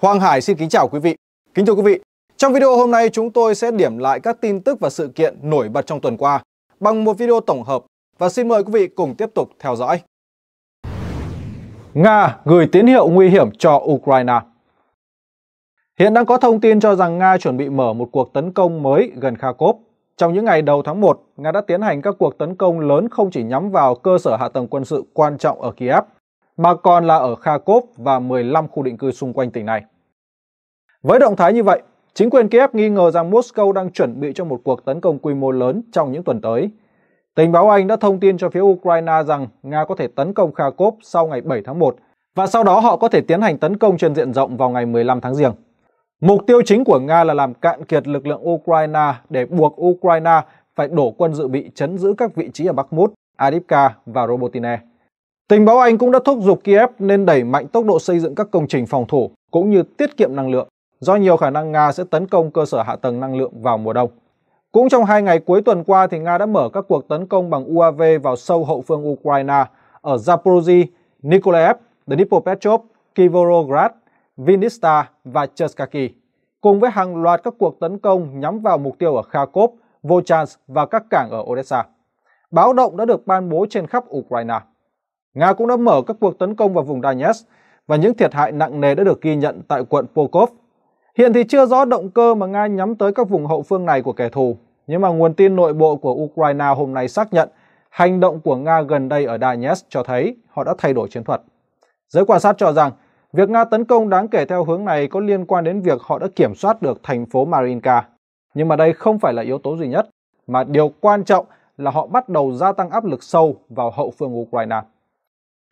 Hoàng Hải xin kính chào quý vị. Kính thưa quý vị, trong video hôm nay chúng tôi sẽ điểm lại các tin tức và sự kiện nổi bật trong tuần qua bằng một video tổng hợp và xin mời quý vị cùng tiếp tục theo dõi. Nga gửi tín hiệu nguy hiểm cho Ukraine Hiện đang có thông tin cho rằng Nga chuẩn bị mở một cuộc tấn công mới gần Kharkov. Trong những ngày đầu tháng 1, Nga đã tiến hành các cuộc tấn công lớn không chỉ nhắm vào cơ sở hạ tầng quân sự quan trọng ở Kiev, mà còn là ở Kharkov và 15 khu định cư xung quanh tỉnh này. Với động thái như vậy, chính quyền Kiev nghi ngờ rằng Moscow đang chuẩn bị cho một cuộc tấn công quy mô lớn trong những tuần tới. Tình báo Anh đã thông tin cho phía Ukraine rằng Nga có thể tấn công Kharkov sau ngày 7 tháng 1 và sau đó họ có thể tiến hành tấn công trên diện rộng vào ngày 15 tháng Giêng. Mục tiêu chính của Nga là làm cạn kiệt lực lượng Ukraine để buộc Ukraine phải đổ quân dự bị chấn giữ các vị trí ở Bakhmut, Adivka và Robotine. Tình báo Anh cũng đã thúc giục Kiev nên đẩy mạnh tốc độ xây dựng các công trình phòng thủ cũng như tiết kiệm năng lượng do nhiều khả năng Nga sẽ tấn công cơ sở hạ tầng năng lượng vào mùa đông. Cũng trong hai ngày cuối tuần qua thì Nga đã mở các cuộc tấn công bằng UAV vào sâu hậu phương Ukraine ở Zaporozhye, Nikolaev, Dnipropetrovsk, Kivorograd, Vinnytsia và Cherskaki, cùng với hàng loạt các cuộc tấn công nhắm vào mục tiêu ở Kharkov, Volchansk và các cảng ở Odessa. Báo động đã được ban bố trên khắp Ukraine. Nga cũng đã mở các cuộc tấn công vào vùng Donetsk và những thiệt hại nặng nề đã được ghi nhận tại quận Pokov. Hiện thì chưa rõ động cơ mà Nga nhắm tới các vùng hậu phương này của kẻ thù, nhưng mà nguồn tin nội bộ của Ukraine hôm nay xác nhận hành động của Nga gần đây ở Donetsk cho thấy họ đã thay đổi chiến thuật. Giới quan sát cho rằng việc Nga tấn công đáng kể theo hướng này có liên quan đến việc họ đã kiểm soát được thành phố Marinka. Nhưng mà đây không phải là yếu tố duy nhất, mà điều quan trọng là họ bắt đầu gia tăng áp lực sâu vào hậu phương Ukraine.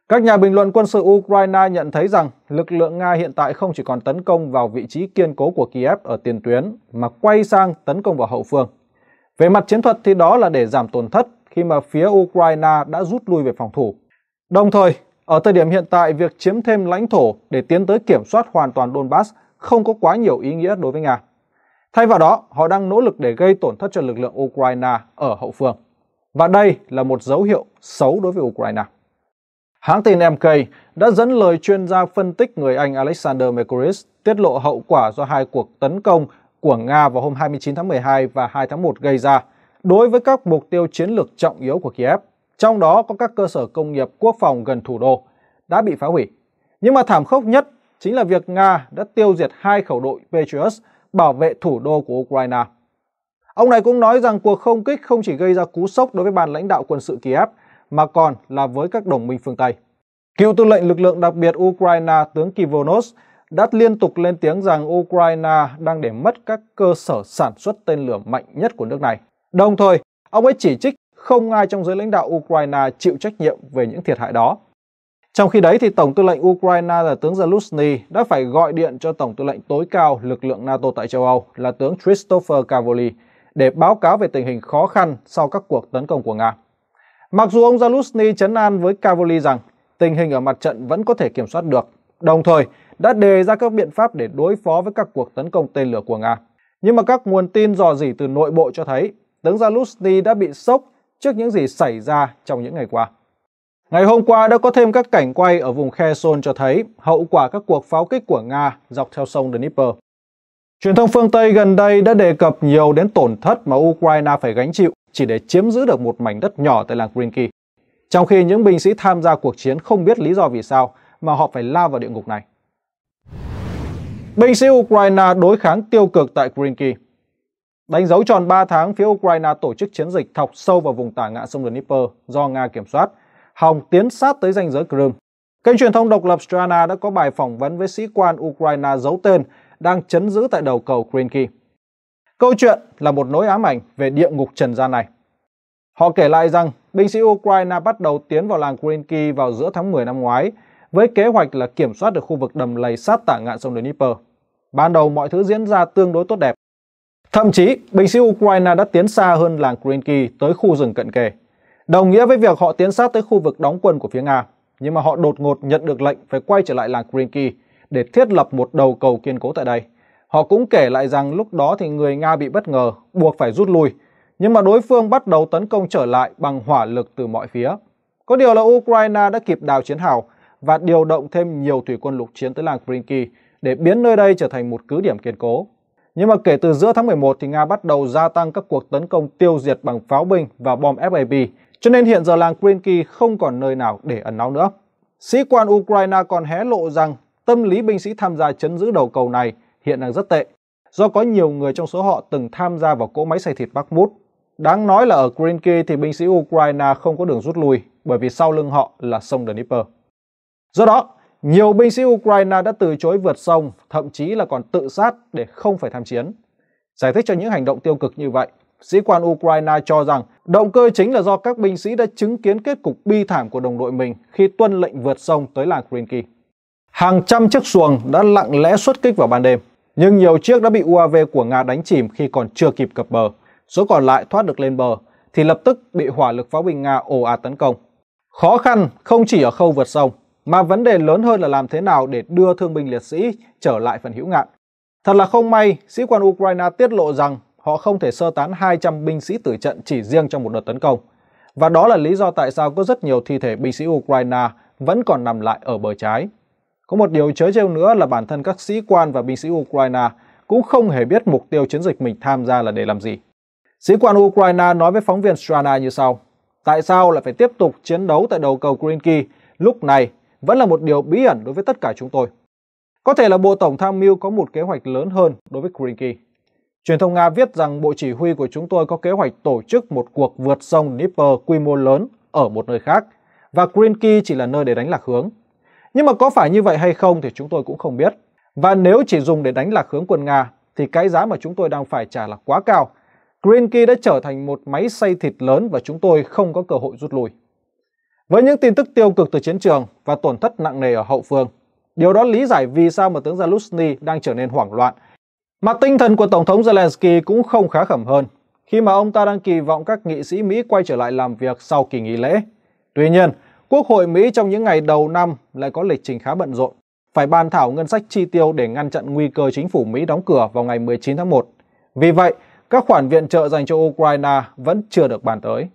Các nhà bình luận quân sự Ukraine nhận thấy rằng lực lượng Nga hiện tại không chỉ còn tấn công vào vị trí kiên cố của Kiev ở tiền tuyến mà quay sang tấn công vào hậu phương. Về mặt chiến thuật thì đó là để giảm tổn thất khi mà phía Ukraine đã rút lui về phòng thủ. Đồng thời, ở thời điểm hiện tại, việc chiếm thêm lãnh thổ để tiến tới kiểm soát hoàn toàn Donbass không có quá nhiều ý nghĩa đối với Nga. Thay vào đó, họ đang nỗ lực để gây tổn thất cho lực lượng Ukraine ở hậu phương. Và đây là một dấu hiệu xấu đối với Ukraine. Hãng tin MK đã dẫn lời chuyên gia phân tích người Anh Alexander Mercuris tiết lộ hậu quả do hai cuộc tấn công của Nga vào hôm 29 tháng 12 và 2 tháng 1 gây ra đối với các mục tiêu chiến lược trọng yếu của Kiev, trong đó có các cơ sở công nghiệp quốc phòng gần thủ đô, đã bị phá hủy. Nhưng mà thảm khốc nhất chính là việc Nga đã tiêu diệt hai khẩu đội Patriot bảo vệ thủ đô của Ukraine. Ông này cũng nói rằng cuộc không kích không chỉ gây ra cú sốc đối với ban lãnh đạo quân sự Kiev, mà còn là với các đồng minh phương Tây. Cựu tư lệnh lực lượng đặc biệt Ukraine tướng Kivonos đã liên tục lên tiếng rằng Ukraine đang để mất các cơ sở sản xuất tên lửa mạnh nhất của nước này. Đồng thời, ông ấy chỉ trích không ai trong giới lãnh đạo Ukraine chịu trách nhiệm về những thiệt hại đó. Trong khi đấy thì Tổng tư lệnh Ukraine là tướng Zelensky đã phải gọi điện cho Tổng tư lệnh tối cao lực lượng NATO tại châu Âu là tướng Christopher Cavoli để báo cáo về tình hình khó khăn sau các cuộc tấn công của Nga. Mặc dù ông Zaluzny chấn an với Cavoli rằng tình hình ở mặt trận vẫn có thể kiểm soát được, đồng thời đã đề ra các biện pháp để đối phó với các cuộc tấn công tên lửa của Nga. Nhưng mà các nguồn tin dò dỉ từ nội bộ cho thấy tướng Zaluzny đã bị sốc trước những gì xảy ra trong những ngày qua. Ngày hôm qua đã có thêm các cảnh quay ở vùng Kherson cho thấy hậu quả các cuộc pháo kích của Nga dọc theo sông Dnieper. Truyền thông phương Tây gần đây đã đề cập nhiều đến tổn thất mà Ukraine phải gánh chịu chỉ để chiếm giữ được một mảnh đất nhỏ tại làng Greenkey. Trong khi những binh sĩ tham gia cuộc chiến không biết lý do vì sao mà họ phải lao vào địa ngục này. Binh sĩ Ukraine đối kháng tiêu cực tại Greenkey Đánh dấu tròn 3 tháng, phía Ukraine tổ chức chiến dịch thọc sâu vào vùng tả ngã sông Dnieper do Nga kiểm soát, hòng tiến sát tới ranh giới Crimea. Kênh truyền thông độc lập Strana đã có bài phỏng vấn với sĩ quan Ukraine giấu tên đang chấn giữ tại đầu cầu Grinky. Câu chuyện là một nỗi ám ảnh về địa ngục trần gian này. Họ kể lại rằng binh sĩ Ukraine bắt đầu tiến vào làng Krinky vào giữa tháng 10 năm ngoái với kế hoạch là kiểm soát được khu vực đầm lầy sát tả ngạn sông Dnieper. Ban đầu mọi thứ diễn ra tương đối tốt đẹp. Thậm chí, binh sĩ Ukraine đã tiến xa hơn làng Krinky tới khu rừng cận kề. Đồng nghĩa với việc họ tiến sát tới khu vực đóng quân của phía Nga, nhưng mà họ đột ngột nhận được lệnh phải quay trở lại làng Krinky để thiết lập một đầu cầu kiên cố tại đây. Họ cũng kể lại rằng lúc đó thì người Nga bị bất ngờ, buộc phải rút lui, nhưng mà đối phương bắt đầu tấn công trở lại bằng hỏa lực từ mọi phía. Có điều là Ukraine đã kịp đào chiến hào và điều động thêm nhiều thủy quân lục chiến tới làng Krinky để biến nơi đây trở thành một cứ điểm kiên cố. Nhưng mà kể từ giữa tháng 11 thì Nga bắt đầu gia tăng các cuộc tấn công tiêu diệt bằng pháo binh và bom FAB, cho nên hiện giờ làng Krinky không còn nơi nào để ẩn náu nữa. Sĩ quan Ukraine còn hé lộ rằng tâm lý binh sĩ tham gia chấn giữ đầu cầu này hiện đang rất tệ, do có nhiều người trong số họ từng tham gia vào cỗ máy xay thịt Bakhmut. Đáng nói là ở Krynky thì binh sĩ Ukraine không có đường rút lui bởi vì sau lưng họ là sông Dnieper. Do đó, nhiều binh sĩ Ukraine đã từ chối vượt sông, thậm chí là còn tự sát để không phải tham chiến. Giải thích cho những hành động tiêu cực như vậy, sĩ quan Ukraine cho rằng động cơ chính là do các binh sĩ đã chứng kiến kết cục bi thảm của đồng đội mình khi tuân lệnh vượt sông tới làng Krynky. Hàng trăm chiếc xuồng đã lặng lẽ xuất kích vào ban đêm, nhưng nhiều chiếc đã bị UAV của Nga đánh chìm khi còn chưa kịp cập bờ. Số còn lại thoát được lên bờ thì lập tức bị hỏa lực pháo binh Nga ồ ạt tấn công. Khó khăn không chỉ ở khâu vượt sông, mà vấn đề lớn hơn là làm thế nào để đưa thương binh liệt sĩ trở lại phần hữu ngạn. Thật là không may, sĩ quan Ukraine tiết lộ rằng họ không thể sơ tán 200 binh sĩ tử trận chỉ riêng trong một đợt tấn công. Và đó là lý do tại sao có rất nhiều thi thể binh sĩ Ukraine vẫn còn nằm lại ở bờ trái. Có một điều chớ trêu nữa là bản thân các sĩ quan và binh sĩ Ukraine cũng không hề biết mục tiêu chiến dịch mình tham gia là để làm gì. Sĩ quan Ukraine nói với phóng viên Strana như sau. Tại sao lại phải tiếp tục chiến đấu tại đầu cầu Krinky lúc này vẫn là một điều bí ẩn đối với tất cả chúng tôi. Có thể là Bộ Tổng tham mưu có một kế hoạch lớn hơn đối với Krinky. Truyền thông Nga viết rằng Bộ Chỉ huy của chúng tôi có kế hoạch tổ chức một cuộc vượt sông Dnieper quy mô lớn ở một nơi khác, và Krinky chỉ là nơi để đánh lạc hướng. Nhưng mà có phải như vậy hay không thì chúng tôi cũng không biết. Và nếu chỉ dùng để đánh lạc hướng quân Nga, thì cái giá mà chúng tôi đang phải trả là quá cao. Krinky đã trở thành một máy xay thịt lớn và chúng tôi không có cơ hội rút lui. Với những tin tức tiêu cực từ chiến trường và tổn thất nặng nề ở hậu phương, điều đó lý giải vì sao mà tướng Zelensky đang trở nên hoảng loạn. Mà tinh thần của Tổng thống Zelensky cũng không khá khẩm hơn, khi mà ông ta đang kỳ vọng các nghị sĩ Mỹ quay trở lại làm việc sau kỳ nghỉ lễ. Tuy nhiên, Quốc hội Mỹ trong những ngày đầu năm lại có lịch trình khá bận rộn, phải bàn thảo ngân sách chi tiêu để ngăn chặn nguy cơ chính phủ Mỹ đóng cửa vào ngày 19 tháng 1. Vì vậy, các khoản viện trợ dành cho Ukraine vẫn chưa được bàn tới.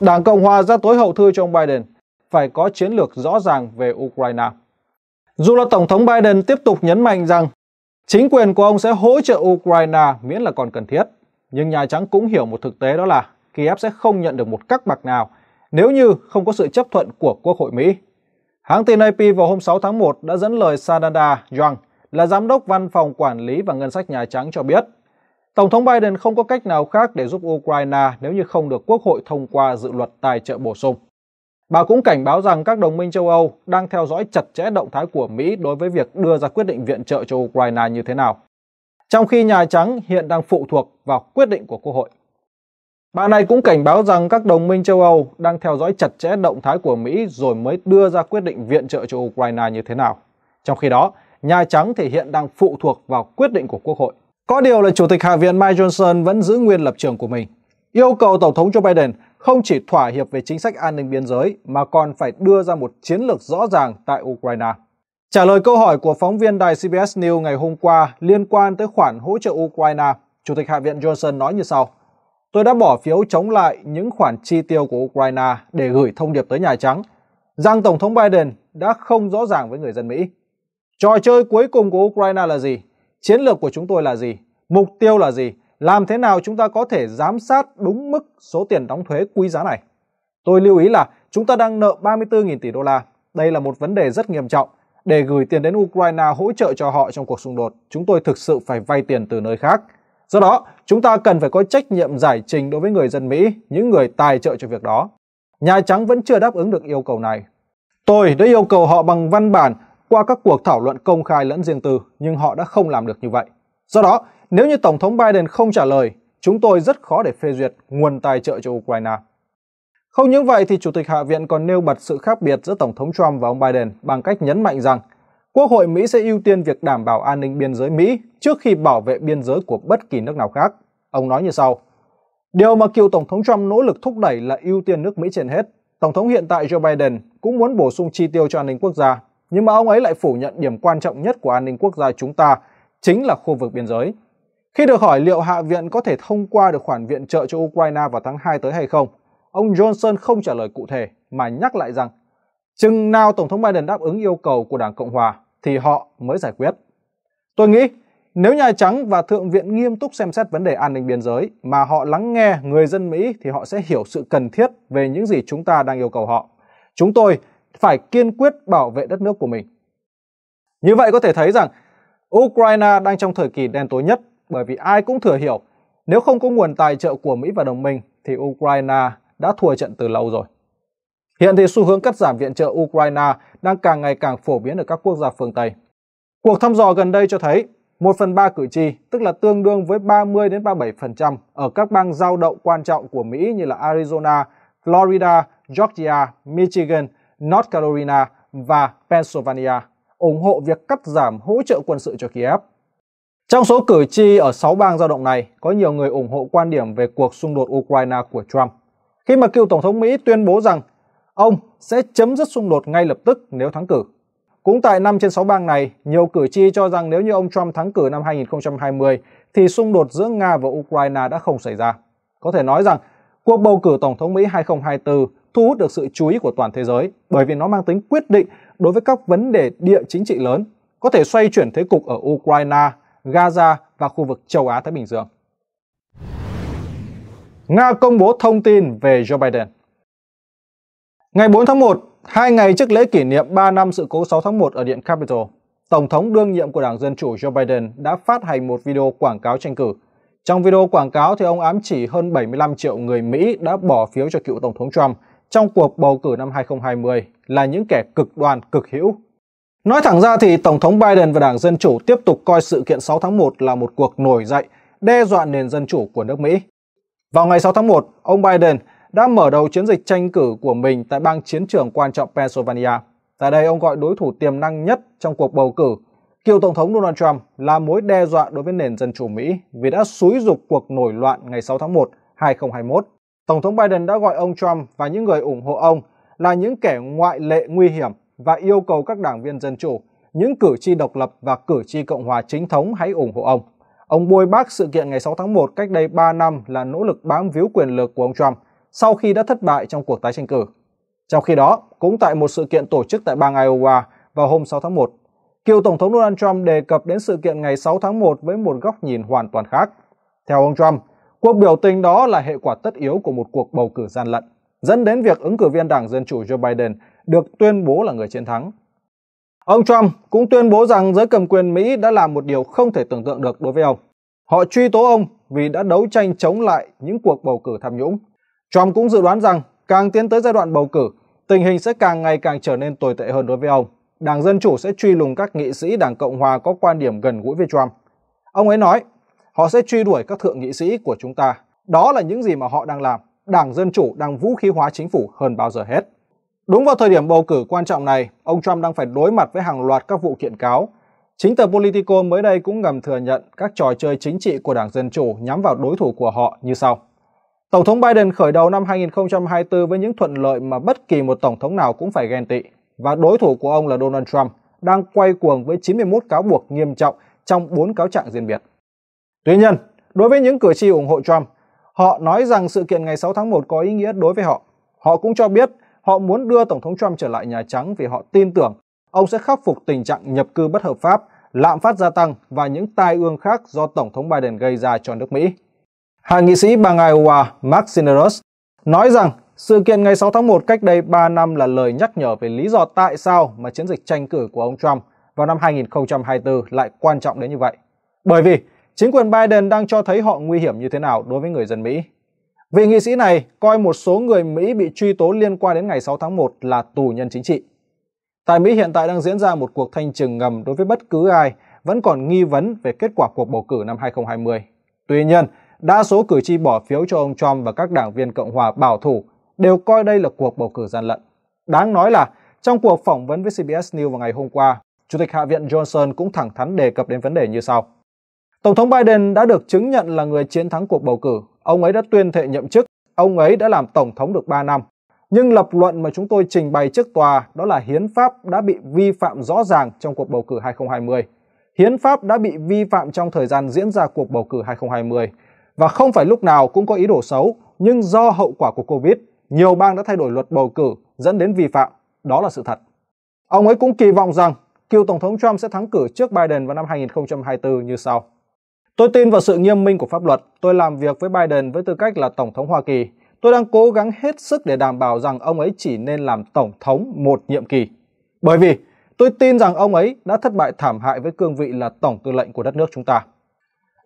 Đảng Cộng Hòa ra tối hậu thư cho ông Biden phải có chiến lược rõ ràng về Ukraine. Dù là Tổng thống Biden tiếp tục nhấn mạnh rằng chính quyền của ông sẽ hỗ trợ Ukraine miễn là còn cần thiết, nhưng Nhà Trắng cũng hiểu một thực tế đó là Kiev sẽ không nhận được một cắc bạc nào nếu như không có sự chấp thuận của Quốc hội Mỹ. Hãng tin AP vào hôm 6 tháng 1 đã dẫn lời Sananda Young là giám đốc văn phòng quản lý và ngân sách Nhà Trắng cho biết Tổng thống Biden không có cách nào khác để giúp Ukraine nếu như không được Quốc hội thông qua dự luật tài trợ bổ sung. Bà cũng cảnh báo rằng các đồng minh châu Âu đang theo dõi chặt chẽ động thái của Mỹ đối với việc đưa ra quyết định viện trợ cho Ukraine như thế nào, trong khi Nhà Trắng hiện đang phụ thuộc vào quyết định của Quốc hội. Bà này cũng cảnh báo rằng các đồng minh châu Âu đang theo dõi chặt chẽ động thái của Mỹ rồi mới đưa ra quyết định viện trợ cho Ukraine như thế nào. Trong khi đó, Nhà Trắng thì hiện đang phụ thuộc vào quyết định của Quốc hội. Có điều là Chủ tịch Hạ viện Mike Johnson vẫn giữ nguyên lập trường của mình, yêu cầu Tổng thống Joe Biden không chỉ thỏa hiệp về chính sách an ninh biên giới mà còn phải đưa ra một chiến lược rõ ràng tại Ukraine. Trả lời câu hỏi của phóng viên đài CBS News ngày hôm qua liên quan tới khoản hỗ trợ Ukraine, Chủ tịch Hạ viện Johnson nói như sau. Tôi đã bỏ phiếu chống lại những khoản chi tiêu của Ukraine để gửi thông điệp tới Nhà Trắng rằng Tổng thống Biden đã không rõ ràng với người dân Mỹ. Trò chơi cuối cùng của Ukraine là gì? Chiến lược của chúng tôi là gì? Mục tiêu là gì? Làm thế nào chúng ta có thể giám sát đúng mức số tiền đóng thuế quý giá này? Tôi lưu ý là chúng ta đang nợ 34.000 tỷ đô la. Đây là một vấn đề rất nghiêm trọng. Để gửi tiền đến Ukraine hỗ trợ cho họ trong cuộc xung đột, chúng tôi thực sự phải vay tiền từ nơi khác. Do đó, chúng ta cần phải có trách nhiệm giải trình đối với người dân Mỹ, những người tài trợ cho việc đó. Nhà Trắng vẫn chưa đáp ứng được yêu cầu này. Tôi đã yêu cầu họ bằng văn bản qua các cuộc thảo luận công khai lẫn riêng tư, nhưng họ đã không làm được như vậy. Do đó, nếu như Tổng thống Biden không trả lời, chúng tôi rất khó để phê duyệt nguồn tài trợ cho Ukraine. Không những vậy thì Chủ tịch Hạ viện còn nêu bật sự khác biệt giữa Tổng thống Trump và ông Biden bằng cách nhấn mạnh rằng Quốc hội Mỹ sẽ ưu tiên việc đảm bảo an ninh biên giới Mỹ trước khi bảo vệ biên giới của bất kỳ nước nào khác. Ông nói như sau. Điều mà cựu Tổng thống Trump nỗ lực thúc đẩy là ưu tiên nước Mỹ trên hết. Tổng thống hiện tại Joe Biden cũng muốn bổ sung chi tiêu cho an ninh quốc gia, nhưng mà ông ấy lại phủ nhận điểm quan trọng nhất của an ninh quốc gia chúng ta chính là khu vực biên giới. Khi được hỏi liệu Hạ viện có thể thông qua được khoản viện trợ cho Ukraine vào tháng 2 tới hay không, ông Johnson không trả lời cụ thể mà nhắc lại rằng chừng nào Tổng thống Biden đáp ứng yêu cầu của Đảng Cộng Hòa thì họ mới giải quyết. Tôi nghĩ, nếu Nhà Trắng và Thượng viện nghiêm túc xem xét vấn đề an ninh biên giới mà họ lắng nghe người dân Mỹ thì họ sẽ hiểu sự cần thiết về những gì chúng ta đang yêu cầu họ. Chúng tôi phải kiên quyết bảo vệ đất nước của mình. Như vậy có thể thấy rằng, Ukraine đang trong thời kỳ đen tối nhất bởi vì ai cũng thừa hiểu, nếu không có nguồn tài trợ của Mỹ và đồng minh thì Ukraine đã thua trận từ lâu rồi. Hiện thì xu hướng cắt giảm viện trợ Ukraine đang càng ngày càng phổ biến ở các quốc gia phương Tây. Cuộc thăm dò gần đây cho thấy 1 phần 3 cử tri, tức là tương đương với 30 đến 37% ở các bang giao động quan trọng của Mỹ như là Arizona, Florida, Georgia, Michigan, North Carolina và Pennsylvania ủng hộ việc cắt giảm hỗ trợ quân sự cho Kiev. Trong số cử tri ở 6 bang giao động này, có nhiều người ủng hộ quan điểm về cuộc xung đột Ukraine của Trump. Khi mà cựu Tổng thống Mỹ tuyên bố rằng ông sẽ chấm dứt xung đột ngay lập tức nếu thắng cử. Cũng tại 5 trên 6 bang này, nhiều cử tri cho rằng nếu như ông Trump thắng cử năm 2020 thì xung đột giữa Nga và Ukraine đã không xảy ra. Có thể nói rằng cuộc bầu cử Tổng thống Mỹ 2024 thu hút được sự chú ý của toàn thế giới bởi vì nó mang tính quyết định đối với các vấn đề địa chính trị lớn, có thể xoay chuyển thế cục ở Ukraine, Gaza và khu vực châu Á-Thái Bình Dương. Nga công bố thông tin về Joe Biden Ngày 4 tháng 1, hai ngày trước lễ kỷ niệm 3 năm sự cố 6 tháng 1 ở Điện Capitol, Tổng thống đương nhiệm của Đảng Dân Chủ Joe Biden đã phát hành một video quảng cáo tranh cử. Trong video quảng cáo thì ông ám chỉ hơn 75 triệu người Mỹ đã bỏ phiếu cho cựu Tổng thống Trump trong cuộc bầu cử năm 2020 là những kẻ cực đoan, cực hữu. Nói thẳng ra thì Tổng thống Biden và Đảng Dân Chủ tiếp tục coi sự kiện 6 tháng 1 là một cuộc nổi dậy, đe dọa nền dân chủ của nước Mỹ. Vào ngày 6 tháng 1, ông Biden đã mở đầu chiến dịch tranh cử của mình tại bang chiến trường quan trọng Pennsylvania. Tại đây, ông gọi đối thủ tiềm năng nhất trong cuộc bầu cử, cựu Tổng thống Donald Trump là mối đe dọa đối với nền dân chủ Mỹ vì đã xúi dục cuộc nổi loạn ngày 6 tháng 1, 2021. Tổng thống Biden đã gọi ông Trump và những người ủng hộ ông là những kẻ ngoại lệ nguy hiểm và yêu cầu các đảng viên Dân Chủ, những cử tri độc lập và cử tri Cộng hòa chính thống hãy ủng hộ ông. Ông bôi bác sự kiện ngày 6 tháng 1 cách đây 3 năm là nỗ lực bám víu quyền lực của ông Trump sau khi đã thất bại trong cuộc tái tranh cử. Trong khi đó, cũng tại một sự kiện tổ chức tại bang Iowa vào hôm 6 tháng 1, cựu Tổng thống Donald Trump đề cập đến sự kiện ngày 6 tháng 1 với một góc nhìn hoàn toàn khác. Theo ông Trump, cuộc biểu tình đó là hệ quả tất yếu của một cuộc bầu cử gian lận, dẫn đến việc ứng cử viên Đảng Dân Chủ Joe Biden được tuyên bố là người chiến thắng. Ông Trump cũng tuyên bố rằng giới cầm quyền Mỹ đã làm một điều không thể tưởng tượng được đối với ông. Họ truy tố ông vì đã đấu tranh chống lại những cuộc bầu cử tham nhũng. Trump cũng dự đoán rằng càng tiến tới giai đoạn bầu cử, tình hình sẽ càng ngày càng trở nên tồi tệ hơn đối với ông. Đảng Dân Chủ sẽ truy lùng các nghị sĩ Đảng Cộng Hòa có quan điểm gần gũi với Trump. Ông ấy nói, họ sẽ truy đuổi các thượng nghị sĩ của chúng ta. Đó là những gì mà họ đang làm. Đảng Dân Chủ đang vũ khí hóa chính phủ hơn bao giờ hết. Đúng vào thời điểm bầu cử quan trọng này, ông Trump đang phải đối mặt với hàng loạt các vụ kiện cáo. Chính tờ Politico mới đây cũng ngầm thừa nhận các trò chơi chính trị của Đảng Dân Chủ nhắm vào đối thủ của họ như sau. Tổng thống Biden khởi đầu năm 2024 với những thuận lợi mà bất kỳ một tổng thống nào cũng phải ghen tị, và đối thủ của ông là Donald Trump đang quay cuồng với 91 cáo buộc nghiêm trọng trong 4 cáo trạng riêng biệt. Tuy nhiên, đối với những cử tri ủng hộ Trump, họ nói rằng sự kiện ngày 6 tháng 1 có ý nghĩa đối với họ. Họ cũng cho biết Họ muốn đưa Tổng thống Trump trở lại Nhà Trắng vì họ tin tưởng ông sẽ khắc phục tình trạng nhập cư bất hợp pháp, lạm phát gia tăng và những tai ương khác do Tổng thống Biden gây ra cho nước Mỹ. Hạ nghị sĩ bang Iowa Mark Sinneros nói rằng sự kiện ngày 6 tháng 1 cách đây 3 năm là lời nhắc nhở về lý do tại sao mà chiến dịch tranh cử của ông Trump vào năm 2024 lại quan trọng đến như vậy. Bởi vì chính quyền Biden đang cho thấy họ nguy hiểm như thế nào đối với người dân Mỹ. Vị nghị sĩ này coi một số người Mỹ bị truy tố liên quan đến ngày 6 tháng 1 là tù nhân chính trị. Tại Mỹ hiện tại đang diễn ra một cuộc thanh trừng ngầm đối với bất cứ ai vẫn còn nghi vấn về kết quả cuộc bầu cử năm 2020. Tuy nhiên, đa số cử tri bỏ phiếu cho ông Trump và các đảng viên Cộng hòa bảo thủ đều coi đây là cuộc bầu cử gian lận. Đáng nói là, trong cuộc phỏng vấn với CBS News vào ngày hôm qua, Chủ tịch Hạ viện Johnson cũng thẳng thắn đề cập đến vấn đề như sau. Tổng thống Biden đã được chứng nhận là người chiến thắng cuộc bầu cử Ông ấy đã tuyên thệ nhậm chức, ông ấy đã làm tổng thống được 3 năm. Nhưng lập luận mà chúng tôi trình bày trước tòa đó là hiến pháp đã bị vi phạm rõ ràng trong cuộc bầu cử 2020. Hiến pháp đã bị vi phạm trong thời gian diễn ra cuộc bầu cử 2020 và không phải lúc nào cũng có ý đồ xấu, nhưng do hậu quả của Covid, nhiều bang đã thay đổi luật bầu cử dẫn đến vi phạm, đó là sự thật. Ông ấy cũng kỳ vọng rằng cựu Tổng thống Trump sẽ thắng cử trước Biden vào năm 2024 như sau. Tôi tin vào sự nghiêm minh của pháp luật. Tôi làm việc với Biden với tư cách là Tổng thống Hoa Kỳ. Tôi đang cố gắng hết sức để đảm bảo rằng ông ấy chỉ nên làm Tổng thống một nhiệm kỳ. Bởi vì tôi tin rằng ông ấy đã thất bại thảm hại với cương vị là Tổng tư lệnh của đất nước chúng ta.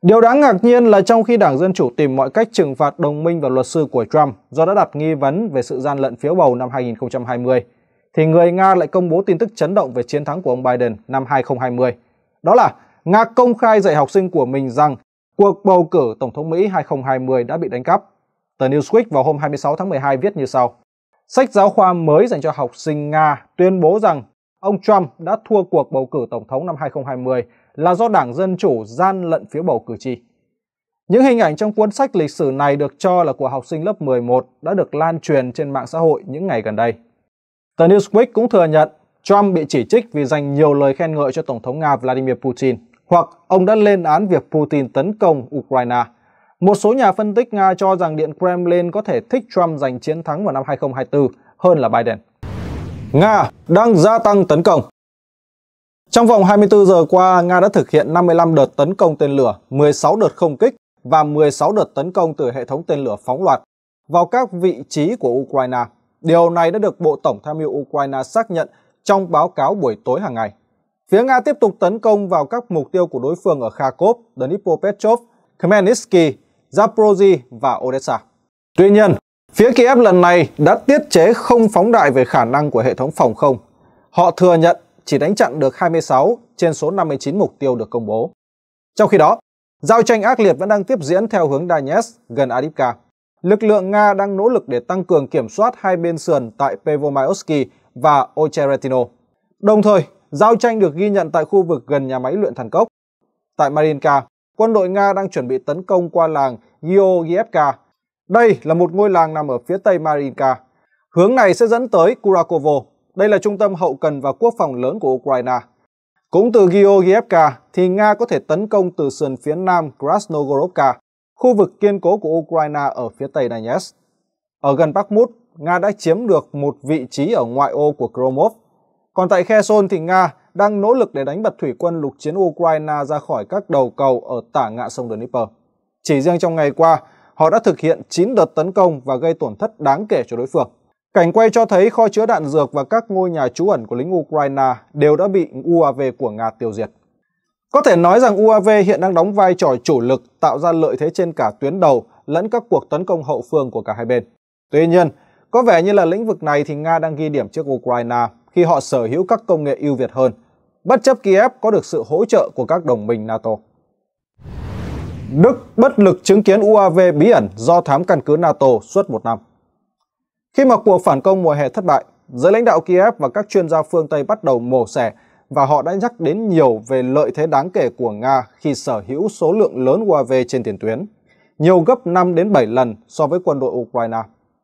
Điều đáng ngạc nhiên là trong khi Đảng Dân Chủ tìm mọi cách trừng phạt đồng minh và luật sư của Trump do đã đặt nghi vấn về sự gian lận phiếu bầu năm 2020, thì người Nga lại công bố tin tức chấn động về chiến thắng của ông Biden năm 2020. Đó là Nga công khai dạy học sinh của mình rằng cuộc bầu cử Tổng thống Mỹ 2020 đã bị đánh cắp. Tờ Newsweek vào hôm 26 tháng 12 viết như sau. Sách giáo khoa mới dành cho học sinh Nga tuyên bố rằng ông Trump đã thua cuộc bầu cử Tổng thống năm 2020 là do Đảng Dân Chủ gian lận phiếu bầu cử tri. Những hình ảnh trong cuốn sách lịch sử này được cho là của học sinh lớp 11 đã được lan truyền trên mạng xã hội những ngày gần đây. Tờ Newsweek cũng thừa nhận Trump bị chỉ trích vì dành nhiều lời khen ngợi cho Tổng thống Nga Vladimir Putin, hoặc ông đã lên án việc Putin tấn công Ukraine. Một số nhà phân tích Nga cho rằng Điện Kremlin có thể thích Trump giành chiến thắng vào năm 2024 hơn là Biden. Nga đang gia tăng tấn công trong vòng 24 giờ qua, Nga đã thực hiện 55 đợt tấn công tên lửa, 16 đợt không kích và 16 đợt tấn công từ hệ thống tên lửa phóng loạt vào các vị trí của Ukraine. Điều này đã được Bộ Tổng tham mưu Ukraine xác nhận trong báo cáo buổi tối hàng ngày. Phía Nga tiếp tục tấn công vào các mục tiêu của đối phương ở Kharkov, Dnipropetrovsk, Khmelnytsky, Zaporozhye và Odessa. Tuy nhiên, phía Kiev lần này đã tiết chế không phóng đại về khả năng của hệ thống phòng không. Họ thừa nhận chỉ đánh chặn được 26 trên số 59 mục tiêu được công bố. Trong khi đó, giao tranh ác liệt vẫn đang tiếp diễn theo hướng Donetsk gần Adivka. Lực lượng Nga đang nỗ lực để tăng cường kiểm soát hai bên sườn tại Pevomayovsky và Ocheretino. Đồng thời, giao tranh được ghi nhận tại khu vực gần nhà máy luyện thần cốc. Tại Marinka, quân đội Nga đang chuẩn bị tấn công qua làng Georgievka. Đây là một ngôi làng nằm ở phía tây Marinka. Hướng này sẽ dẫn tới Kurakovo, đây là trung tâm hậu cần và quốc phòng lớn của Ukraine. Cũng từ Georgievka thì Nga có thể tấn công từ sườn phía nam Krasnogorovka, khu vực kiên cố của Ukraine ở phía tây Donetsk. Ở gần Bakhmut, Nga đã chiếm được một vị trí ở ngoại ô của Kromov. Còn tại Kherson thì Nga đang nỗ lực để đánh bật thủy quân lục chiến Ukraine ra khỏi các đầu cầu ở tả ngạ sông Dnipro. Chỉ riêng trong ngày qua, họ đã thực hiện 9 đợt tấn công và gây tổn thất đáng kể cho đối phương. Cảnh quay cho thấy kho chứa đạn dược và các ngôi nhà trú ẩn của lính Ukraine đều đã bị UAV của Nga tiêu diệt. Có thể nói rằng UAV hiện đang đóng vai trò chủ lực tạo ra lợi thế trên cả tuyến đầu lẫn các cuộc tấn công hậu phương của cả hai bên. Tuy nhiên, có vẻ như là lĩnh vực này thì Nga đang ghi điểm trước Ukraine khi họ sở hữu các công nghệ ưu việt hơn, bất chấp Kiev có được sự hỗ trợ của các đồng minh NATO. Đức bất lực chứng kiến UAV bí ẩn do thám căn cứ NATO suốt một năm. Khi mà cuộc phản công mùa hè thất bại, giới lãnh đạo Kiev và các chuyên gia phương Tây bắt đầu mổ xẻ và họ đã nhắc đến nhiều về lợi thế đáng kể của Nga khi sở hữu số lượng lớn UAV trên tiền tuyến, nhiều gấp 5 đến 7 lần so với quân đội Ukraine.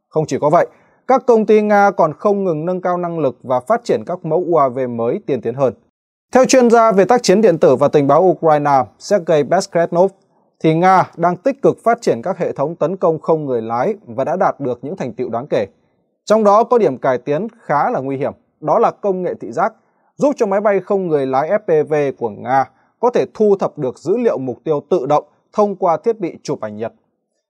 Không chỉ có vậy, các công ty Nga còn không ngừng nâng cao năng lực và phát triển các mẫu UAV mới tiên tiến hơn. Theo chuyên gia về tác chiến điện tử và tình báo Ukraine Sergei Beskretnov, thì Nga đang tích cực phát triển các hệ thống tấn công không người lái và đã đạt được những thành tựu đáng kể. Trong đó có điểm cải tiến khá là nguy hiểm, đó là công nghệ thị giác, giúp cho máy bay không người lái FPV của Nga có thể thu thập được dữ liệu mục tiêu tự động thông qua thiết bị chụp ảnh nhiệt.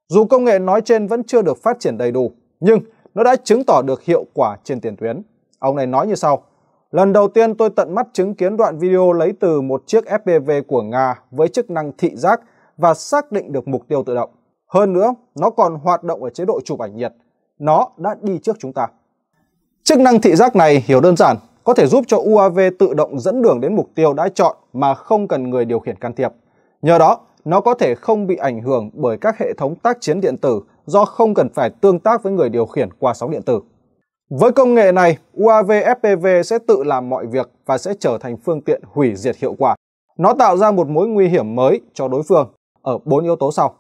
Dù công nghệ nói trên vẫn chưa được phát triển đầy đủ, nhưng nó đã chứng tỏ được hiệu quả trên tiền tuyến. Ông này nói như sau, Lần đầu tiên tôi tận mắt chứng kiến đoạn video lấy từ một chiếc FPV của Nga với chức năng thị giác và xác định được mục tiêu tự động. Hơn nữa, nó còn hoạt động ở chế độ chụp ảnh nhiệt. Nó đã đi trước chúng ta. Chức năng thị giác này hiểu đơn giản, có thể giúp cho UAV tự động dẫn đường đến mục tiêu đã chọn mà không cần người điều khiển can thiệp. Nhờ đó, nó có thể không bị ảnh hưởng bởi các hệ thống tác chiến điện tử do không cần phải tương tác với người điều khiển qua sóng điện tử. Với công nghệ này, UAV FPV sẽ tự làm mọi việc và sẽ trở thành phương tiện hủy diệt hiệu quả. Nó tạo ra một mối nguy hiểm mới cho đối phương ở bốn yếu tố sau.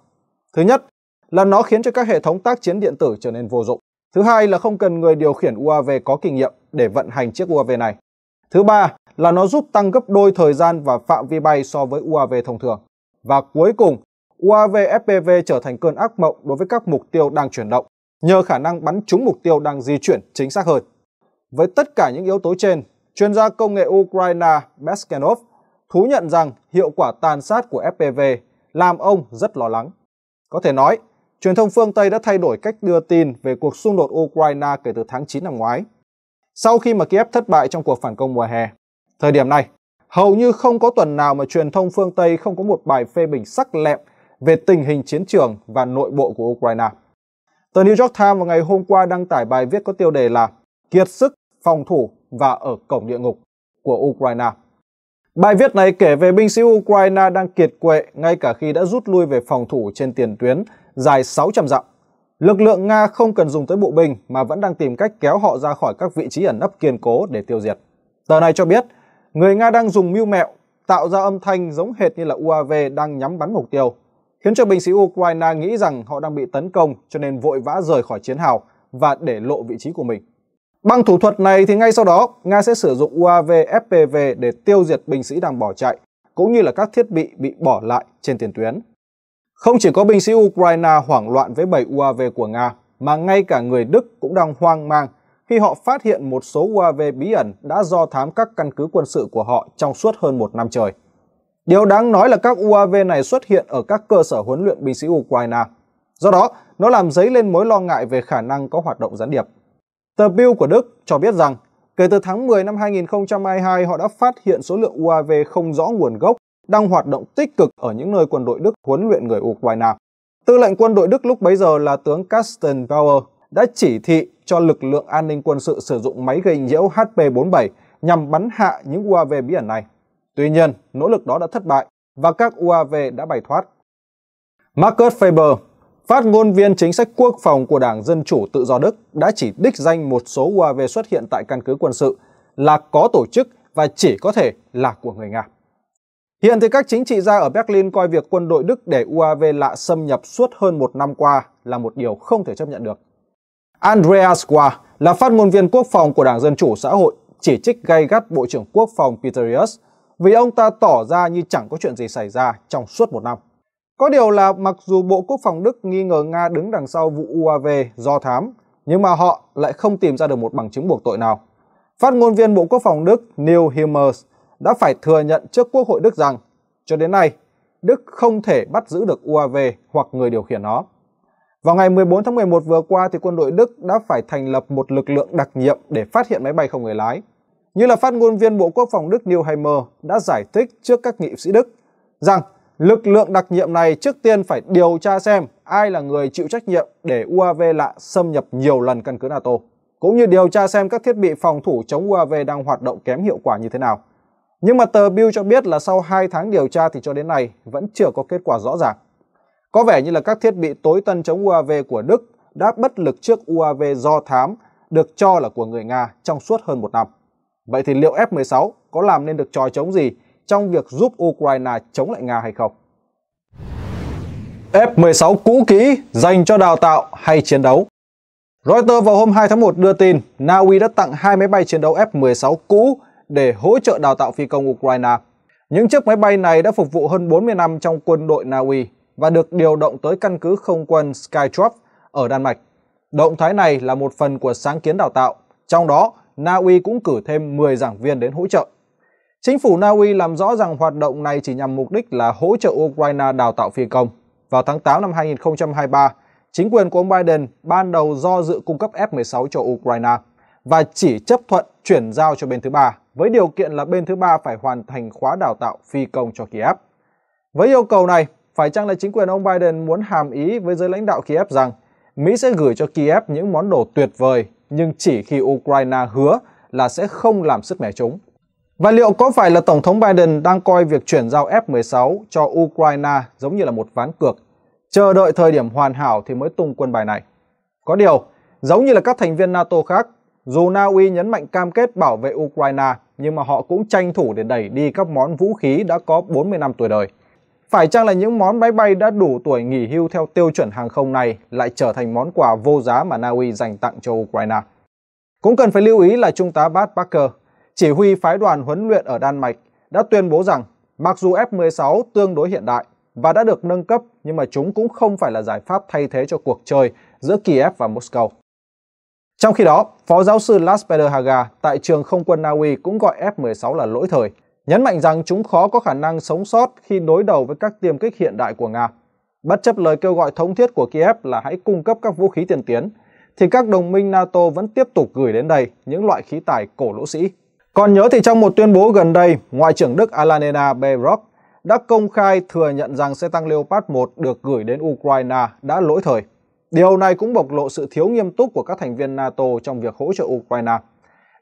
Thứ nhất là nó khiến cho các hệ thống tác chiến điện tử trở nên vô dụng. Thứ hai là không cần người điều khiển UAV có kinh nghiệm để vận hành chiếc UAV này. Thứ ba là nó giúp tăng gấp đôi thời gian và phạm vi bay so với UAV thông thường. Và cuối cùng, UAV FPV trở thành cơn ác mộng đối với các mục tiêu đang chuyển động, nhờ khả năng bắn trúng mục tiêu đang di chuyển chính xác hơn. Với tất cả những yếu tố trên, chuyên gia công nghệ Ukraine Beskenov thú nhận rằng hiệu quả tàn sát của FPV làm ông rất lo lắng. Có thể nói, truyền thông phương Tây đã thay đổi cách đưa tin về cuộc xung đột Ukraine kể từ tháng 9 năm ngoái. Sau khi mà Kiev thất bại trong cuộc phản công mùa hè, thời điểm này, hầu như không có tuần nào mà truyền thông phương Tây không có một bài phê bình sắc lẹm về tình hình chiến trường và nội bộ của Ukraine. Tờ New York Times vào ngày hôm qua đăng tải bài viết có tiêu đề là Kiệt sức, phòng thủ và ở cổng địa ngục của Ukraine. Bài viết này kể về binh sĩ Ukraine đang kiệt quệ ngay cả khi đã rút lui về phòng thủ trên tiền tuyến dài 600 dặm. Lực lượng Nga không cần dùng tới bộ binh mà vẫn đang tìm cách kéo họ ra khỏi các vị trí ẩn nấp kiên cố để tiêu diệt. Tờ này cho biết, người Nga đang dùng mưu mẹo tạo ra âm thanh giống hệt như là UAV đang nhắm bắn mục tiêu, khiến cho binh sĩ Ukraine nghĩ rằng họ đang bị tấn công cho nên vội vã rời khỏi chiến hào và để lộ vị trí của mình. Bằng thủ thuật này thì ngay sau đó, Nga sẽ sử dụng UAV FPV để tiêu diệt binh sĩ đang bỏ chạy, cũng như là các thiết bị bị bỏ lại trên tiền tuyến. Không chỉ có binh sĩ Ukraine hoảng loạn với bầy UAV của Nga, mà ngay cả người Đức cũng đang hoang mang khi họ phát hiện một số UAV bí ẩn đã do thám các căn cứ quân sự của họ trong suốt hơn một năm trời. Điều đáng nói là các UAV này xuất hiện ở các cơ sở huấn luyện binh sĩ Ukraine. Do đó, nó làm dấy lên mối lo ngại về khả năng có hoạt động gián điệp. Tờ Bill của Đức cho biết rằng, kể từ tháng 10 năm 2022, họ đã phát hiện số lượng UAV không rõ nguồn gốc đang hoạt động tích cực ở những nơi quân đội Đức huấn luyện người Ukraine. Tư lệnh quân đội Đức lúc bấy giờ là tướng Carsten Bauer đã chỉ thị cho lực lượng an ninh quân sự sử dụng máy gây nhiễu HP-47 nhằm bắn hạ những UAV bí ẩn này. Tuy nhiên, nỗ lực đó đã thất bại và các UAV đã bay thoát. Markus Faber, phát ngôn viên chính sách quốc phòng của Đảng Dân Chủ Tự do Đức đã chỉ đích danh một số UAV xuất hiện tại căn cứ quân sự, là có tổ chức và chỉ có thể là của người Nga. Hiện thì các chính trị gia ở Berlin coi việc quân đội Đức để UAV lạ xâm nhập suốt hơn một năm qua là một điều không thể chấp nhận được. Andreas Qua là phát ngôn viên quốc phòng của Đảng Dân Chủ Xã hội, chỉ trích gay gắt Bộ trưởng Quốc phòng Peterius vì ông ta tỏ ra như chẳng có chuyện gì xảy ra trong suốt một năm. Có điều là mặc dù Bộ Quốc phòng Đức nghi ngờ Nga đứng đằng sau vụ UAV do thám, nhưng mà họ lại không tìm ra được một bằng chứng buộc tội nào. Phát ngôn viên Bộ Quốc phòng Đức Neil Himmers đã phải thừa nhận trước Quốc hội Đức rằng cho đến nay, Đức không thể bắt giữ được UAV hoặc người điều khiển nó. Vào ngày 14 tháng 11 vừa qua thì quân đội Đức đã phải thành lập một lực lượng đặc nhiệm để phát hiện máy bay không người lái. Như là phát ngôn viên Bộ Quốc phòng Đức Neil Heimer đã giải thích trước các nghị sĩ Đức rằng lực lượng đặc nhiệm này trước tiên phải điều tra xem ai là người chịu trách nhiệm để UAV lạ xâm nhập nhiều lần căn cứ NATO, cũng như điều tra xem các thiết bị phòng thủ chống UAV đang hoạt động kém hiệu quả như thế nào. Nhưng mà tờ Bill cho biết là sau 2 tháng điều tra thì cho đến nay vẫn chưa có kết quả rõ ràng. Có vẻ như là các thiết bị tối tân chống UAV của Đức đã bất lực trước UAV do thám được cho là của người Nga trong suốt hơn một năm. Vậy thì liệu F-16 có làm nên được trò chống gì trong việc giúp Ukraine chống lại Nga hay không? F-16 cũ kỹ dành cho đào tạo hay chiến đấu? Reuters vào hôm 2 tháng 1 đưa tin Na Uy đã tặng hai máy bay chiến đấu F-16 cũ để hỗ trợ đào tạo phi công Ukraine. Những chiếc máy bay này đã phục vụ hơn 40 năm trong quân đội Na Uy và được điều động tới căn cứ không quân Skytrop ở Đan Mạch. Động thái này là một phần của sáng kiến đào tạo, trong đó Na Uy cũng cử thêm 10 giảng viên đến hỗ trợ. Chính phủ Na Uy làm rõ rằng hoạt động này chỉ nhằm mục đích là hỗ trợ Ukraine đào tạo phi công. Vào tháng 8 năm 2023, chính quyền của ông Biden ban đầu do dự cung cấp F-16 cho Ukraine và chỉ chấp thuận chuyển giao cho bên thứ ba với điều kiện là bên thứ ba phải hoàn thành khóa đào tạo phi công cho Kiev. Với yêu cầu này, phải chăng là chính quyền ông Biden muốn hàm ý với giới lãnh đạo Kiev rằng Mỹ sẽ gửi cho Kiev những món đồ tuyệt vời nhưng chỉ khi Ukraine hứa là sẽ không làm sứt mẻ chúng. Và liệu có phải là Tổng thống Biden đang coi việc chuyển giao F-16 cho Ukraine giống như là một ván cược, chờ đợi thời điểm hoàn hảo thì mới tung quân bài này? Có điều, giống như là các thành viên NATO khác, dù Na Uy nhấn mạnh cam kết bảo vệ Ukraine, nhưng mà họ cũng tranh thủ để đẩy đi các món vũ khí đã có 40 năm tuổi đời. Phải chăng là những món máy bay đã đủ tuổi nghỉ hưu theo tiêu chuẩn hàng không này lại trở thành món quà vô giá mà Na Uy dành tặng cho Ukraine? Cũng cần phải lưu ý là Trung tá Bart Parker, chỉ huy phái đoàn huấn luyện ở Đan Mạch, đã tuyên bố rằng mặc dù F-16 tương đối hiện đại và đã được nâng cấp nhưng mà chúng cũng không phải là giải pháp thay thế cho cuộc chơi giữa Kiev và Moscow. Trong khi đó, Phó giáo sư Lars Peder Haga tại trường không quân Na Uy cũng gọi F-16 là lỗi thời, nhấn mạnh rằng chúng khó có khả năng sống sót khi đối đầu với các tiêm kích hiện đại của Nga. Bất chấp lời kêu gọi thống thiết của Kiev là hãy cung cấp các vũ khí tiên tiến, thì các đồng minh NATO vẫn tiếp tục gửi đến đây những loại khí tài cổ lỗ sĩ. Còn nhớ thì trong một tuyên bố gần đây, Ngoại trưởng Đức Alanena Baerbock đã công khai thừa nhận rằng xe tăng Leopard 1 được gửi đến Ukraine đã lỗi thời. Điều này cũng bộc lộ sự thiếu nghiêm túc của các thành viên NATO trong việc hỗ trợ Ukraine.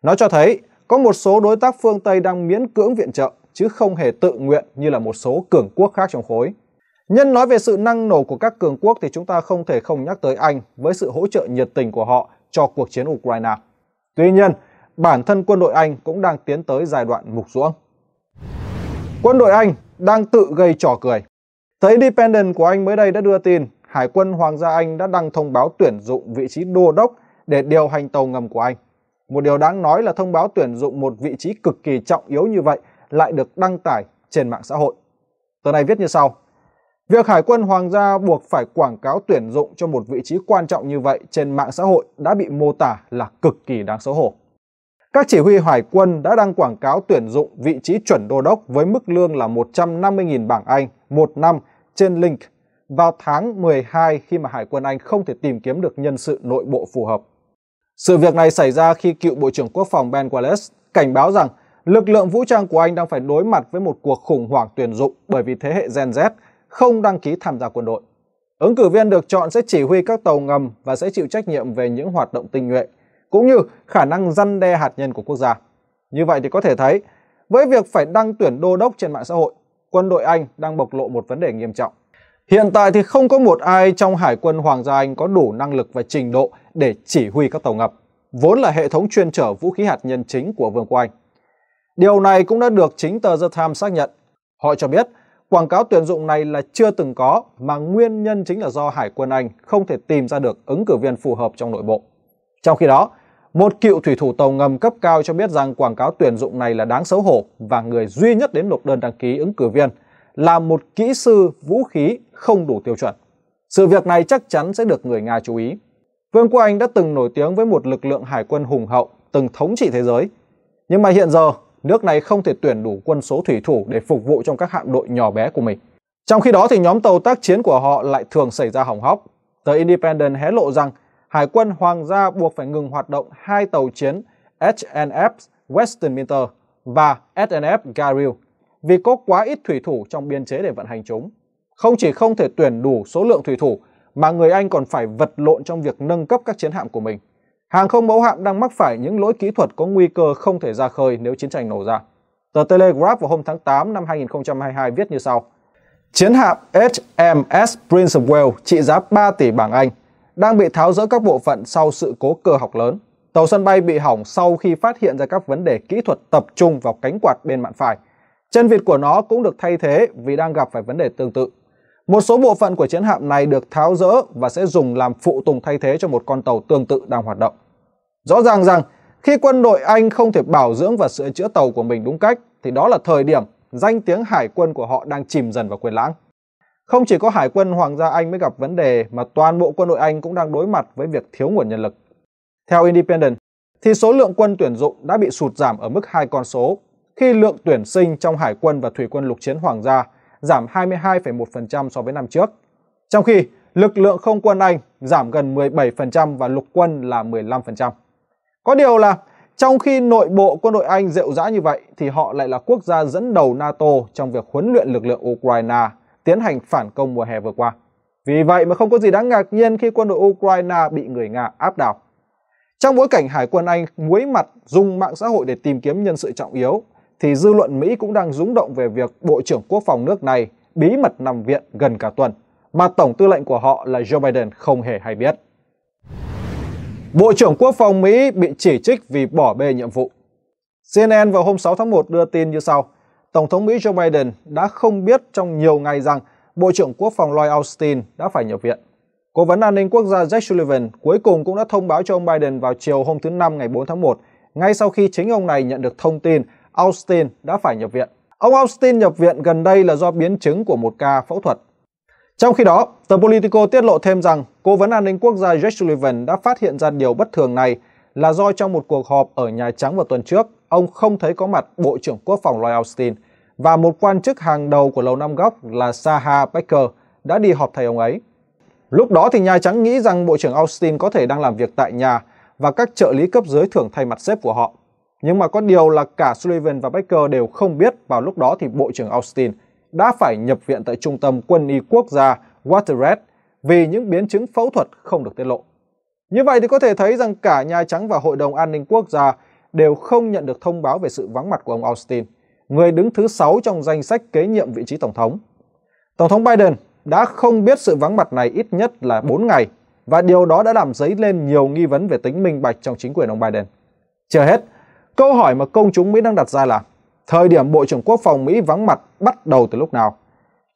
Nó cho thấy có một số đối tác phương Tây đang miễn cưỡng viện trợ chứ không hề tự nguyện như là một số cường quốc khác trong khối. Nhân nói về sự năng nổ của các cường quốc thì chúng ta không thể không nhắc tới Anh với sự hỗ trợ nhiệt tình của họ cho cuộc chiến Ukraine. Tuy nhiên, bản thân quân đội Anh cũng đang tiến tới giai đoạn mục ruỗng. Quân đội Anh đang tự gây trò cười. Tờ Independent của Anh mới đây đã đưa tin, Hải quân Hoàng gia Anh đã đăng thông báo tuyển dụng vị trí đô đốc để điều hành tàu ngầm của Anh. Một điều đáng nói là thông báo tuyển dụng một vị trí cực kỳ trọng yếu như vậy lại được đăng tải trên mạng xã hội. Tờ này viết như sau. Việc Hải quân Hoàng gia buộc phải quảng cáo tuyển dụng cho một vị trí quan trọng như vậy trên mạng xã hội đã bị mô tả là cực kỳ đáng xấu hổ. Các chỉ huy hải quân đã đăng quảng cáo tuyển dụng vị trí chuẩn đô đốc với mức lương là 150.000 bảng Anh một năm trên link vào tháng 12 khi mà Hải quân Anh không thể tìm kiếm được nhân sự nội bộ phù hợp. Sự việc này xảy ra khi cựu Bộ trưởng Quốc phòng Ben Wallace cảnh báo rằng lực lượng vũ trang của Anh đang phải đối mặt với một cuộc khủng hoảng tuyển dụng bởi vì thế hệ Gen Z không đăng ký tham gia quân đội. Ứng cử viên được chọn sẽ chỉ huy các tàu ngầm và sẽ chịu trách nhiệm về những hoạt động tinh nhuệ, cũng như khả năng răn đe hạt nhân của quốc gia. Như vậy thì có thể thấy, với việc phải đăng tuyển đô đốc trên mạng xã hội, quân đội Anh đang bộc lộ một vấn đề nghiêm trọng. Hiện tại thì không có một ai trong Hải quân Hoàng gia Anh có đủ năng lực và trình độ để chỉ huy các tàu ngầm, vốn là hệ thống chuyên trở vũ khí hạt nhân chính của Vương quốc Anh. Điều này cũng đã được chính tờ The Times xác nhận. Họ cho biết quảng cáo tuyển dụng này là chưa từng có mà nguyên nhân chính là do Hải quân Anh không thể tìm ra được ứng cử viên phù hợp trong nội bộ. Trong khi đó, một cựu thủy thủ tàu ngầm cấp cao cho biết rằng quảng cáo tuyển dụng này là đáng xấu hổ và người duy nhất đến nộp đơn đăng ký ứng cử viên là một kỹ sư vũ khí không đủ tiêu chuẩn. Sự việc này chắc chắn sẽ được người Nga chú ý. Vương quốc Anh đã từng nổi tiếng với một lực lượng hải quân hùng hậu, từng thống trị thế giới. Nhưng mà hiện giờ, nước này không thể tuyển đủ quân số thủy thủ để phục vụ trong các hạm đội nhỏ bé của mình. Trong khi đó thì nhóm tàu tác chiến của họ lại thường xảy ra hỏng hóc. Tờ Independent hé lộ rằng Hải quân Hoàng gia buộc phải ngừng hoạt động hai tàu chiến HNF Westminster và SNF Garrill vì có quá ít thủy thủ trong biên chế để vận hành chúng. Không chỉ không thể tuyển đủ số lượng thủy thủ, mà người Anh còn phải vật lộn trong việc nâng cấp các chiến hạm của mình. Hàng không mẫu hạm đang mắc phải những lỗi kỹ thuật có nguy cơ không thể ra khơi nếu chiến tranh nổ ra. Tờ Telegraph vào hôm tháng 8 năm 2022 viết như sau. Chiến hạm HMS Prince of Wales trị giá 3 tỷ bảng Anh đang bị tháo rỡ các bộ phận sau sự cố cơ học lớn. Tàu sân bay bị hỏng sau khi phát hiện ra các vấn đề kỹ thuật tập trung vào cánh quạt bên mạn phải – Chân vịt của nó cũng được thay thế vì đang gặp phải vấn đề tương tự. Một số bộ phận của chiến hạm này được tháo rỡ và sẽ dùng làm phụ tùng thay thế cho một con tàu tương tự đang hoạt động. Rõ ràng rằng, khi quân đội Anh không thể bảo dưỡng và sửa chữa tàu của mình đúng cách, thì đó là thời điểm danh tiếng hải quân của họ đang chìm dần vào quên lãng. Không chỉ có hải quân Hoàng gia Anh mới gặp vấn đề mà toàn bộ quân đội Anh cũng đang đối mặt với việc thiếu nguồn nhân lực. Theo Independent, thì số lượng quân tuyển dụng đã bị sụt giảm ở mức hai con số khi lượng tuyển sinh trong Hải quân và Thủy quân lục chiến Hoàng gia giảm 22,1% so với năm trước. Trong khi lực lượng không quân Anh giảm gần 17% và lục quân là 15%. Có điều là trong khi nội bộ quân đội Anh rệu rã như vậy thì họ lại là quốc gia dẫn đầu NATO trong việc huấn luyện lực lượng Ukraine tiến hành phản công mùa hè vừa qua. Vì vậy mà không có gì đáng ngạc nhiên khi quân đội Ukraine bị người Nga áp đảo. Trong bối cảnh Hải quân Anh muối mặt dùng mạng xã hội để tìm kiếm nhân sự trọng yếu thì dư luận Mỹ cũng đang rúng động về việc Bộ trưởng Quốc phòng nước này bí mật nằm viện gần cả tuần, mà Tổng tư lệnh của họ là Joe Biden không hề hay biết. Bộ trưởng Quốc phòng Mỹ bị chỉ trích vì bỏ bê nhiệm vụ. CNN vào hôm 6 tháng 1 đưa tin như sau. Tổng thống Mỹ Joe Biden đã không biết trong nhiều ngày rằng Bộ trưởng Quốc phòng Lloyd Austin đã phải nhập viện. Cố vấn an ninh quốc gia Jack Sullivan cuối cùng cũng đã thông báo cho ông Biden vào chiều hôm thứ Năm ngày 4 tháng 1, ngay sau khi chính ông này nhận được thông tin Austin đã phải nhập viện. Ông Austin nhập viện gần đây là do biến chứng của một ca phẫu thuật. Trong khi đó, tờ Politico tiết lộ thêm rằng cố vấn an ninh quốc gia Jack Sullivan đã phát hiện ra điều bất thường này là do trong một cuộc họp ở Nhà Trắng vào tuần trước, ông không thấy có mặt Bộ trưởng Quốc phòng Lloyd Austin và một quan chức hàng đầu của Lầu Năm Góc là Saha Baker đã đi họp thay ông ấy. Lúc đó thì Nhà Trắng nghĩ rằng Bộ trưởng Austin có thể đang làm việc tại nhà và các trợ lý cấp dưới thường thay mặt sếp của họ. Nhưng mà có điều là cả Sullivan và Baker đều không biết vào lúc đó thì Bộ trưởng Austin đã phải nhập viện tại Trung tâm Quân y Quốc gia Waterred vì những biến chứng phẫu thuật không được tiết lộ. Như vậy thì có thể thấy rằng cả Nhà Trắng và Hội đồng An ninh Quốc gia đều không nhận được thông báo về sự vắng mặt của ông Austin, người đứng thứ 6 trong danh sách kế nhiệm vị trí Tổng thống. Tổng thống Biden đã không biết sự vắng mặt này ít nhất là 4 ngày và điều đó đã làm dấy lên nhiều nghi vấn về tính minh bạch trong chính quyền ông Biden. Chưa hết, câu hỏi mà công chúng Mỹ đang đặt ra là thời điểm Bộ trưởng Quốc phòng Mỹ vắng mặt bắt đầu từ lúc nào?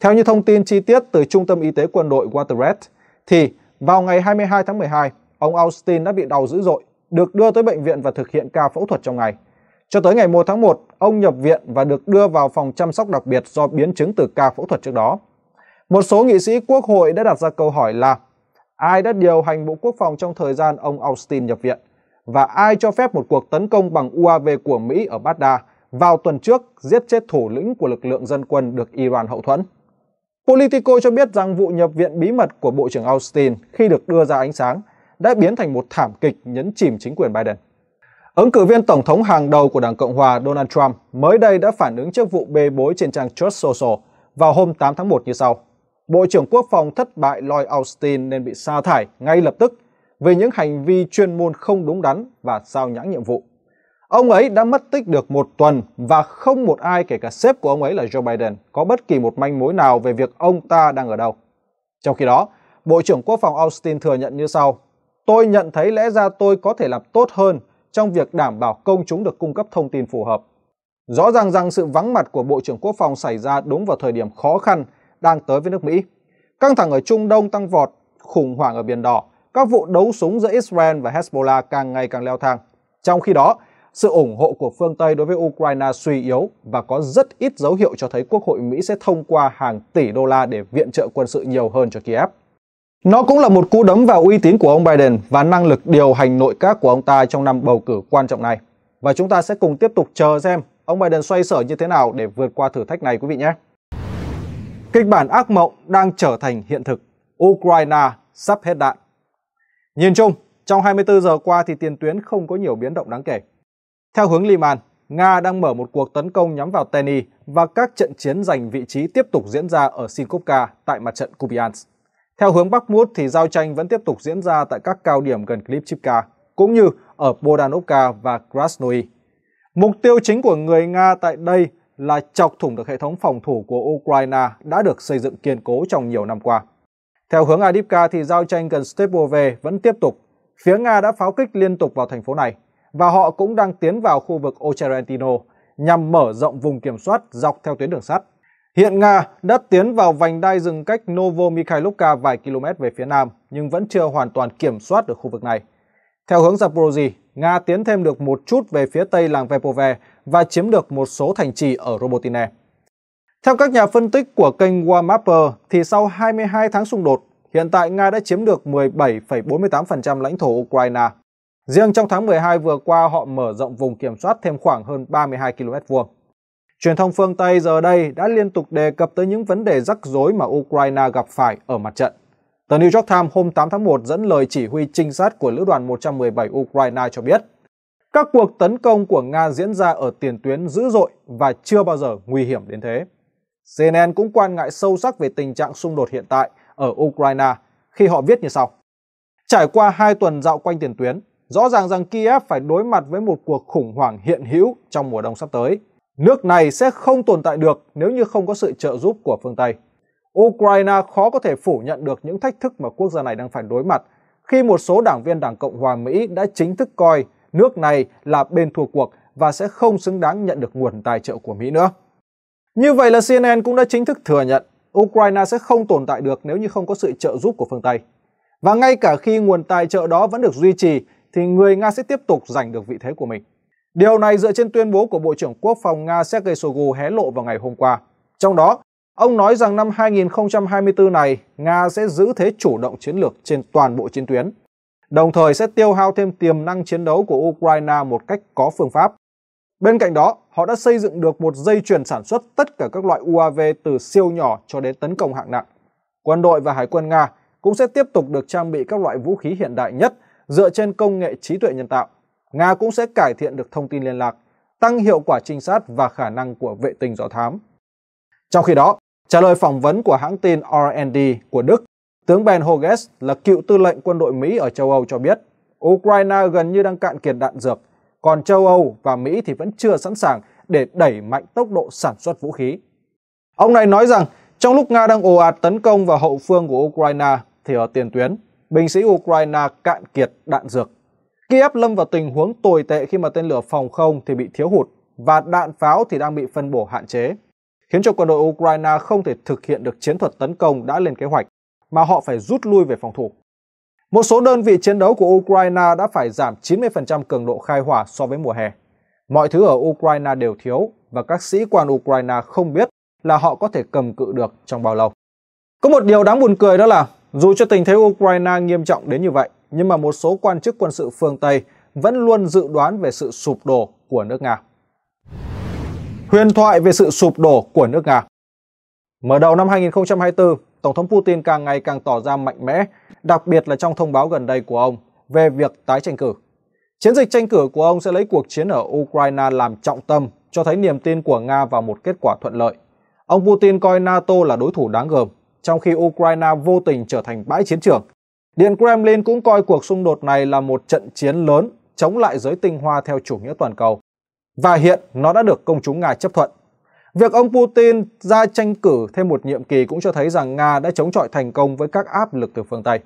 Theo như thông tin chi tiết từ Trung tâm Y tế quân đội Waterred, thì vào ngày 22 tháng 12, ông Austin đã bị đau dữ dội, được đưa tới bệnh viện và thực hiện ca phẫu thuật trong ngày. Cho tới ngày 1 tháng 1, ông nhập viện và được đưa vào phòng chăm sóc đặc biệt do biến chứng từ ca phẫu thuật trước đó. Một số nghị sĩ quốc hội đã đặt ra câu hỏi là ai đã điều hành Bộ Quốc phòng trong thời gian ông Austin nhập viện và ai cho phép một cuộc tấn công bằng UAV của Mỹ ở Baghdad vào tuần trước giết chết thủ lĩnh của lực lượng dân quân được Iran hậu thuẫn. Politico cho biết rằng vụ nhập viện bí mật của Bộ trưởng Austin khi được đưa ra ánh sáng đã biến thành một thảm kịch nhấn chìm chính quyền Biden. Ứng cử viên tổng thống hàng đầu của Đảng Cộng hòa Donald Trump mới đây đã phản ứng trước vụ bê bối trên trang Truth Social vào hôm 8 tháng 1 như sau. Bộ trưởng Quốc phòng thất bại Lloyd Austin nên bị sa thải ngay lập tức vì những hành vi chuyên môn không đúng đắn và sao nhãng nhiệm vụ. Ông ấy đã mất tích được một tuần và không một ai kể cả sếp của ông ấy là Joe Biden có bất kỳ một manh mối nào về việc ông ta đang ở đâu. Trong khi đó, Bộ trưởng Quốc phòng Austin thừa nhận như sau. Tôi nhận thấy lẽ ra tôi có thể làm tốt hơn trong việc đảm bảo công chúng được cung cấp thông tin phù hợp. Rõ ràng rằng sự vắng mặt của Bộ trưởng Quốc phòng xảy ra đúng vào thời điểm khó khăn đang tới với nước Mỹ. Căng thẳng ở Trung Đông tăng vọt, khủng hoảng ở Biển Đỏ, các vụ đấu súng giữa Israel và Hezbollah càng ngày càng leo thang. Trong khi đó, sự ủng hộ của phương Tây đối với Ukraine suy yếu và có rất ít dấu hiệu cho thấy Quốc hội Mỹ sẽ thông qua hàng tỷ đô la để viện trợ quân sự nhiều hơn cho Kiev. Nó cũng là một cú đấm vào uy tín của ông Biden và năng lực điều hành nội các của ông ta trong năm bầu cử quan trọng này. Và chúng ta sẽ cùng tiếp tục chờ xem ông Biden xoay sở như thế nào để vượt qua thử thách này quý vị nhé. Kịch bản ác mộng đang trở thành hiện thực. Ukraine sắp hết đạn. Nhìn chung, trong 24 giờ qua thì tiền tuyến không có nhiều biến động đáng kể. Theo hướng Liman, Nga đang mở một cuộc tấn công nhắm vào Teni và các trận chiến giành vị trí tiếp tục diễn ra ở Sinkovka tại mặt trận Kupiansk. Theo hướng Bakhmut thì giao tranh vẫn tiếp tục diễn ra tại các cao điểm gần Klipchivka, cũng như ở Bodanovka và Krasnoy. Mục tiêu chính của người Nga tại đây là chọc thủng được hệ thống phòng thủ của Ukraine đã được xây dựng kiên cố trong nhiều năm qua. Theo hướng Adipka thì giao tranh gần Stepove vẫn tiếp tục. Phía Nga đã pháo kích liên tục vào thành phố này và họ cũng đang tiến vào khu vực Ocherentino nhằm mở rộng vùng kiểm soát dọc theo tuyến đường sắt. Hiện Nga đã tiến vào vành đai rừng cách Novomikhailovka vài km về phía nam nhưng vẫn chưa hoàn toàn kiểm soát được khu vực này. Theo hướng Zaporozhye, Nga tiến thêm được một chút về phía tây làng Vepove và chiếm được một số thành trì ở Robotine. Theo các nhà phân tích của kênh Warmapper, thì sau 22 tháng xung đột, hiện tại Nga đã chiếm được 17,48% lãnh thổ Ukraine. Riêng trong tháng 12 vừa qua, họ mở rộng vùng kiểm soát thêm khoảng hơn 32 km vuông. Truyền thông phương Tây giờ đây đã liên tục đề cập tới những vấn đề rắc rối mà Ukraine gặp phải ở mặt trận. Tờ New York Times hôm 8 tháng 1 dẫn lời chỉ huy trinh sát của Lữ đoàn 117 Ukraine cho biết, các cuộc tấn công của Nga diễn ra ở tiền tuyến dữ dội và chưa bao giờ nguy hiểm đến thế. CNN cũng quan ngại sâu sắc về tình trạng xung đột hiện tại ở Ukraine khi họ viết như sau. Trải qua hai tuần dạo quanh tiền tuyến, rõ ràng rằng Kiev phải đối mặt với một cuộc khủng hoảng hiện hữu trong mùa đông sắp tới. Nước này sẽ không tồn tại được nếu như không có sự trợ giúp của phương Tây. Ukraine khó có thể phủ nhận được những thách thức mà quốc gia này đang phải đối mặt khi một số đảng viên Đảng Cộng hòa Mỹ đã chính thức coi nước này là bên thua cuộc và sẽ không xứng đáng nhận được nguồn tài trợ của Mỹ nữa. Như vậy là CNN cũng đã chính thức thừa nhận Ukraine sẽ không tồn tại được nếu như không có sự trợ giúp của phương Tây. Và ngay cả khi nguồn tài trợ đó vẫn được duy trì, thì người Nga sẽ tiếp tục giành được vị thế của mình. Điều này dựa trên tuyên bố của Bộ trưởng Quốc phòng Nga Sergei Shoigu hé lộ vào ngày hôm qua. Trong đó, ông nói rằng năm 2024 này, Nga sẽ giữ thế chủ động chiến lược trên toàn bộ chiến tuyến. đồng thời sẽ tiêu hao thêm tiềm năng chiến đấu của Ukraine một cách có phương pháp. Bên cạnh đó, họ đã xây dựng được một dây chuyền sản xuất tất cả các loại UAV từ siêu nhỏ cho đến tấn công hạng nặng. Quân đội và hải quân Nga cũng sẽ tiếp tục được trang bị các loại vũ khí hiện đại nhất dựa trên công nghệ trí tuệ nhân tạo. Nga cũng sẽ cải thiện được thông tin liên lạc, tăng hiệu quả trinh sát và khả năng của vệ tinh do thám. Trong khi đó, trả lời phỏng vấn của hãng tin RND của Đức, tướng Ben Hoges là cựu tư lệnh quân đội Mỹ ở châu Âu cho biết, Ukraine gần như đang cạn kiệt đạn dược, còn châu Âu và Mỹ thì vẫn chưa sẵn sàng để đẩy mạnh tốc độ sản xuất vũ khí. Ông này nói rằng trong lúc Nga đang ồ ạt tấn công vào hậu phương của Ukraine thì ở tiền tuyến, binh sĩ Ukraine cạn kiệt đạn dược. Kiev lâm vào tình huống tồi tệ khi mà tên lửa phòng không thì bị thiếu hụt và đạn pháo thì đang bị phân bổ hạn chế, khiến cho quân đội Ukraine không thể thực hiện được chiến thuật tấn công đã lên kế hoạch, mà họ phải rút lui về phòng thủ. Một số đơn vị chiến đấu của Ukraine đã phải giảm 90% cường độ khai hỏa so với mùa hè. Mọi thứ ở Ukraine đều thiếu và các sĩ quan Ukraine không biết là họ có thể cầm cự được trong bao lâu. Có một điều đáng buồn cười đó là dù cho tình thế Ukraine nghiêm trọng đến như vậy, nhưng mà một số quan chức quân sự phương Tây vẫn luôn dự đoán về sự sụp đổ của nước Nga. Huyền thoại về sự sụp đổ của nước Nga Mở đầu năm 2024, Tổng thống Putin càng ngày càng tỏ ra mạnh mẽ, đặc biệt là trong thông báo gần đây của ông về việc tái tranh cử. Chiến dịch tranh cử của ông sẽ lấy cuộc chiến ở Ukraine làm trọng tâm, cho thấy niềm tin của Nga vào một kết quả thuận lợi. Ông Putin coi NATO là đối thủ đáng gờm, trong khi Ukraine vô tình trở thành bãi chiến trường. Điện Kremlin cũng coi cuộc xung đột này là một trận chiến lớn, chống lại giới tinh hoa theo chủ nghĩa toàn cầu. Và hiện nó đã được công chúng Nga chấp thuận. Việc ông Putin ra tranh cử thêm một nhiệm kỳ cũng cho thấy rằng Nga đã chống chọi thành công với các áp lực từ phương Tây.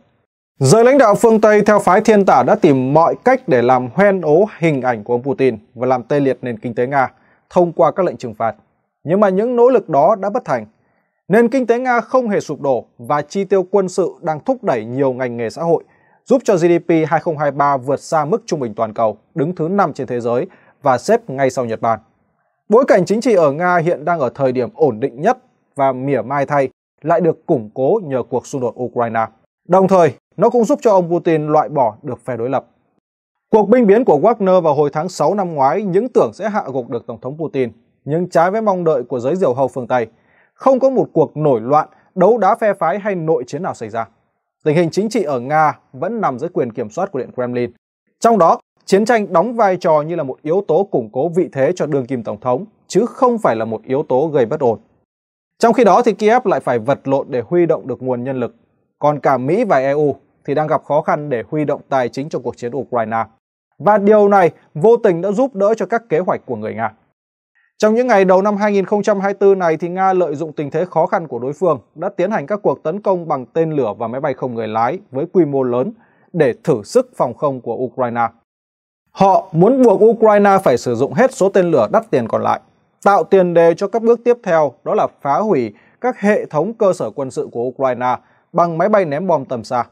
Giới lãnh đạo phương Tây theo phái thiên tả đã tìm mọi cách để làm hoen ố hình ảnh của ông Putin và làm tê liệt nền kinh tế Nga thông qua các lệnh trừng phạt. Nhưng mà những nỗ lực đó đã bất thành. Nền kinh tế Nga không hề sụp đổ và chi tiêu quân sự đang thúc đẩy nhiều ngành nghề xã hội, giúp cho GDP 2023 vượt xa mức trung bình toàn cầu, đứng thứ 5 trên thế giới và xếp ngay sau Nhật Bản. Bối cảnh chính trị ở Nga hiện đang ở thời điểm ổn định nhất và mỉa mai thay lại được củng cố nhờ cuộc xung đột Ukraine. Đồng thời, nó cũng giúp cho ông Putin loại bỏ được phe đối lập. Cuộc binh biến của Wagner vào hồi tháng 6 năm ngoái những tưởng sẽ hạ gục được Tổng thống Putin, nhưng trái với mong đợi của giới diều hầu phương Tây, không có một cuộc nổi loạn, đấu đá phe phái hay nội chiến nào xảy ra. Tình hình chính trị ở Nga vẫn nằm dưới quyền kiểm soát của Điện Kremlin. Trong đó, chiến tranh đóng vai trò như là một yếu tố củng cố vị thế cho đương kim tổng thống, chứ không phải là một yếu tố gây bất ổn. Trong khi đó thì Kiev lại phải vật lộn để huy động được nguồn nhân lực, còn cả Mỹ và EU thì đang gặp khó khăn để huy động tài chính cho cuộc chiến Ukraine. Và điều này vô tình đã giúp đỡ cho các kế hoạch của người Nga. Trong những ngày đầu năm 2024 này thì Nga lợi dụng tình thế khó khăn của đối phương đã tiến hành các cuộc tấn công bằng tên lửa và máy bay không người lái với quy mô lớn để thử sức phòng không của Ukraine. Họ muốn buộc Ukraine phải sử dụng hết số tên lửa đắt tiền còn lại, tạo tiền đề cho các bước tiếp theo đó là phá hủy các hệ thống cơ sở quân sự của Ukraine bằng máy bay ném bom tầm xa.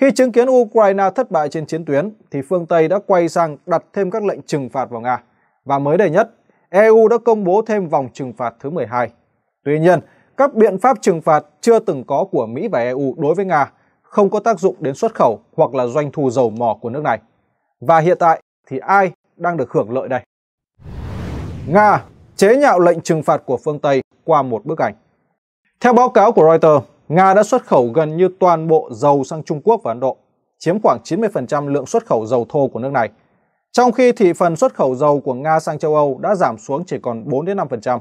Khi chứng kiến Ukraine thất bại trên chiến tuyến thì phương Tây đã quay sang đặt thêm các lệnh trừng phạt vào Nga. Và mới đây nhất, EU đã công bố thêm vòng trừng phạt thứ 12. Tuy nhiên, các biện pháp trừng phạt chưa từng có của Mỹ và EU đối với Nga không có tác dụng đến xuất khẩu hoặc là doanh thu dầu mỏ của nước này. Và hiện tại thì ai đang được hưởng lợi đây? Nga chế nhạo lệnh trừng phạt của phương Tây qua một bức ảnh. Theo báo cáo của Reuters, Nga đã xuất khẩu gần như toàn bộ dầu sang Trung Quốc và Ấn Độ, chiếm khoảng 90% lượng xuất khẩu dầu thô của nước này. Trong khi thị phần xuất khẩu dầu của Nga sang châu Âu đã giảm xuống chỉ còn 4 đến 5%.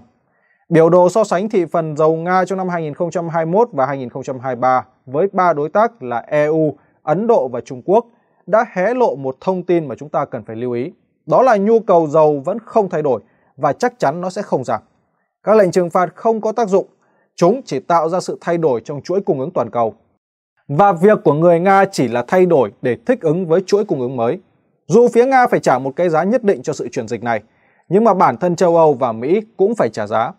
Biểu đồ so sánh thị phần dầu Nga trong năm 2021 và 2023 với ba đối tác là EU, Ấn Độ và Trung Quốc đã hé lộ một thông tin mà chúng ta cần phải lưu ý. Đó là nhu cầu dầu vẫn không thay đổi và chắc chắn nó sẽ không giảm. Các lệnh trừng phạt không có tác dụng, chúng chỉ tạo ra sự thay đổi trong chuỗi cung ứng toàn cầu. Và việc của người Nga chỉ là thay đổi để thích ứng với chuỗi cung ứng mới. Dù phía Nga phải trả một cái giá nhất định cho sự chuyển dịch này, nhưng mà bản thân châu Âu và Mỹ cũng phải trả giá.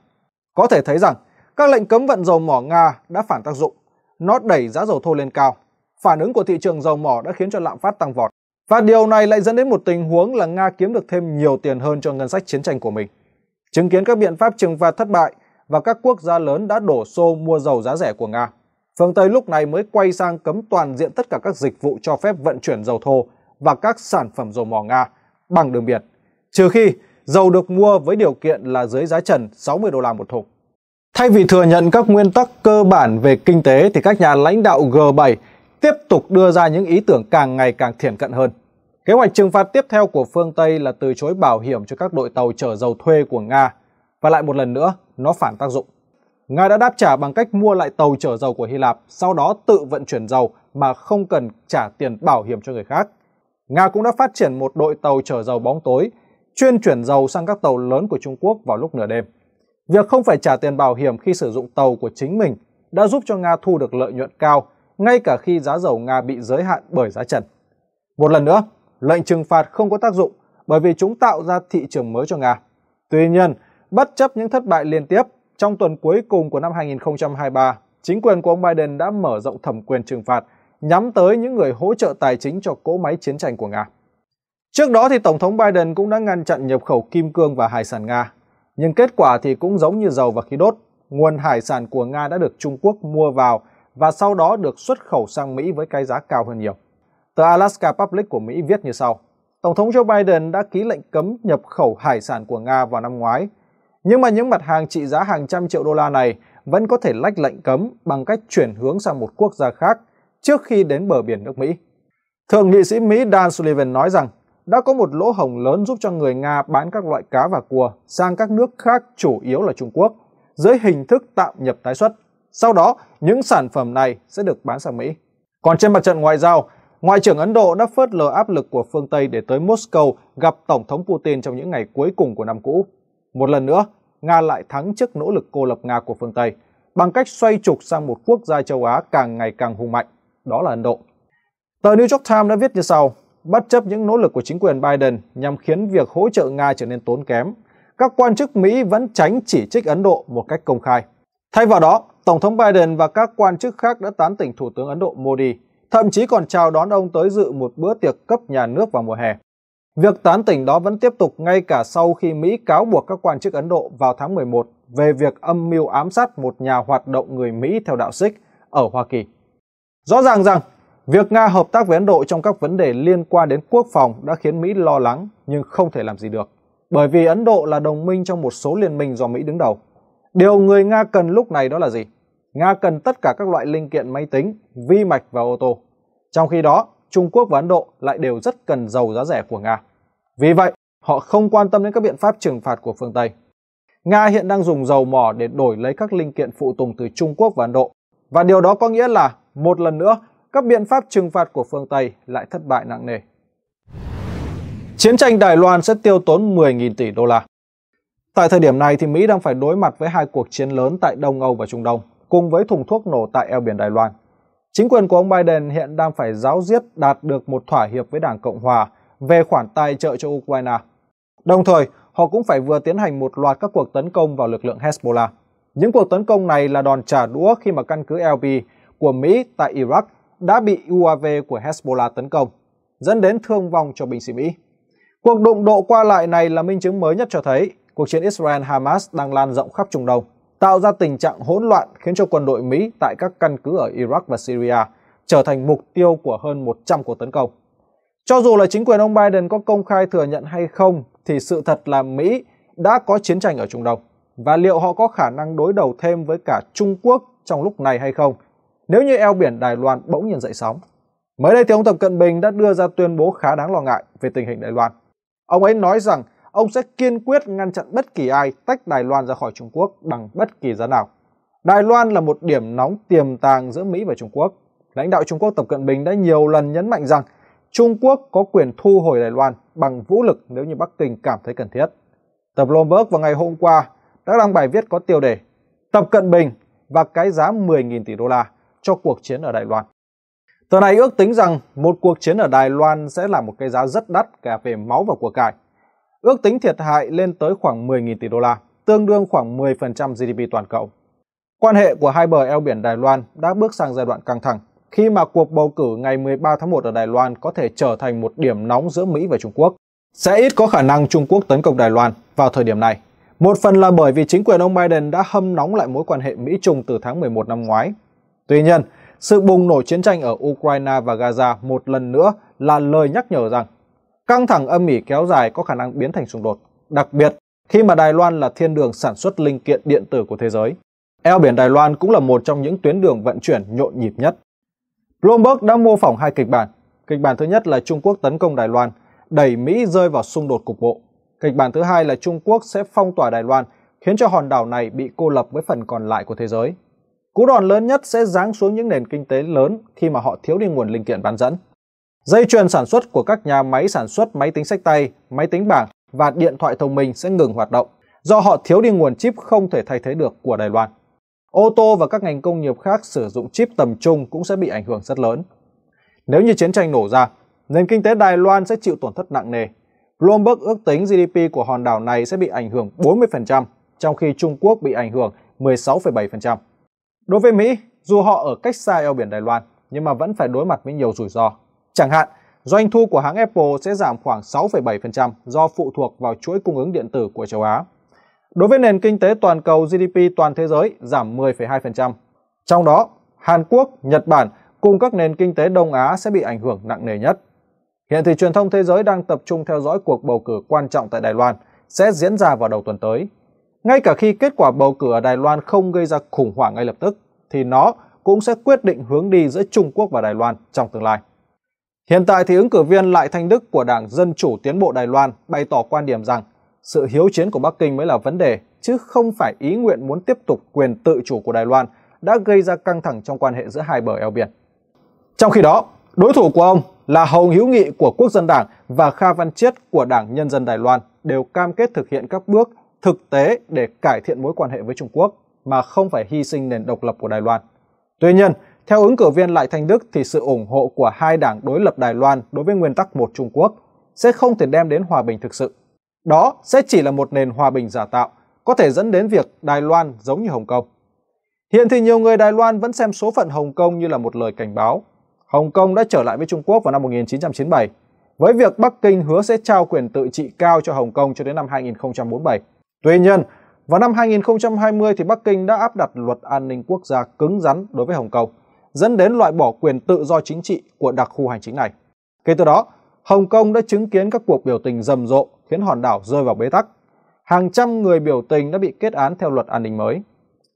Có thể thấy rằng các lệnh cấm vận dầu mỏ Nga đã phản tác dụng, nó đẩy giá dầu thô lên cao. Phản ứng của thị trường dầu mỏ đã khiến cho lạm phát tăng vọt. Và điều này lại dẫn đến một tình huống là Nga kiếm được thêm nhiều tiền hơn cho ngân sách chiến tranh của mình. Chứng kiến các biện pháp trừng phạt thất bại và các quốc gia lớn đã đổ xô mua dầu giá rẻ của Nga. phương Tây lúc này mới quay sang cấm toàn diện tất cả các dịch vụ cho phép vận chuyển dầu thô và các sản phẩm dầu mỏ Nga bằng đường biển, trừ khi dầu được mua với điều kiện là dưới giá trần 60 đô la một thùng. Thay vì thừa nhận các nguyên tắc cơ bản về kinh tế thì các nhà lãnh đạo G7 tiếp tục đưa ra những ý tưởng càng ngày càng thiển cận hơn. Kế hoạch trừng phạt tiếp theo của phương Tây là từ chối bảo hiểm cho các đội tàu chở dầu thuê của Nga và lại một lần nữa nó phản tác dụng. Nga đã đáp trả bằng cách mua lại tàu chở dầu của Hy Lạp, sau đó tự vận chuyển dầu mà không cần trả tiền bảo hiểm cho người khác. Nga cũng đã phát triển một đội tàu chở dầu bóng tối, chuyên chuyển dầu sang các tàu lớn của Trung Quốc vào lúc nửa đêm. Việc không phải trả tiền bảo hiểm khi sử dụng tàu của chính mình đã giúp cho Nga thu được lợi nhuận cao, ngay cả khi giá dầu Nga bị giới hạn bởi giá trần. Một lần nữa, lệnh trừng phạt không có tác dụng bởi vì chúng tạo ra thị trường mới cho Nga. Tuy nhiên, bất chấp những thất bại liên tiếp, trong tuần cuối cùng của năm 2023, chính quyền của ông Biden đã mở rộng thẩm quyền trừng phạt nhắm tới những người hỗ trợ tài chính cho cỗ máy chiến tranh của Nga. Trước đó thì Tổng thống Biden cũng đã ngăn chặn nhập khẩu kim cương và hải sản Nga. Nhưng kết quả thì cũng giống như dầu và khí đốt, nguồn hải sản của Nga đã được Trung Quốc mua vào và sau đó được xuất khẩu sang Mỹ với cái giá cao hơn nhiều. Tờ Alaska Public của Mỹ viết như sau. Tổng thống Joe Biden đã ký lệnh cấm nhập khẩu hải sản của Nga vào năm ngoái. Nhưng mà những mặt hàng trị giá hàng trăm triệu đô la này vẫn có thể lách lệnh cấm bằng cách chuyển hướng sang một quốc gia khác trước khi đến bờ biển nước Mỹ. Thượng nghị sĩ Mỹ Dan Sullivan nói rằng đã có một lỗ hổng lớn giúp cho người Nga bán các loại cá và cua sang các nước khác chủ yếu là Trung Quốc dưới hình thức tạm nhập tái xuất. Sau đó, những sản phẩm này sẽ được bán sang Mỹ. Còn trên mặt trận ngoại giao, Ngoại trưởng Ấn Độ đã phớt lờ áp lực của phương Tây để tới Moscow gặp Tổng thống Putin trong những ngày cuối cùng của năm cũ. Một lần nữa, Nga lại thắng trước nỗ lực cô lập Nga của phương Tây bằng cách xoay trục sang một quốc gia châu Á càng ngày càng hùng mạnh, đó là Ấn Độ. Tờ New York Times đã viết như sau, bất chấp những nỗ lực của chính quyền Biden nhằm khiến việc hỗ trợ Nga trở nên tốn kém, các quan chức Mỹ vẫn tránh chỉ trích Ấn Độ một cách công khai. Thay vào đó, Tổng thống Biden và các quan chức khác đã tán tỉnh Thủ tướng Ấn Độ Modi thậm chí còn chào đón ông tới dự một bữa tiệc cấp nhà nước vào mùa hè. Việc tán tỉnh đó vẫn tiếp tục ngay cả sau khi Mỹ cáo buộc các quan chức Ấn Độ vào tháng 11 về việc âm mưu ám sát một nhà hoạt động người Mỹ theo đạo Sikh ở Hoa Kỳ. Rõ ràng rằng, việc Nga hợp tác với Ấn Độ trong các vấn đề liên quan đến quốc phòng đã khiến Mỹ lo lắng nhưng không thể làm gì được, bởi vì Ấn Độ là đồng minh trong một số liên minh do Mỹ đứng đầu. Điều người Nga cần lúc này đó là gì? Nga cần tất cả các loại linh kiện máy tính, vi mạch và ô tô. Trong khi đó, Trung Quốc và Ấn Độ lại đều rất cần dầu giá rẻ của Nga. Vì vậy, họ không quan tâm đến các biện pháp trừng phạt của phương Tây. Nga hiện đang dùng dầu mỏ để đổi lấy các linh kiện phụ tùng từ Trung Quốc và Ấn Độ. Và điều đó có nghĩa là, một lần nữa, các biện pháp trừng phạt của phương Tây lại thất bại nặng nề. Chiến tranh Đài Loan sẽ tiêu tốn 10.000 tỷ đô la. Tại thời điểm này thì Mỹ đang phải đối mặt với hai cuộc chiến lớn tại Đông Âu và Trung Đông cùng với thùng thuốc nổ tại eo biển Đài Loan. Chính quyền của ông Biden hiện đang phải giáo diết đạt được một thỏa hiệp với Đảng Cộng Hòa về khoản tài trợ cho Ukraine. Đồng thời, họ cũng phải vừa tiến hành một loạt các cuộc tấn công vào lực lượng Hezbollah. Những cuộc tấn công này là đòn trả đũa khi mà căn cứ LB của Mỹ tại Iraq đã bị UAV của Hezbollah tấn công, dẫn đến thương vong cho binh sĩ Mỹ. Cuộc đụng độ qua lại này là minh chứng mới nhất cho thấy cuộc chiến Israel-Hamas đang lan rộng khắp Trung Đông tạo ra tình trạng hỗn loạn khiến cho quân đội Mỹ tại các căn cứ ở Iraq và Syria trở thành mục tiêu của hơn 100 cuộc tấn công. Cho dù là chính quyền ông Biden có công khai thừa nhận hay không thì sự thật là Mỹ đã có chiến tranh ở Trung Đông và liệu họ có khả năng đối đầu thêm với cả Trung Quốc trong lúc này hay không nếu như eo biển Đài Loan bỗng nhiên dậy sóng. Mới đây thì ông Tập Cận Bình đã đưa ra tuyên bố khá đáng lo ngại về tình hình Đài Loan. Ông ấy nói rằng ông sẽ kiên quyết ngăn chặn bất kỳ ai tách Đài Loan ra khỏi Trung Quốc bằng bất kỳ giá nào. Đài Loan là một điểm nóng tiềm tàng giữa Mỹ và Trung Quốc. Lãnh đạo Trung Quốc Tập Cận Bình đã nhiều lần nhấn mạnh rằng Trung Quốc có quyền thu hồi Đài Loan bằng vũ lực nếu như Bắc Kinh cảm thấy cần thiết. Tập Bloomberg vào ngày hôm qua đã đăng bài viết có tiêu đề Tập Cận Bình và cái giá 10.000 tỷ đô la cho cuộc chiến ở Đài Loan. Tờ này ước tính rằng một cuộc chiến ở Đài Loan sẽ là một cái giá rất đắt cả về máu và của cải ước tính thiệt hại lên tới khoảng 10.000 tỷ đô la, tương đương khoảng 10% GDP toàn cầu. Quan hệ của hai bờ eo biển Đài Loan đã bước sang giai đoạn căng thẳng khi mà cuộc bầu cử ngày 13 tháng 1 ở Đài Loan có thể trở thành một điểm nóng giữa Mỹ và Trung Quốc. Sẽ ít có khả năng Trung Quốc tấn công Đài Loan vào thời điểm này. Một phần là bởi vì chính quyền ông Biden đã hâm nóng lại mối quan hệ Mỹ-Trung từ tháng 11 năm ngoái. Tuy nhiên, sự bùng nổ chiến tranh ở Ukraine và Gaza một lần nữa là lời nhắc nhở rằng căng thẳng âm ỉ kéo dài có khả năng biến thành xung đột, đặc biệt khi mà Đài Loan là thiên đường sản xuất linh kiện điện tử của thế giới. Eo biển Đài Loan cũng là một trong những tuyến đường vận chuyển nhộn nhịp nhất. Bloomberg đã mô phỏng hai kịch bản. Kịch bản thứ nhất là Trung Quốc tấn công Đài Loan, đẩy Mỹ rơi vào xung đột cục bộ. Kịch bản thứ hai là Trung Quốc sẽ phong tỏa Đài Loan, khiến cho hòn đảo này bị cô lập với phần còn lại của thế giới. Cú đòn lớn nhất sẽ giáng xuống những nền kinh tế lớn khi mà họ thiếu đi nguồn linh kiện bán dẫn. Dây chuyền sản xuất của các nhà máy sản xuất máy tính sách tay, máy tính bảng và điện thoại thông minh sẽ ngừng hoạt động do họ thiếu đi nguồn chip không thể thay thế được của Đài Loan. Ô tô và các ngành công nghiệp khác sử dụng chip tầm trung cũng sẽ bị ảnh hưởng rất lớn. Nếu như chiến tranh nổ ra, nền kinh tế Đài Loan sẽ chịu tổn thất nặng nề. Bloomberg ước tính GDP của hòn đảo này sẽ bị ảnh hưởng 40%, trong khi Trung Quốc bị ảnh hưởng 16,7%. Đối với Mỹ, dù họ ở cách xa eo biển Đài Loan, nhưng mà vẫn phải đối mặt với nhiều rủi ro. Chẳng hạn, doanh thu của hãng Apple sẽ giảm khoảng 6,7% do phụ thuộc vào chuỗi cung ứng điện tử của châu Á. Đối với nền kinh tế toàn cầu GDP toàn thế giới giảm 10,2%. Trong đó, Hàn Quốc, Nhật Bản cùng các nền kinh tế Đông Á sẽ bị ảnh hưởng nặng nề nhất. Hiện thì truyền thông thế giới đang tập trung theo dõi cuộc bầu cử quan trọng tại Đài Loan sẽ diễn ra vào đầu tuần tới. Ngay cả khi kết quả bầu cử ở Đài Loan không gây ra khủng hoảng ngay lập tức, thì nó cũng sẽ quyết định hướng đi giữa Trung Quốc và Đài Loan trong tương lai. Hiện tại thì ứng cử viên Lại Thanh Đức của Đảng Dân Chủ Tiến bộ Đài Loan bày tỏ quan điểm rằng sự hiếu chiến của Bắc Kinh mới là vấn đề, chứ không phải ý nguyện muốn tiếp tục quyền tự chủ của Đài Loan đã gây ra căng thẳng trong quan hệ giữa hai bờ eo biển. Trong khi đó, đối thủ của ông là Hồng Hiếu Nghị của Quốc dân Đảng và Kha Văn Chiết của Đảng Nhân dân Đài Loan đều cam kết thực hiện các bước thực tế để cải thiện mối quan hệ với Trung Quốc mà không phải hy sinh nền độc lập của Đài Loan. Tuy nhiên, theo ứng cử viên Lại Thanh Đức thì sự ủng hộ của hai đảng đối lập Đài Loan đối với nguyên tắc một Trung Quốc sẽ không thể đem đến hòa bình thực sự. Đó sẽ chỉ là một nền hòa bình giả tạo, có thể dẫn đến việc Đài Loan giống như Hồng Kông. Hiện thì nhiều người Đài Loan vẫn xem số phận Hồng Kông như là một lời cảnh báo. Hồng Kông đã trở lại với Trung Quốc vào năm 1997, với việc Bắc Kinh hứa sẽ trao quyền tự trị cao cho Hồng Kông cho đến năm 2047. Tuy nhiên, vào năm 2020 thì Bắc Kinh đã áp đặt luật an ninh quốc gia cứng rắn đối với Hồng Kông, dẫn đến loại bỏ quyền tự do chính trị của đặc khu hành chính này. Kể từ đó, Hồng Kông đã chứng kiến các cuộc biểu tình rầm rộ khiến hòn đảo rơi vào bế tắc. Hàng trăm người biểu tình đã bị kết án theo luật an ninh mới.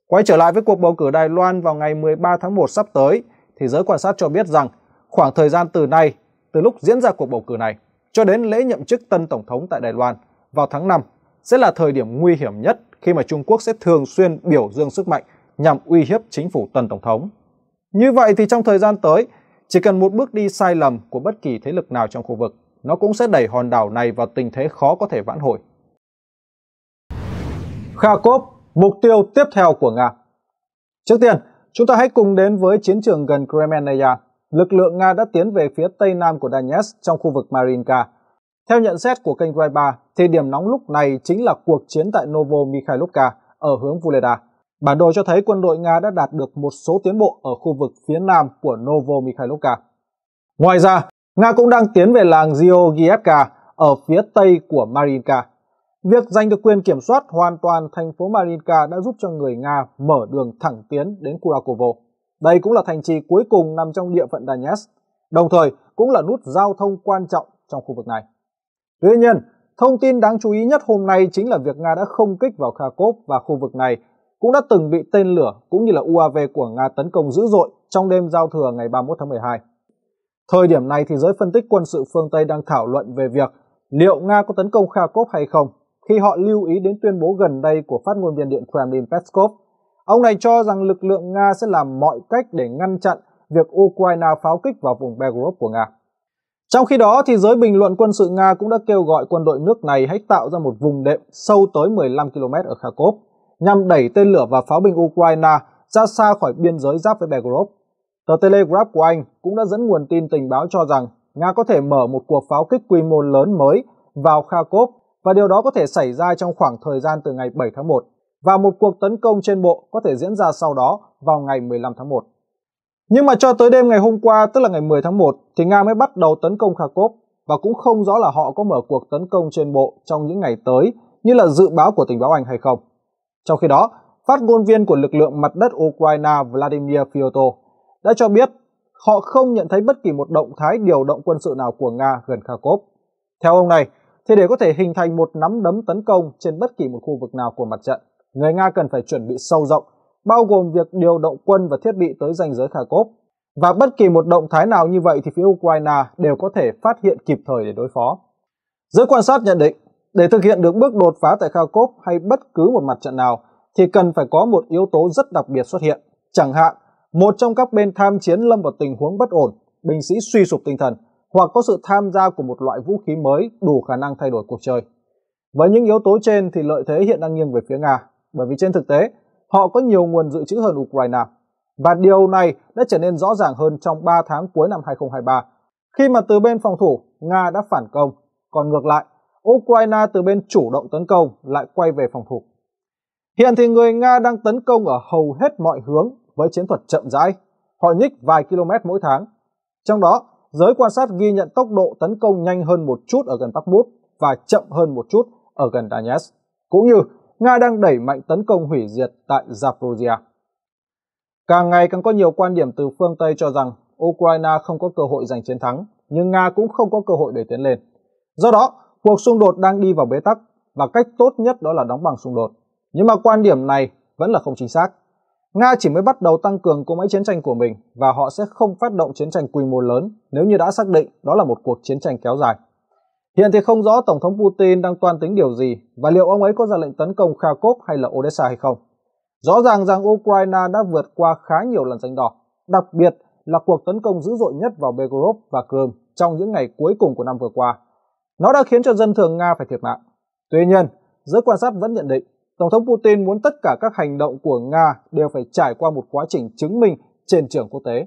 Quay trở lại với cuộc bầu cử Đài Loan vào ngày 13 tháng 1 sắp tới, thì giới quan sát cho biết rằng khoảng thời gian từ nay, từ lúc diễn ra cuộc bầu cử này, cho đến lễ nhậm chức tân tổng thống tại Đài Loan vào tháng 5 sẽ là thời điểm nguy hiểm nhất khi mà Trung Quốc sẽ thường xuyên biểu dương sức mạnh nhằm uy hiếp chính phủ tân tổng thống. Như vậy thì trong thời gian tới, chỉ cần một bước đi sai lầm của bất kỳ thế lực nào trong khu vực, nó cũng sẽ đẩy hòn đảo này vào tình thế khó có thể vãn hồi. Kharkov, mục tiêu tiếp theo của Nga Trước tiên, chúng ta hãy cùng đến với chiến trường gần Kremenaya. Lực lượng Nga đã tiến về phía tây nam của Donetsk trong khu vực Marinka. Theo nhận xét của kênh Rai 3, thì điểm nóng lúc này chính là cuộc chiến tại Novo Mikhailovka ở hướng Vuleda. Bản đồ cho thấy quân đội Nga đã đạt được một số tiến bộ ở khu vực phía nam của Novo Mikhailovka. Ngoài ra, Nga cũng đang tiến về làng Georgievka ở phía tây của Marinka. Việc giành được quyền kiểm soát hoàn toàn thành phố Marinka đã giúp cho người Nga mở đường thẳng tiến đến Kurakovo. Đây cũng là thành trì cuối cùng nằm trong địa phận Donetsk, đồng thời cũng là nút giao thông quan trọng trong khu vực này. Tuy nhiên, thông tin đáng chú ý nhất hôm nay chính là việc Nga đã không kích vào Kharkov và khu vực này cũng đã từng bị tên lửa cũng như là UAV của Nga tấn công dữ dội trong đêm giao thừa ngày 31 tháng 12. Thời điểm này thì giới phân tích quân sự phương Tây đang thảo luận về việc liệu Nga có tấn công Kharkov hay không khi họ lưu ý đến tuyên bố gần đây của phát ngôn viên Điện Kremlin Peskov. Ông này cho rằng lực lượng Nga sẽ làm mọi cách để ngăn chặn việc Ukraine pháo kích vào vùng Belgorod của Nga. Trong khi đó, thì giới bình luận quân sự Nga cũng đã kêu gọi quân đội nước này hãy tạo ra một vùng đệm sâu tới 15 km ở Kharkov nhằm đẩy tên lửa và pháo binh Ukraine ra xa khỏi biên giới giáp với Belgorod. Tờ Telegraph của Anh cũng đã dẫn nguồn tin tình báo cho rằng Nga có thể mở một cuộc pháo kích quy mô lớn mới vào Kharkov và điều đó có thể xảy ra trong khoảng thời gian từ ngày 7 tháng 1 và một cuộc tấn công trên bộ có thể diễn ra sau đó vào ngày 15 tháng 1. Nhưng mà cho tới đêm ngày hôm qua, tức là ngày 10 tháng 1, thì Nga mới bắt đầu tấn công Kharkov và cũng không rõ là họ có mở cuộc tấn công trên bộ trong những ngày tới như là dự báo của tình báo Anh hay không. Trong khi đó, phát ngôn viên của lực lượng mặt đất Ukraine Vladimir Fyodor đã cho biết họ không nhận thấy bất kỳ một động thái điều động quân sự nào của Nga gần Kharkov. Theo ông này, thì để có thể hình thành một nắm đấm tấn công trên bất kỳ một khu vực nào của mặt trận, người Nga cần phải chuẩn bị sâu rộng, bao gồm việc điều động quân và thiết bị tới ranh giới Kharkov. Và bất kỳ một động thái nào như vậy thì phía Ukraine đều có thể phát hiện kịp thời để đối phó. Giới quan sát nhận định, để thực hiện được bước đột phá tại Kharkov hay bất cứ một mặt trận nào thì cần phải có một yếu tố rất đặc biệt xuất hiện. Chẳng hạn, một trong các bên tham chiến lâm vào tình huống bất ổn, binh sĩ suy sụp tinh thần hoặc có sự tham gia của một loại vũ khí mới đủ khả năng thay đổi cuộc chơi. Với những yếu tố trên thì lợi thế hiện đang nghiêng về phía Nga, bởi vì trên thực tế, họ có nhiều nguồn dự trữ hơn Ukraine. Và điều này đã trở nên rõ ràng hơn trong 3 tháng cuối năm 2023, khi mà từ bên phòng thủ, Nga đã phản công, còn ngược lại, Ukraine từ bên chủ động tấn công lại quay về phòng thủ. Hiện thì người Nga đang tấn công ở hầu hết mọi hướng với chiến thuật chậm rãi, họ nhích vài km mỗi tháng. Trong đó, giới quan sát ghi nhận tốc độ tấn công nhanh hơn một chút ở gần Bakhmut và chậm hơn một chút ở gần Donetsk. Cũng như Nga đang đẩy mạnh tấn công hủy diệt tại Zaporizhia. Càng ngày càng có nhiều quan điểm từ phương Tây cho rằng Ukraine không có cơ hội giành chiến thắng, nhưng Nga cũng không có cơ hội để tiến lên. Do đó, cuộc xung đột đang đi vào bế tắc và cách tốt nhất đó là đóng bằng xung đột. Nhưng mà quan điểm này vẫn là không chính xác. Nga chỉ mới bắt đầu tăng cường cỗ máy chiến tranh của mình và họ sẽ không phát động chiến tranh quy mô lớn nếu như đã xác định đó là một cuộc chiến tranh kéo dài. Hiện thì không rõ Tổng thống Putin đang toan tính điều gì và liệu ông ấy có ra lệnh tấn công Kharkov hay là Odessa hay không. Rõ ràng rằng Ukraine đã vượt qua khá nhiều lần ranh đỏ, đặc biệt là cuộc tấn công dữ dội nhất vào Belgorod và Crimea trong những ngày cuối cùng của năm vừa qua. Nó đã khiến cho dân thường Nga phải thiệt mạng. Tuy nhiên, giới quan sát vẫn nhận định Tổng thống Putin muốn tất cả các hành động của Nga đều phải trải qua một quá trình chứng minh trên trường quốc tế.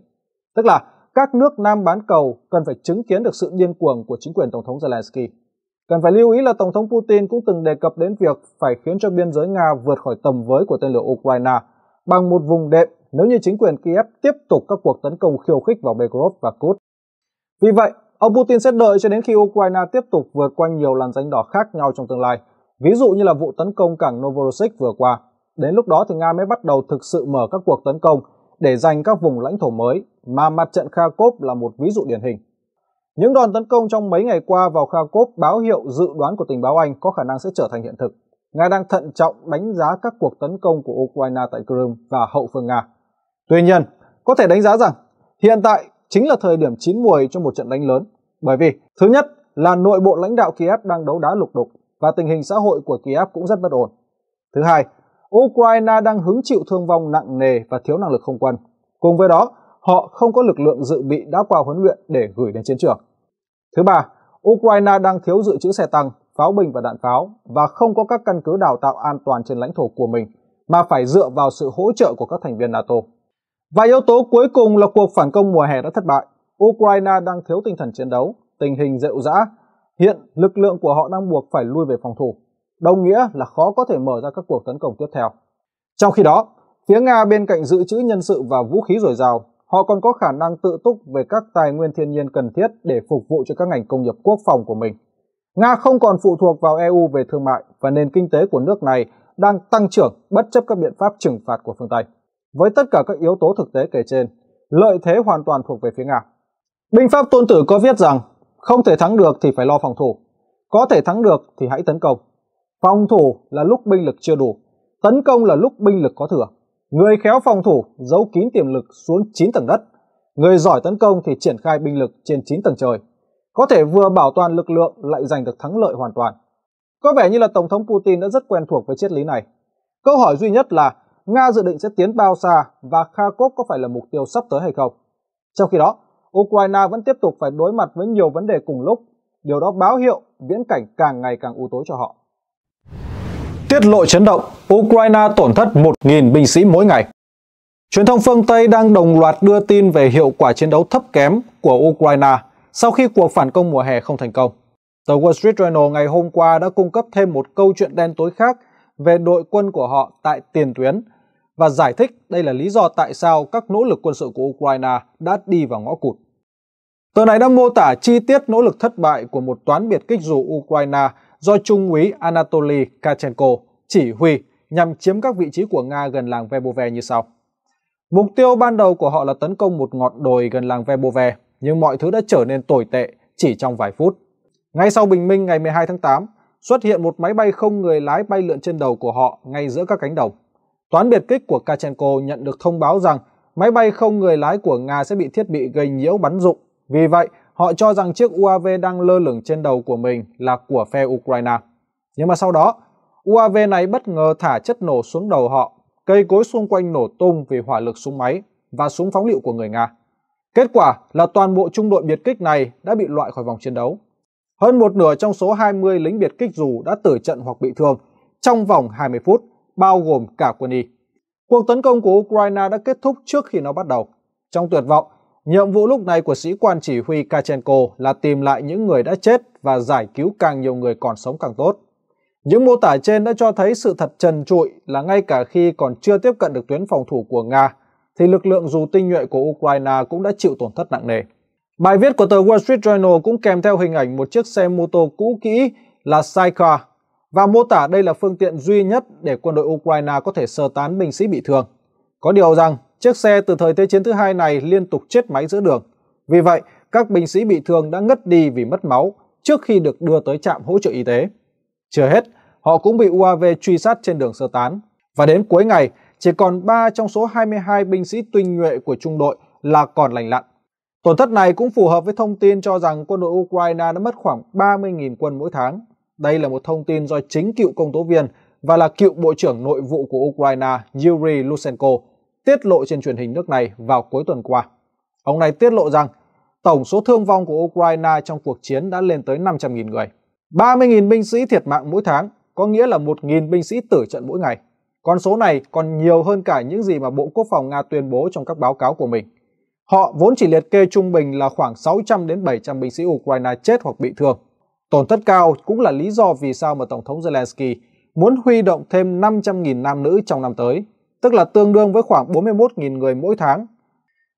Tức là các nước Nam bán cầu cần phải chứng kiến được sự điên cuồng của chính quyền Tổng thống Zelensky. Cần phải lưu ý là Tổng thống Putin cũng từng đề cập đến việc phải khiến cho biên giới Nga vượt khỏi tầm với của tên lửa Ukraine bằng một vùng đệm nếu như chính quyền Kiev tiếp tục các cuộc tấn công khiêu khích vào Belgorod và Kut. Vì vậy, ông Putin sẽ đợi cho đến khi Ukraine tiếp tục vượt qua nhiều làn danh đỏ khác nhau trong tương lai Ví dụ như là vụ tấn công cảng Novorossiysk vừa qua. Đến lúc đó thì Nga mới bắt đầu thực sự mở các cuộc tấn công để giành các vùng lãnh thổ mới, mà mặt trận Kharkov là một ví dụ điển hình. Những đòn tấn công trong mấy ngày qua vào Kharkov báo hiệu dự đoán của tình báo Anh có khả năng sẽ trở thành hiện thực. Nga đang thận trọng đánh giá các cuộc tấn công của Ukraine tại Crimea và hậu phương Nga. Tuy nhiên, có thể đánh giá rằng hiện tại chính là thời điểm chín muồi cho một trận đánh lớn. Bởi vì, thứ nhất là nội bộ lãnh đạo Kiev đang đấu đá lục đục và tình hình xã hội của Kiev cũng rất bất ổn. Thứ hai, Ukraine đang hứng chịu thương vong nặng nề và thiếu năng lực không quân. Cùng với đó, họ không có lực lượng dự bị đã qua huấn luyện để gửi đến chiến trường. Thứ ba, Ukraine đang thiếu dự trữ xe tăng, pháo binh và đạn pháo và không có các căn cứ đào tạo an toàn trên lãnh thổ của mình, mà phải dựa vào sự hỗ trợ của các thành viên NATO. Và yếu tố cuối cùng là cuộc phản công mùa hè đã thất bại. Ukraine đang thiếu tinh thần chiến đấu, tình hình rệu rã Hiện lực lượng của họ đang buộc phải lui về phòng thủ, đồng nghĩa là khó có thể mở ra các cuộc tấn công tiếp theo. Trong khi đó, phía Nga bên cạnh dự trữ nhân sự và vũ khí dồi dào, họ còn có khả năng tự túc về các tài nguyên thiên nhiên cần thiết để phục vụ cho các ngành công nghiệp quốc phòng của mình. Nga không còn phụ thuộc vào EU về thương mại và nền kinh tế của nước này đang tăng trưởng bất chấp các biện pháp trừng phạt của phương Tây. Với tất cả các yếu tố thực tế kể trên, lợi thế hoàn toàn thuộc về phía Nga. Binh pháp tôn tử có viết rằng không thể thắng được thì phải lo phòng thủ. Có thể thắng được thì hãy tấn công. Phòng thủ là lúc binh lực chưa đủ. Tấn công là lúc binh lực có thừa. Người khéo phòng thủ giấu kín tiềm lực xuống 9 tầng đất. Người giỏi tấn công thì triển khai binh lực trên 9 tầng trời. Có thể vừa bảo toàn lực lượng lại giành được thắng lợi hoàn toàn. Có vẻ như là Tổng thống Putin đã rất quen thuộc với triết lý này. Câu hỏi duy nhất là Nga dự định sẽ tiến bao xa và Kharkov có phải là mục tiêu sắp tới hay không? Trong khi đó, Ukraine vẫn tiếp tục phải đối mặt với nhiều vấn đề cùng lúc. Điều đó báo hiệu viễn cảnh càng ngày càng u tối cho họ. Tiết lộ chấn động, Ukraine tổn thất 1.000 binh sĩ mỗi ngày. Truyền thông phương Tây đang đồng loạt đưa tin về hiệu quả chiến đấu thấp kém của Ukraine sau khi cuộc phản công mùa hè không thành công. Tờ Wall Street Journal ngày hôm qua đã cung cấp thêm một câu chuyện đen tối khác về đội quân của họ tại tiền tuyến và giải thích đây là lý do tại sao các nỗ lực quân sự của Ukraine đã đi vào ngõ cụt. Tờ này đã mô tả chi tiết nỗ lực thất bại của một toán biệt kích dù Ukraine do Trung úy Anatoly Kachenko chỉ huy nhằm chiếm các vị trí của Nga gần làng Vebove như sau. Mục tiêu ban đầu của họ là tấn công một ngọn đồi gần làng Vebove, nhưng mọi thứ đã trở nên tồi tệ chỉ trong vài phút. Ngay sau bình minh ngày 12 tháng 8, xuất hiện một máy bay không người lái bay lượn trên đầu của họ ngay giữa các cánh đồng. Toán biệt kích của Kachenko nhận được thông báo rằng máy bay không người lái của Nga sẽ bị thiết bị gây nhiễu bắn dụng. Vì vậy, họ cho rằng chiếc UAV đang lơ lửng trên đầu của mình là của phe Ukraine. Nhưng mà sau đó, UAV này bất ngờ thả chất nổ xuống đầu họ, cây cối xung quanh nổ tung vì hỏa lực súng máy và súng phóng lựu của người Nga. Kết quả là toàn bộ trung đội biệt kích này đã bị loại khỏi vòng chiến đấu. Hơn một nửa trong số 20 lính biệt kích dù đã tử trận hoặc bị thương trong vòng 20 phút, bao gồm cả quân y. Cuộc tấn công của Ukraine đã kết thúc trước khi nó bắt đầu. Trong tuyệt vọng, nhiệm vụ lúc này của sĩ quan chỉ huy Kachenko là tìm lại những người đã chết và giải cứu càng nhiều người còn sống càng tốt. Những mô tả trên đã cho thấy sự thật trần trụi là ngay cả khi còn chưa tiếp cận được tuyến phòng thủ của Nga, thì lực lượng dù tinh nhuệ của Ukraine cũng đã chịu tổn thất nặng nề. Bài viết của tờ Wall Street Journal cũng kèm theo hình ảnh một chiếc xe mô tô cũ kỹ là Sidecar và mô tả đây là phương tiện duy nhất để quân đội Ukraine có thể sơ tán binh sĩ bị thương. Có điều rằng, chiếc xe từ thời Thế chiến thứ hai này liên tục chết máy giữa đường. Vì vậy, các binh sĩ bị thương đã ngất đi vì mất máu trước khi được đưa tới trạm hỗ trợ y tế. Chưa hết, họ cũng bị UAV truy sát trên đường sơ tán. Và đến cuối ngày, chỉ còn 3 trong số 22 binh sĩ tinh nhuệ của trung đội là còn lành lặn. Tổn thất này cũng phù hợp với thông tin cho rằng quân đội Ukraine đã mất khoảng 30.000 quân mỗi tháng. Đây là một thông tin do chính cựu công tố viên và là cựu Bộ trưởng Nội vụ của Ukraine Yuri Lusenko tiết lộ trên truyền hình nước này vào cuối tuần qua. Ông này tiết lộ rằng tổng số thương vong của Ukraine trong cuộc chiến đã lên tới 500.000 người. 30.000 binh sĩ thiệt mạng mỗi tháng, có nghĩa là 1.000 binh sĩ tử trận mỗi ngày. Con số này còn nhiều hơn cả những gì mà Bộ Quốc phòng Nga tuyên bố trong các báo cáo của mình. Họ vốn chỉ liệt kê trung bình là khoảng 600 đến 700 binh sĩ Ukraine chết hoặc bị thương. Tổn thất cao cũng là lý do vì sao mà Tổng thống Zelensky muốn huy động thêm 500.000 nam nữ trong năm tới, tức là tương đương với khoảng 41.000 người mỗi tháng.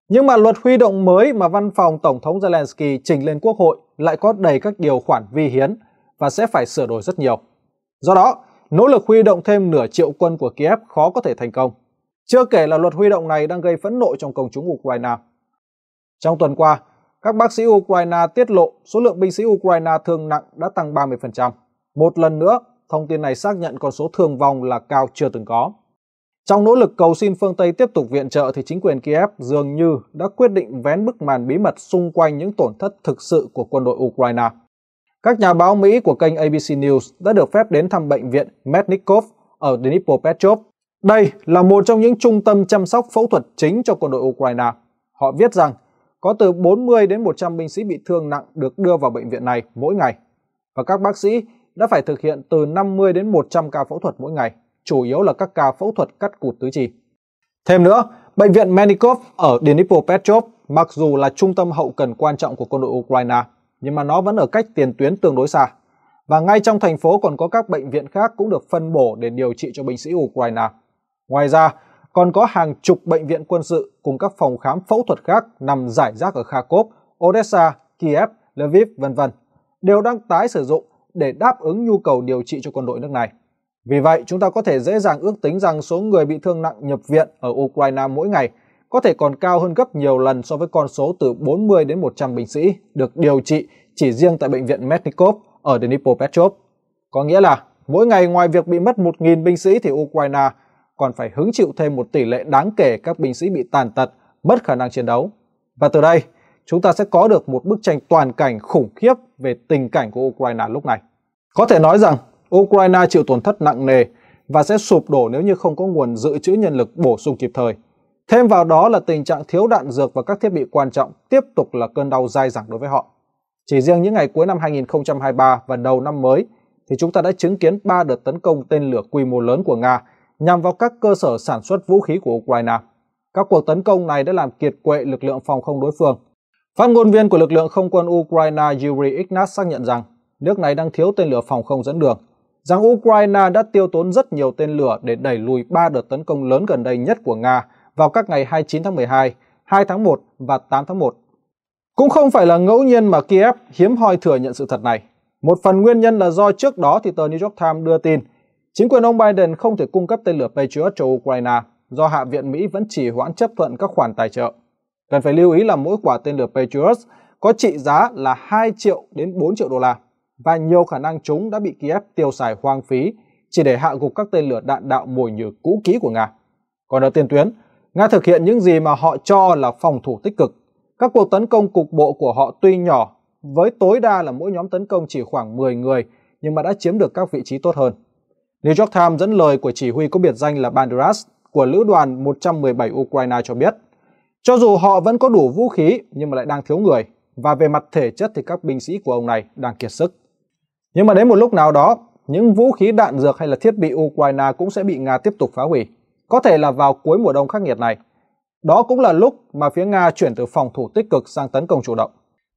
Nhưng mà luật huy động mới mà văn phòng Tổng thống Zelensky trình lên Quốc hội lại có đầy các điều khoản vi hiến và sẽ phải sửa đổi rất nhiều. Do đó, nỗ lực huy động thêm nửa triệu quân của Kiev khó có thể thành công. Chưa kể là luật huy động này đang gây phẫn nộ trong công chúng Ukraine. Trong tuần qua, các bác sĩ Ukraine tiết lộ số lượng binh sĩ Ukraine thương nặng đã tăng 30%. Một lần nữa, thông tin này xác nhận con số thương vong là cao chưa từng có. Trong nỗ lực cầu xin phương Tây tiếp tục viện trợ thì chính quyền Kiev dường như đã quyết định vén bức màn bí mật xung quanh những tổn thất thực sự của quân đội Ukraine. Các nhà báo Mỹ của kênh ABC News đã được phép đến thăm bệnh viện Mednikov ở Dnipropetrovsk. Đây là một trong những trung tâm chăm sóc phẫu thuật chính cho quân đội Ukraine. Họ viết rằng có từ 40 đến 100 binh sĩ bị thương nặng được đưa vào bệnh viện này mỗi ngày. Và các bác sĩ đã phải thực hiện từ 50 đến 100 ca phẫu thuật mỗi ngày, chủ yếu là các ca phẫu thuật cắt cụt tứ chi. Thêm nữa, bệnh viện Menikov ở Dnipropetrovsk mặc dù là trung tâm hậu cần quan trọng của quân đội Ukraine, nhưng mà nó vẫn ở cách tiền tuyến tương đối xa. Và ngay trong thành phố còn có các bệnh viện khác cũng được phân bổ để điều trị cho binh sĩ Ukraine. Ngoài ra, còn có hàng chục bệnh viện quân sự cùng các phòng khám phẫu thuật khác nằm rải rác ở Kharkov, Odessa, Kiev, Lviv, vân vân, đều đang tái sử dụng để đáp ứng nhu cầu điều trị cho quân đội nước này. Vì vậy, chúng ta có thể dễ dàng ước tính rằng số người bị thương nặng nhập viện ở Ukraine mỗi ngày có thể còn cao hơn gấp nhiều lần so với con số từ 40 đến 100 binh sĩ được điều trị chỉ riêng tại bệnh viện Mednikov ở Dnipropetrovsk. Có nghĩa là mỗi ngày ngoài việc bị mất 1.000 binh sĩ thì Ukraine còn phải hứng chịu thêm một tỷ lệ đáng kể các binh sĩ bị tàn tật, mất khả năng chiến đấu. Và từ đây, chúng ta sẽ có được một bức tranh toàn cảnh khủng khiếp về tình cảnh của Ukraine lúc này. Có thể nói rằng Ukraine chịu tổn thất nặng nề và sẽ sụp đổ nếu như không có nguồn dự trữ nhân lực bổ sung kịp thời. Thêm vào đó là tình trạng thiếu đạn dược và các thiết bị quan trọng tiếp tục là cơn đau dai dẳng đối với họ. Chỉ riêng những ngày cuối năm 2023 và đầu năm mới thì chúng ta đã chứng kiến 3 đợt tấn công tên lửa quy mô lớn của Nga nhằm vào các cơ sở sản xuất vũ khí của Ukraine. Các cuộc tấn công này đã làm kiệt quệ lực lượng phòng không đối phương. Phát ngôn viên của lực lượng không quân Ukraine Yuri Ignat xác nhận rằng nước này đang thiếu tên lửa phòng không dẫn đường, rằng Ukraine đã tiêu tốn rất nhiều tên lửa để đẩy lùi ba đợt tấn công lớn gần đây nhất của Nga vào các ngày 29 tháng 12, 2 tháng 1 và 8 tháng 1. Cũng không phải là ngẫu nhiên mà Kiev hiếm hoi thừa nhận sự thật này. Một phần nguyên nhân là do trước đó thì tờ New York Times đưa tin chính quyền ông Biden không thể cung cấp tên lửa Patriot cho Ukraine do Hạ viện Mỹ vẫn chỉ hoãn chấp thuận các khoản tài trợ. Cần phải lưu ý là mỗi quả tên lửa Patriot có trị giá là 2 triệu đến 4 triệu đô la và nhiều khả năng chúng đã bị Kiev tiêu xài hoang phí chỉ để hạ gục các tên lửa đạn đạo mồi nhử cũ kỹ của Nga. Còn ở tiền tuyến, Nga thực hiện những gì mà họ cho là phòng thủ tích cực. Các cuộc tấn công cục bộ của họ tuy nhỏ, với tối đa là mỗi nhóm tấn công chỉ khoảng 10 người, nhưng mà đã chiếm được các vị trí tốt hơn. New York Times dẫn lời của chỉ huy có biệt danh là Banderas của Lữ đoàn 117 Ukraine cho biết, cho dù họ vẫn có đủ vũ khí nhưng mà lại đang thiếu người, và về mặt thể chất thì các binh sĩ của ông này đang kiệt sức. Nhưng mà đến một lúc nào đó, những vũ khí đạn dược hay là thiết bị Ukraine cũng sẽ bị Nga tiếp tục phá hủy, có thể là vào cuối mùa đông khắc nghiệt này. Đó cũng là lúc mà phía Nga chuyển từ phòng thủ tích cực sang tấn công chủ động.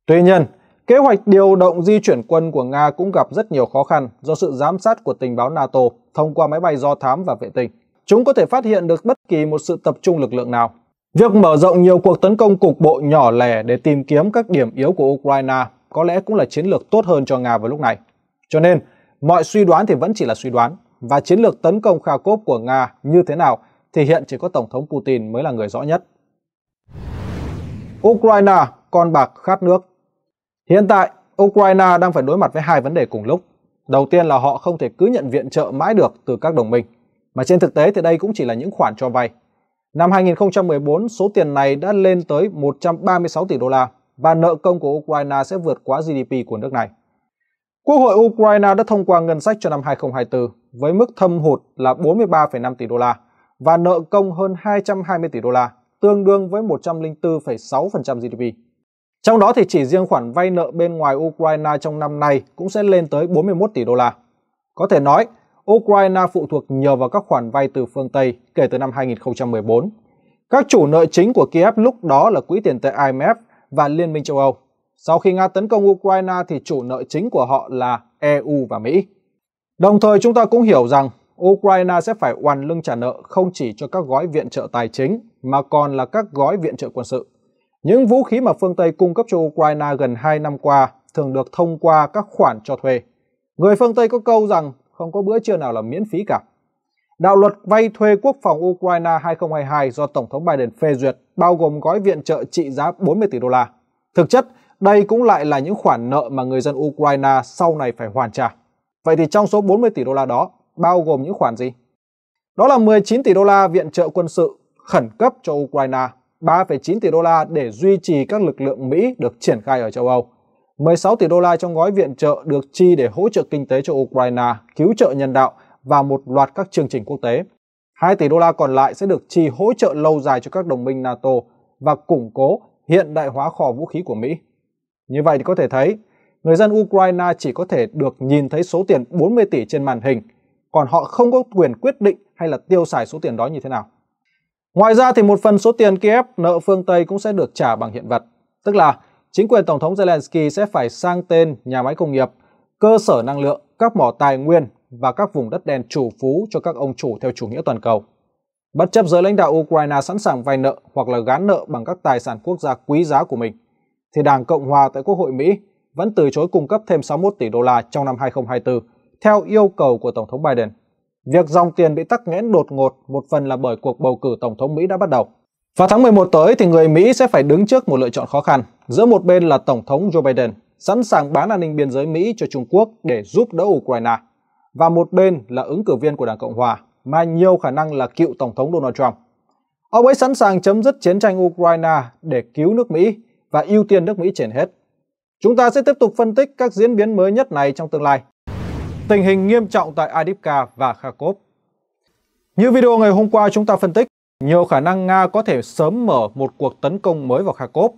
Tuy nhiên, kế hoạch điều động di chuyển quân của Nga cũng gặp rất nhiều khó khăn do sự giám sát của tình báo NATO thông qua máy bay do thám và vệ tinh. Chúng có thể phát hiện được bất kỳ một sự tập trung lực lượng nào. Việc mở rộng nhiều cuộc tấn công cục bộ nhỏ lẻ để tìm kiếm các điểm yếu của Ukraine có lẽ cũng là chiến lược tốt hơn cho Nga vào lúc này. Cho nên, mọi suy đoán thì vẫn chỉ là suy đoán và chiến lược tấn công Kharkov của Nga như thế nào thì hiện chỉ có Tổng thống Putin mới là người rõ nhất. Ukraine, con bạc khát nước Hiện tại, Ukraine đang phải đối mặt với hai vấn đề cùng lúc. Đầu tiên là họ không thể cứ nhận viện trợ mãi được từ các đồng minh, mà trên thực tế thì đây cũng chỉ là những khoản cho vay. Năm 2014, số tiền này đã lên tới 136 tỷ đô la và nợ công của Ukraine sẽ vượt quá GDP của nước này. Quốc hội Ukraine đã thông qua ngân sách cho năm 2024 với mức thâm hụt là 43,5 tỷ đô la và nợ công hơn 220 tỷ đô la, tương đương với 104,6% GDP. Trong đó thì chỉ riêng khoản vay nợ bên ngoài Ukraine trong năm nay cũng sẽ lên tới 41 tỷ đô la. Có thể nói, Ukraine phụ thuộc nhiều vào các khoản vay từ phương Tây kể từ năm 2014. Các chủ nợ chính của Kiev lúc đó là Quỹ tiền tệ IMF và Liên minh châu Âu. Sau khi Nga tấn công Ukraine thì chủ nợ chính của họ là EU và Mỹ. Đồng thời chúng ta cũng hiểu rằng Ukraine sẽ phải oằn lưng trả nợ không chỉ cho các gói viện trợ tài chính mà còn là các gói viện trợ quân sự. Những vũ khí mà phương Tây cung cấp cho Ukraine gần 2 năm qua thường được thông qua các khoản cho thuê. Người phương Tây có câu rằng không có bữa trưa nào là miễn phí cả. Đạo luật vay thuê quốc phòng Ukraine 2022 do Tổng thống Biden phê duyệt bao gồm gói viện trợ trị giá 40 tỷ đô la. Thực chất, đây cũng lại là những khoản nợ mà người dân Ukraine sau này phải hoàn trả. Vậy thì trong số 40 tỷ đô la đó, bao gồm những khoản gì? Đó là 19 tỷ đô la viện trợ quân sự khẩn cấp cho Ukraine, 3,9 tỷ đô la để duy trì các lực lượng Mỹ được triển khai ở châu Âu, 16 tỷ đô la trong gói viện trợ được chi để hỗ trợ kinh tế cho Ukraine, cứu trợ nhân đạo và một loạt các chương trình quốc tế. 2 tỷ đô la còn lại sẽ được chi hỗ trợ lâu dài cho các đồng minh NATO và củng cố hiện đại hóa kho vũ khí của Mỹ. Như vậy thì có thể thấy, người dân Ukraine chỉ có thể được nhìn thấy số tiền 40 tỷ trên màn hình, còn họ không có quyền quyết định hay là tiêu xài số tiền đó như thế nào. Ngoài ra thì một phần số tiền Kiev nợ phương Tây cũng sẽ được trả bằng hiện vật, tức là chính quyền Tổng thống Zelensky sẽ phải sang tên nhà máy công nghiệp, cơ sở năng lượng, các mỏ tài nguyên và các vùng đất đen chủ phú cho các ông chủ theo chủ nghĩa toàn cầu. Bất chấp giới lãnh đạo Ukraine sẵn sàng vay nợ hoặc là gán nợ bằng các tài sản quốc gia quý giá của mình, thì Đảng Cộng hòa tại Quốc hội Mỹ vẫn từ chối cung cấp thêm 61 tỷ đô la trong năm 2024 theo yêu cầu của Tổng thống Biden. Việc dòng tiền bị tắc nghẽn đột ngột một phần là bởi cuộc bầu cử Tổng thống Mỹ đã bắt đầu. Vào tháng 11 tới thì người Mỹ sẽ phải đứng trước một lựa chọn khó khăn. Giữa một bên là Tổng thống Joe Biden, sẵn sàng bán an ninh biên giới Mỹ cho Trung Quốc để giúp đỡ Ukraine. Và một bên là ứng cử viên của Đảng Cộng Hòa, mà nhiều khả năng là cựu Tổng thống Donald Trump. Ông ấy sẵn sàng chấm dứt chiến tranh Ukraine để cứu nước Mỹ và ưu tiên nước Mỹ trên hết. Chúng ta sẽ tiếp tục phân tích các diễn biến mới nhất này trong tương lai. Tình hình nghiêm trọng tại Adipka và Kharkov Như video ngày hôm qua chúng ta phân tích, nhiều khả năng Nga có thể sớm mở một cuộc tấn công mới vào Kharkov.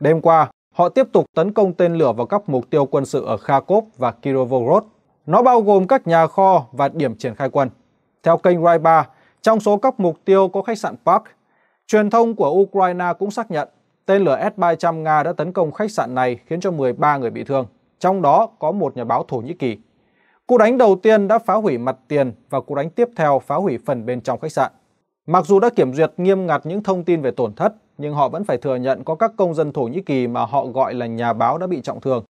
Đêm qua, họ tiếp tục tấn công tên lửa vào các mục tiêu quân sự ở Kharkov và Kirovograd. Nó bao gồm các nhà kho và điểm triển khai quân. Theo kênh Rai 3, trong số các mục tiêu có khách sạn Park, truyền thông của Ukraine cũng xác nhận tên lửa S-300 Nga đã tấn công khách sạn này khiến cho 13 người bị thương, trong đó có một nhà báo Thổ Nhĩ Kỳ. Cú đánh đầu tiên đã phá hủy mặt tiền và cú đánh tiếp theo phá hủy phần bên trong khách sạn. Mặc dù đã kiểm duyệt nghiêm ngặt những thông tin về tổn thất, nhưng họ vẫn phải thừa nhận có các công dân Thổ Nhĩ Kỳ mà họ gọi là nhà báo đã bị trọng thương.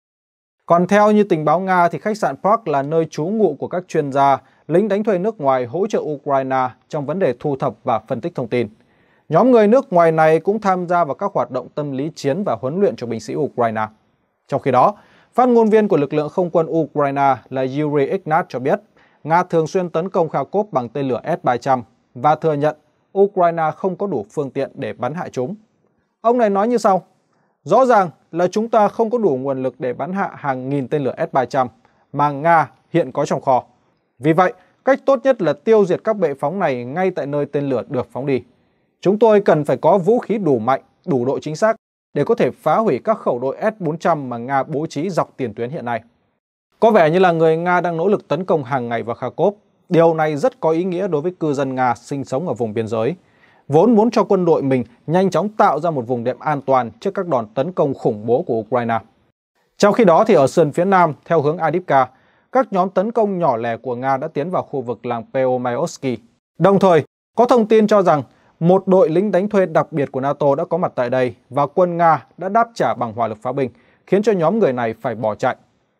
Còn theo như tình báo Nga thì khách sạn Park là nơi trú ngụ của các chuyên gia, lính đánh thuê nước ngoài hỗ trợ Ukraine trong vấn đề thu thập và phân tích thông tin. Nhóm người nước ngoài này cũng tham gia vào các hoạt động tâm lý chiến và huấn luyện cho binh sĩ Ukraine. Trong khi đó, phát ngôn viên của lực lượng không quân Ukraine là Yuri Ignat cho biết, Nga thường xuyên tấn công Kharkov bằng tên lửa S-300 và thừa nhận Ukraine không có đủ phương tiện để bắn hạ chúng. Ông này nói như sau, rõ ràng là chúng ta không có đủ nguồn lực để bắn hạ hàng nghìn tên lửa S-300 mà Nga hiện có trong kho. Vì vậy, cách tốt nhất là tiêu diệt các bệ phóng này ngay tại nơi tên lửa được phóng đi. Chúng tôi cần phải có vũ khí đủ mạnh, đủ độ chính xác để có thể phá hủy các khẩu đội S-400 mà Nga bố trí dọc tiền tuyến hiện nay. Có vẻ như là người Nga đang nỗ lực tấn công hàng ngày vào Kharkov. Điều này rất có ý nghĩa đối với cư dân Nga sinh sống ở vùng biên giới, vốn muốn cho quân đội mình nhanh chóng tạo ra một vùng đệm an toàn trước các đòn tấn công khủng bố của Ukraine. Trong khi đó thì ở sườn phía nam theo hướng adipka, các nhóm tấn công nhỏ lẻ của Nga đã tiến vào khu vực làng Peomayovsky. Đồng thời, có thông tin cho rằng một đội lính đánh thuê đặc biệt của NATO đã có mặt tại đây và quân Nga đã đáp trả bằng hỏa lực pháo binh, khiến cho nhóm người này phải bỏ chạy.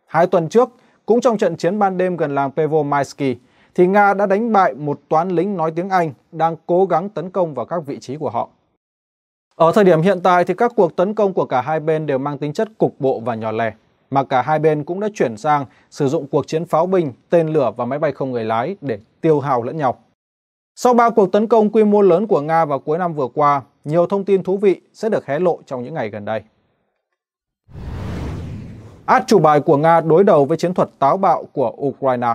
Hai tuần trước, cũng trong trận chiến ban đêm gần làng Pevomaisky, thì Nga đã đánh bại một toán lính nói tiếng Anh đang cố gắng tấn công vào các vị trí của họ. Ở thời điểm hiện tại thì các cuộc tấn công của cả hai bên đều mang tính chất cục bộ và nhỏ lẻ, mà cả hai bên cũng đã chuyển sang sử dụng cuộc chiến pháo binh, tên lửa và máy bay không người lái để tiêu hào lẫn nhau. Sau ba cuộc tấn công quy mô lớn của Nga vào cuối năm vừa qua, nhiều thông tin thú vị sẽ được hé lộ trong những ngày gần đây. Át chủ bài của Nga đối đầu với chiến thuật táo bạo của Ukraine.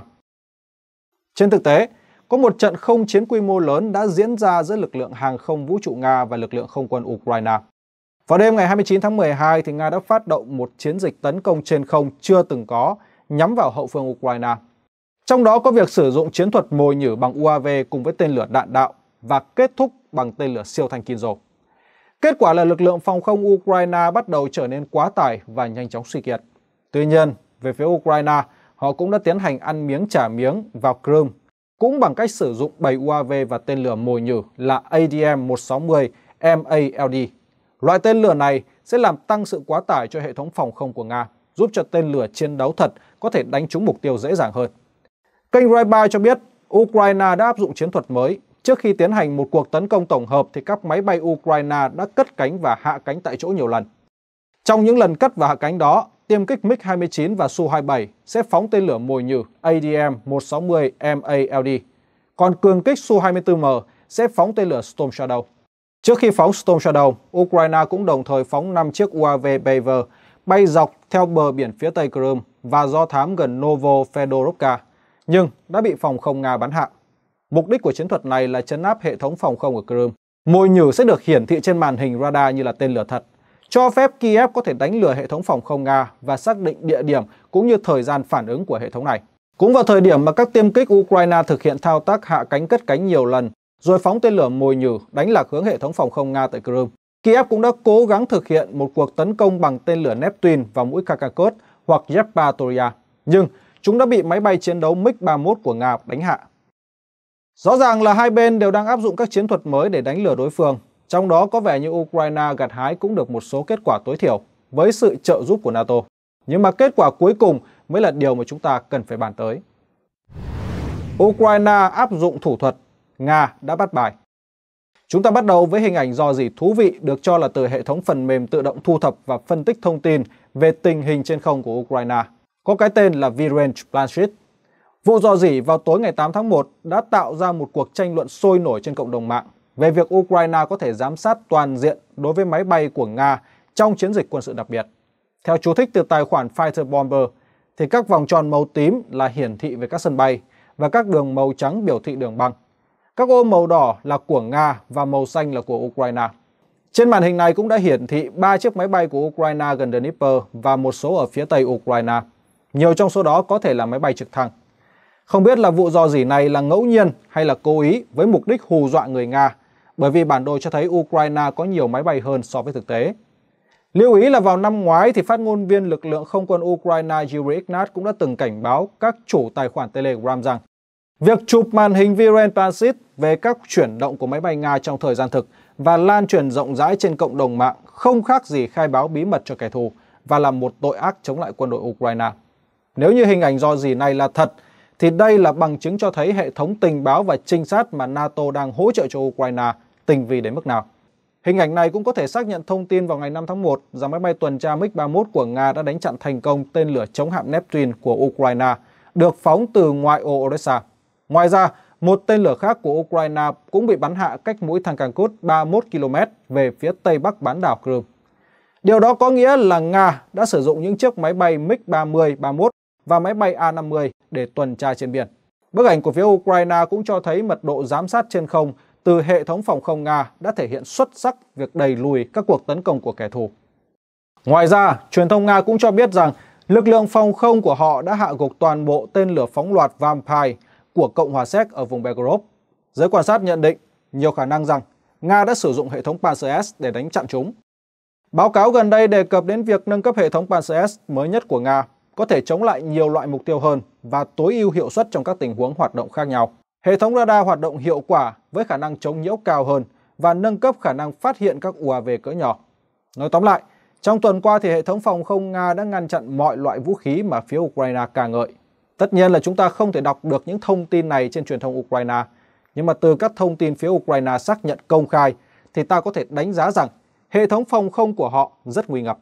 Trên thực tế, có một trận không chiến quy mô lớn đã diễn ra giữa lực lượng hàng không vũ trụ Nga và lực lượng không quân Ukraine. Vào đêm ngày 29 tháng 12 thì Nga đã phát động một chiến dịch tấn công trên không chưa từng có nhắm vào hậu phương Ukraine. Trong đó có việc sử dụng chiến thuật mồi nhử bằng UAV cùng với tên lửa đạn đạo và kết thúc bằng tên lửa siêu thanh Kinzo. Kết quả là lực lượng phòng không Ukraine bắt đầu trở nên quá tải và nhanh chóng suy kiệt. Tuy nhiên, về phía Ukraine, họ cũng đã tiến hành ăn miếng trả miếng vào Crimea, cũng bằng cách sử dụng 7 UAV và tên lửa mồi nhử là ADM-160 MALD. Loại tên lửa này sẽ làm tăng sự quá tải cho hệ thống phòng không của Nga, giúp cho tên lửa chiến đấu thật có thể đánh trúng mục tiêu dễ dàng hơn. Kênh Reuters cho biết Ukraine đã áp dụng chiến thuật mới. Trước khi tiến hành một cuộc tấn công tổng hợp thì các máy bay Ukraine đã cất cánh và hạ cánh tại chỗ nhiều lần. Trong những lần cất và hạ cánh đó, tiêm kích MiG-29 và Su-27 sẽ phóng tên lửa mồi nhử ADM-160 MALD, còn cường kích Su-24M sẽ phóng tên lửa Storm Shadow. Trước khi phóng Storm Shadow, Ukraine cũng đồng thời phóng 5 chiếc UAV Beaver bay dọc theo bờ biển phía tây Crimea và do thám gần Novo Fedorovka, nhưng đã bị phòng không Nga bắn hạ. Mục đích của chiến thuật này là chấn áp hệ thống phòng không ở Crimea. Mồi nhử sẽ được hiển thị trên màn hình radar như là tên lửa thật cho phép Kiev có thể đánh lừa hệ thống phòng không Nga và xác định địa điểm cũng như thời gian phản ứng của hệ thống này. Cũng vào thời điểm mà các tiêm kích Ukraine thực hiện thao tác hạ cánh cất cánh nhiều lần, rồi phóng tên lửa mồi nhử đánh lạc hướng hệ thống phòng không Nga tại Crimea. Kiev cũng đã cố gắng thực hiện một cuộc tấn công bằng tên lửa Neptune vào mũi Kakakot hoặc Yevpatoria, nhưng chúng đã bị máy bay chiến đấu MiG-31 của Nga đánh hạ. Rõ ràng là hai bên đều đang áp dụng các chiến thuật mới để đánh lừa đối phương, trong đó có vẻ như Ukraine gặt hái cũng được một số kết quả tối thiểu với sự trợ giúp của NATO. Nhưng mà kết quả cuối cùng mới là điều mà chúng ta cần phải bàn tới. Ukraine áp dụng thủ thuật, Nga đã bắt bài. Chúng ta bắt đầu với hình ảnh dò dỉ thú vị được cho là từ hệ thống phần mềm tự động thu thập và phân tích thông tin về tình hình trên không của Ukraine, có cái tên là V-Range Vụ dò dỉ vào tối ngày 8 tháng 1 đã tạo ra một cuộc tranh luận sôi nổi trên cộng đồng mạng về việc Ukraine có thể giám sát toàn diện đối với máy bay của Nga trong chiến dịch quân sự đặc biệt. Theo chú thích từ tài khoản Fighter Bomber, thì các vòng tròn màu tím là hiển thị về các sân bay và các đường màu trắng biểu thị đường băng. Các ô màu đỏ là của Nga và màu xanh là của Ukraine. Trên màn hình này cũng đã hiển thị ba chiếc máy bay của Ukraine gần Dnipro và một số ở phía tây Ukraine. Nhiều trong số đó có thể là máy bay trực thăng. Không biết là vụ dò dỉ này là ngẫu nhiên hay là cố ý với mục đích hù dọa người Nga, bởi vì bản đồ cho thấy Ukraine có nhiều máy bay hơn so với thực tế. Lưu ý là vào năm ngoái thì phát ngôn viên lực lượng không quân Ukraine Yuri Ignat cũng đã từng cảnh báo các chủ tài khoản Telegram rằng việc chụp màn hình Viren Transit về các chuyển động của máy bay Nga trong thời gian thực và lan truyền rộng rãi trên cộng đồng mạng không khác gì khai báo bí mật cho kẻ thù và là một tội ác chống lại quân đội Ukraine. Nếu như hình ảnh do gì này là thật thì đây là bằng chứng cho thấy hệ thống tình báo và trinh sát mà NATO đang hỗ trợ cho Ukraine tinh vi đến mức nào. Hình ảnh này cũng có thể xác nhận thông tin vào ngày 5 tháng 1 rằng máy bay tuần tra MiG-31 của Nga đã đánh chặn thành công tên lửa chống hạm Neptune của Ukraine, được phóng từ ngoại ô Odessa. Ngoài ra, một tên lửa khác của Ukraine cũng bị bắn hạ cách mũi thang Cancun 31 km về phía tây bắc bán đảo Crimea. Điều đó có nghĩa là Nga đã sử dụng những chiếc máy bay MiG-30, 31 và máy bay A-50 để tuần tra trên biển. Bức ảnh của phía Ukraine cũng cho thấy mật độ giám sát trên không từ hệ thống phòng không Nga đã thể hiện xuất sắc việc đẩy lùi các cuộc tấn công của kẻ thù. Ngoài ra, truyền thông Nga cũng cho biết rằng lực lượng phòng không của họ đã hạ gục toàn bộ tên lửa phóng loạt Vampire của Cộng hòa Séc ở vùng Belgorod. Giới quan sát nhận định nhiều khả năng rằng Nga đã sử dụng hệ thống Pantsir S để đánh chặn chúng. Báo cáo gần đây đề cập đến việc nâng cấp hệ thống Pantsir S mới nhất của Nga có thể chống lại nhiều loại mục tiêu hơn và tối ưu hiệu suất trong các tình huống hoạt động khác nhau. Hệ thống radar hoạt động hiệu quả với khả năng chống nhiễu cao hơn và nâng cấp khả năng phát hiện các UAV cỡ nhỏ. Nói tóm lại, trong tuần qua thì hệ thống phòng không Nga đã ngăn chặn mọi loại vũ khí mà phía Ukraine ca ngợi. Tất nhiên là chúng ta không thể đọc được những thông tin này trên truyền thông Ukraine, nhưng mà từ các thông tin phía Ukraine xác nhận công khai thì ta có thể đánh giá rằng hệ thống phòng không của họ rất nguy ngập.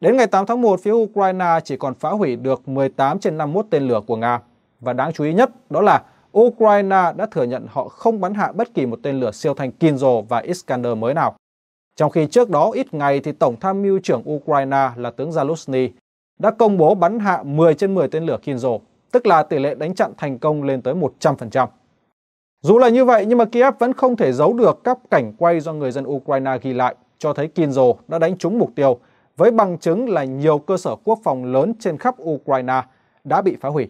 Đến ngày 8 tháng 1, phía Ukraine chỉ còn phá hủy được 18 trên 51 tên lửa của Nga. Và đáng chú ý nhất đó là Ukraine đã thừa nhận họ không bắn hạ bất kỳ một tên lửa siêu thanh Kinzo và Iskander mới nào. Trong khi trước đó ít ngày thì Tổng tham mưu trưởng Ukraine là tướng Zaluzny đã công bố bắn hạ 10 trên 10 tên lửa Kinzo, tức là tỷ lệ đánh chặn thành công lên tới 100%. Dù là như vậy nhưng mà Kiev vẫn không thể giấu được các cảnh quay do người dân Ukraine ghi lại cho thấy Kinzo đã đánh trúng mục tiêu với bằng chứng là nhiều cơ sở quốc phòng lớn trên khắp Ukraine đã bị phá hủy.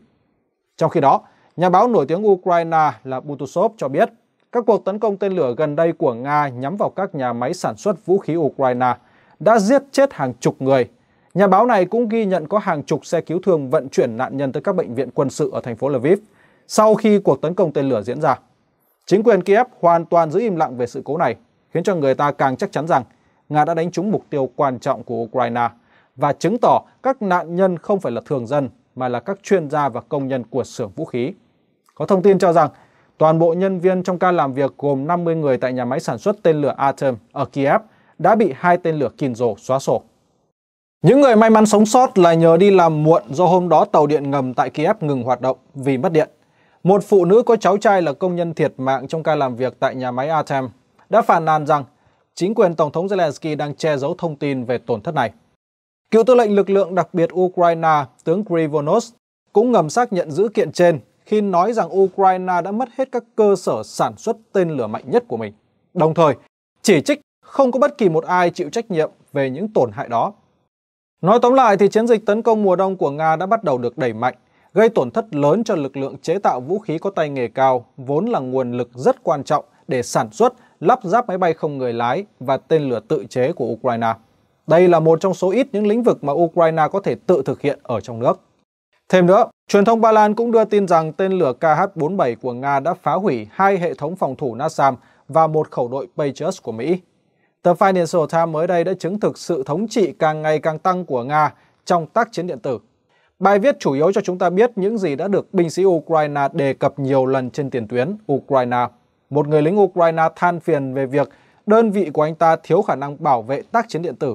Trong khi đó, nhà báo nổi tiếng Ukraine là Butusov cho biết các cuộc tấn công tên lửa gần đây của Nga nhắm vào các nhà máy sản xuất vũ khí Ukraine đã giết chết hàng chục người. Nhà báo này cũng ghi nhận có hàng chục xe cứu thương vận chuyển nạn nhân tới các bệnh viện quân sự ở thành phố Lviv sau khi cuộc tấn công tên lửa diễn ra. Chính quyền Kiev hoàn toàn giữ im lặng về sự cố này, khiến cho người ta càng chắc chắn rằng Nga đã đánh trúng mục tiêu quan trọng của Ukraine và chứng tỏ các nạn nhân không phải là thường dân, mà là các chuyên gia và công nhân của xưởng vũ khí. Có thông tin cho rằng, toàn bộ nhân viên trong ca làm việc gồm 50 người tại nhà máy sản xuất tên lửa Atom ở Kiev đã bị hai tên lửa Kinzo xóa sổ. Những người may mắn sống sót là nhờ đi làm muộn do hôm đó tàu điện ngầm tại Kiev ngừng hoạt động vì mất điện. Một phụ nữ có cháu trai là công nhân thiệt mạng trong ca làm việc tại nhà máy Atom đã phàn nàn rằng chính quyền Tổng thống Zelensky đang che giấu thông tin về tổn thất này. Cựu tư lệnh lực lượng đặc biệt Ukraine, tướng Krivonos, cũng ngầm xác nhận dữ kiện trên khi nói rằng Ukraine đã mất hết các cơ sở sản xuất tên lửa mạnh nhất của mình. Đồng thời, chỉ trích không có bất kỳ một ai chịu trách nhiệm về những tổn hại đó. Nói tóm lại thì chiến dịch tấn công mùa đông của Nga đã bắt đầu được đẩy mạnh, gây tổn thất lớn cho lực lượng chế tạo vũ khí có tay nghề cao, vốn là nguồn lực rất quan trọng để sản xuất lắp ráp máy bay không người lái và tên lửa tự chế của Ukraine. Đây là một trong số ít những lĩnh vực mà Ukraine có thể tự thực hiện ở trong nước. Thêm nữa, truyền thông Ba Lan cũng đưa tin rằng tên lửa KH-47 của Nga đã phá hủy hai hệ thống phòng thủ NASAM và một khẩu đội Patriot của Mỹ. Tờ Financial Times mới đây đã chứng thực sự thống trị càng ngày càng tăng của Nga trong tác chiến điện tử. Bài viết chủ yếu cho chúng ta biết những gì đã được binh sĩ Ukraine đề cập nhiều lần trên tiền tuyến Ukraine một người lính Ukraine than phiền về việc đơn vị của anh ta thiếu khả năng bảo vệ tác chiến điện tử.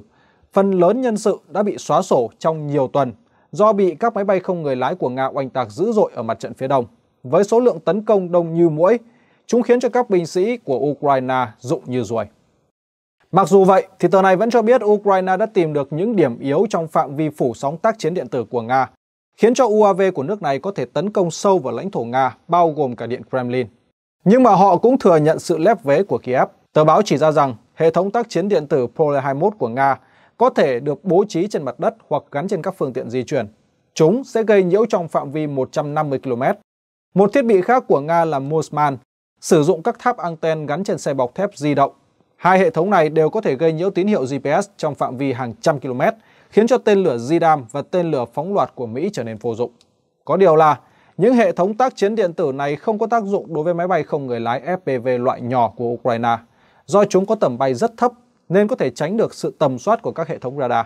Phần lớn nhân sự đã bị xóa sổ trong nhiều tuần do bị các máy bay không người lái của Nga oanh tạc dữ dội ở mặt trận phía đông. Với số lượng tấn công đông như mũi, chúng khiến cho các binh sĩ của Ukraine rụng như ruồi. Mặc dù vậy, thì tờ này vẫn cho biết Ukraine đã tìm được những điểm yếu trong phạm vi phủ sóng tác chiến điện tử của Nga, khiến cho UAV của nước này có thể tấn công sâu vào lãnh thổ Nga, bao gồm cả Điện Kremlin. Nhưng mà họ cũng thừa nhận sự lép vế của Kiev. Tờ báo chỉ ra rằng hệ thống tác chiến điện tử Pole 21 của Nga có thể được bố trí trên mặt đất hoặc gắn trên các phương tiện di chuyển. Chúng sẽ gây nhiễu trong phạm vi 150 km. Một thiết bị khác của Nga là Mosman, sử dụng các tháp anten gắn trên xe bọc thép di động. Hai hệ thống này đều có thể gây nhiễu tín hiệu GPS trong phạm vi hàng trăm km, khiến cho tên lửa Zidam và tên lửa phóng loạt của Mỹ trở nên vô dụng. Có điều là những hệ thống tác chiến điện tử này không có tác dụng đối với máy bay không người lái FPV loại nhỏ của Ukraine, do chúng có tầm bay rất thấp nên có thể tránh được sự tầm soát của các hệ thống radar.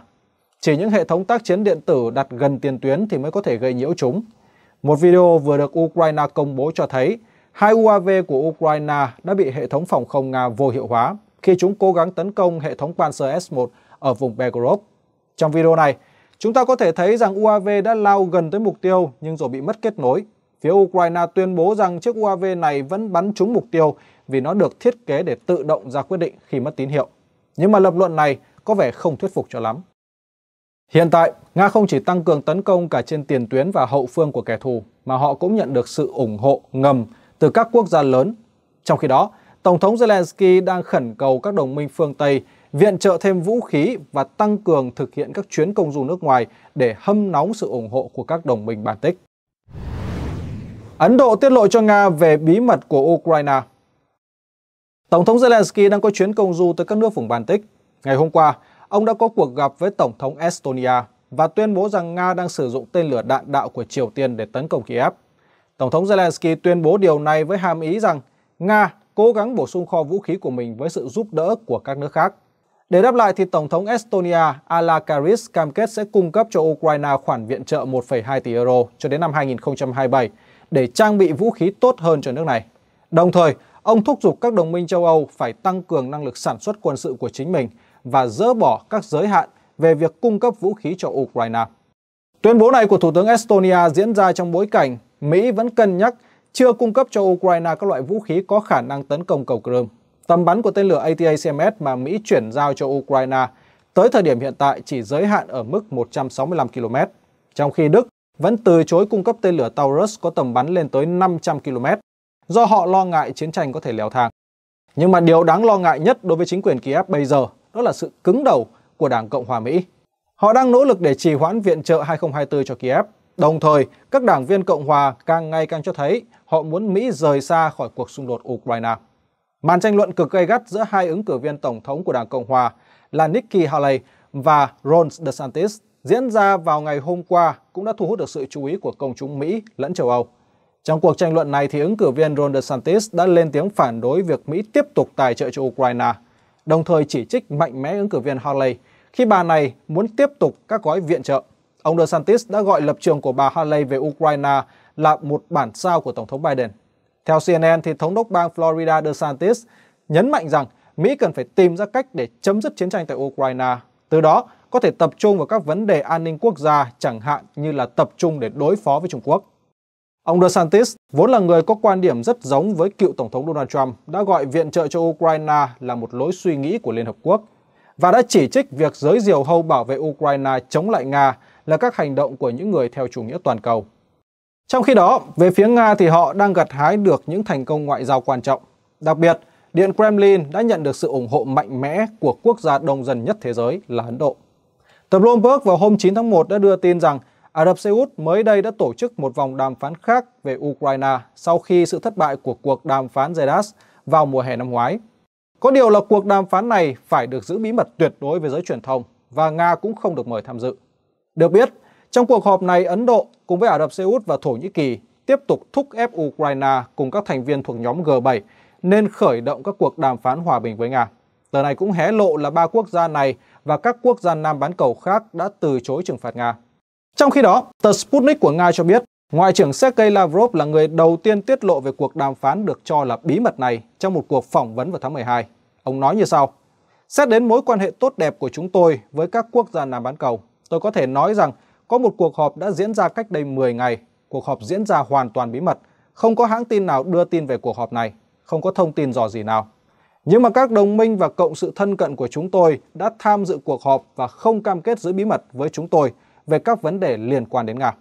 Chỉ những hệ thống tác chiến điện tử đặt gần tiền tuyến thì mới có thể gây nhiễu chúng. Một video vừa được Ukraine công bố cho thấy hai UAV của Ukraine đã bị hệ thống phòng không Nga vô hiệu hóa khi chúng cố gắng tấn công hệ thống Panzer S-1 ở vùng Belgorod. Trong video này, chúng ta có thể thấy rằng UAV đã lao gần tới mục tiêu nhưng rồi bị mất kết nối. Phía Ukraine tuyên bố rằng chiếc UAV này vẫn bắn trúng mục tiêu vì nó được thiết kế để tự động ra quyết định khi mất tín hiệu. Nhưng mà lập luận này có vẻ không thuyết phục cho lắm. Hiện tại, Nga không chỉ tăng cường tấn công cả trên tiền tuyến và hậu phương của kẻ thù, mà họ cũng nhận được sự ủng hộ ngầm từ các quốc gia lớn. Trong khi đó, Tổng thống Zelensky đang khẩn cầu các đồng minh phương Tây viện trợ thêm vũ khí và tăng cường thực hiện các chuyến công du nước ngoài để hâm nóng sự ủng hộ của các đồng minh Baltic. Ấn Độ tiết lộ cho Nga về bí mật của Ukraine. Tổng thống Zelensky đang có chuyến công du tới các nước vùng Baltic. Ngày hôm qua, ông đã có cuộc gặp với Tổng thống Estonia và tuyên bố rằng Nga đang sử dụng tên lửa đạn đạo của Triều Tiên để tấn công Kiev. Tổng thống Zelensky tuyên bố điều này với hàm ý rằng Nga cố gắng bổ sung kho vũ khí của mình với sự giúp đỡ của các nước khác. Để đáp lại thì Tổng thống Estonia Ala Karis cam kết sẽ cung cấp cho Ukraine khoản viện trợ 1,2 tỷ euro cho đến năm 2027 để trang bị vũ khí tốt hơn cho nước này. Đồng thời, ông thúc giục các đồng minh châu Âu phải tăng cường năng lực sản xuất quân sự của chính mình và dỡ bỏ các giới hạn về việc cung cấp vũ khí cho Ukraine. Tuyên bố này của Thủ tướng Estonia diễn ra trong bối cảnh Mỹ vẫn cân nhắc chưa cung cấp cho Ukraine các loại vũ khí có khả năng tấn công cầu Crimea. Tầm bắn của tên lửa ATACMS mà Mỹ chuyển giao cho Ukraine tới thời điểm hiện tại chỉ giới hạn ở mức 165 km, trong khi Đức vẫn từ chối cung cấp tên lửa Taurus có tầm bắn lên tới 500 km do họ lo ngại chiến tranh có thể leo thang. Nhưng mà điều đáng lo ngại nhất đối với chính quyền Kiev bây giờ đó là sự cứng đầu của Đảng Cộng hòa Mỹ. Họ đang nỗ lực để trì hoãn viện trợ 2024 cho Kiev. Đồng thời, các đảng viên Cộng hòa càng ngày càng cho thấy họ muốn Mỹ rời xa khỏi cuộc xung đột Ukraine. Màn tranh luận cực gay gắt giữa hai ứng cử viên tổng thống của Đảng Cộng hòa là Nikki Haley và Ron DeSantis diễn ra vào ngày hôm qua cũng đã thu hút được sự chú ý của công chúng Mỹ lẫn châu Âu. Trong cuộc tranh luận này thì ứng cử viên Ron DeSantis đã lên tiếng phản đối việc Mỹ tiếp tục tài trợ cho Ukraine, đồng thời chỉ trích mạnh mẽ ứng cử viên Haley khi bà này muốn tiếp tục các gói viện trợ. Ông DeSantis đã gọi lập trường của bà Haley về Ukraine là một bản sao của Tổng thống Biden. Theo CNN, thì Thống đốc bang Florida DeSantis nhấn mạnh rằng Mỹ cần phải tìm ra cách để chấm dứt chiến tranh tại Ukraine. Từ đó, có thể tập trung vào các vấn đề an ninh quốc gia, chẳng hạn như là tập trung để đối phó với Trung Quốc. Ông DeSantis, vốn là người có quan điểm rất giống với cựu Tổng thống Donald Trump, đã gọi viện trợ cho Ukraine là một lối suy nghĩ của Liên Hợp Quốc và đã chỉ trích việc giới diều hâu bảo vệ Ukraine chống lại Nga là các hành động của những người theo chủ nghĩa toàn cầu. Trong khi đó, về phía Nga thì họ đang gặt hái được những thành công ngoại giao quan trọng. Đặc biệt, Điện Kremlin đã nhận được sự ủng hộ mạnh mẽ của quốc gia đông dân nhất thế giới là Ấn Độ. Tờ Bloomberg vào hôm 9 tháng 1 đã đưa tin rằng Ả Rập Xê Út mới đây đã tổ chức một vòng đàm phán khác về Ukraine sau khi sự thất bại của cuộc đàm phán Zedas vào mùa hè năm ngoái. Có điều là cuộc đàm phán này phải được giữ bí mật tuyệt đối với giới truyền thông và Nga cũng không được mời tham dự. Được biết, trong cuộc họp này Ấn Độ cùng với Ả Rập Xê Út và Thổ Nhĩ Kỳ tiếp tục thúc ép Ukraine cùng các thành viên thuộc nhóm G7 nên khởi động các cuộc đàm phán hòa bình với Nga. Tờ này cũng hé lộ là ba quốc gia này và các quốc gia Nam bán cầu khác đã từ chối trừng phạt Nga. Trong khi đó, tờ Sputnik của Nga cho biết, Ngoại trưởng Sergei Lavrov là người đầu tiên tiết lộ về cuộc đàm phán được cho là bí mật này trong một cuộc phỏng vấn vào tháng 12. Ông nói như sau, Xét đến mối quan hệ tốt đẹp của chúng tôi với các quốc gia Nam bán cầu, tôi có thể nói rằng có một cuộc họp đã diễn ra cách đây 10 ngày. Cuộc họp diễn ra hoàn toàn bí mật, không có hãng tin nào đưa tin về cuộc họp này, không có thông tin dò gì nào. Nhưng mà các đồng minh và cộng sự thân cận của chúng tôi đã tham dự cuộc họp và không cam kết giữ bí mật với chúng tôi về các vấn đề liên quan đến Nga.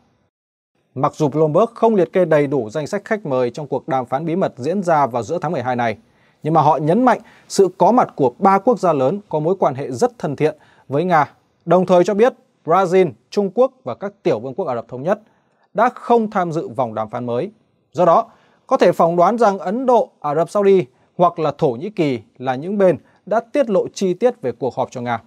Mặc dù Bloomberg không liệt kê đầy đủ danh sách khách mời trong cuộc đàm phán bí mật diễn ra vào giữa tháng 12 này, nhưng mà họ nhấn mạnh sự có mặt của ba quốc gia lớn có mối quan hệ rất thân thiện với Nga, đồng thời cho biết Brazil, Trung Quốc và các tiểu vương quốc Ả Rập Thống Nhất đã không tham dự vòng đàm phán mới. Do đó, có thể phỏng đoán rằng Ấn Độ, Ả Rập Saudi hoặc là Thổ Nhĩ Kỳ là những bên đã tiết lộ chi tiết về cuộc họp cho Nga.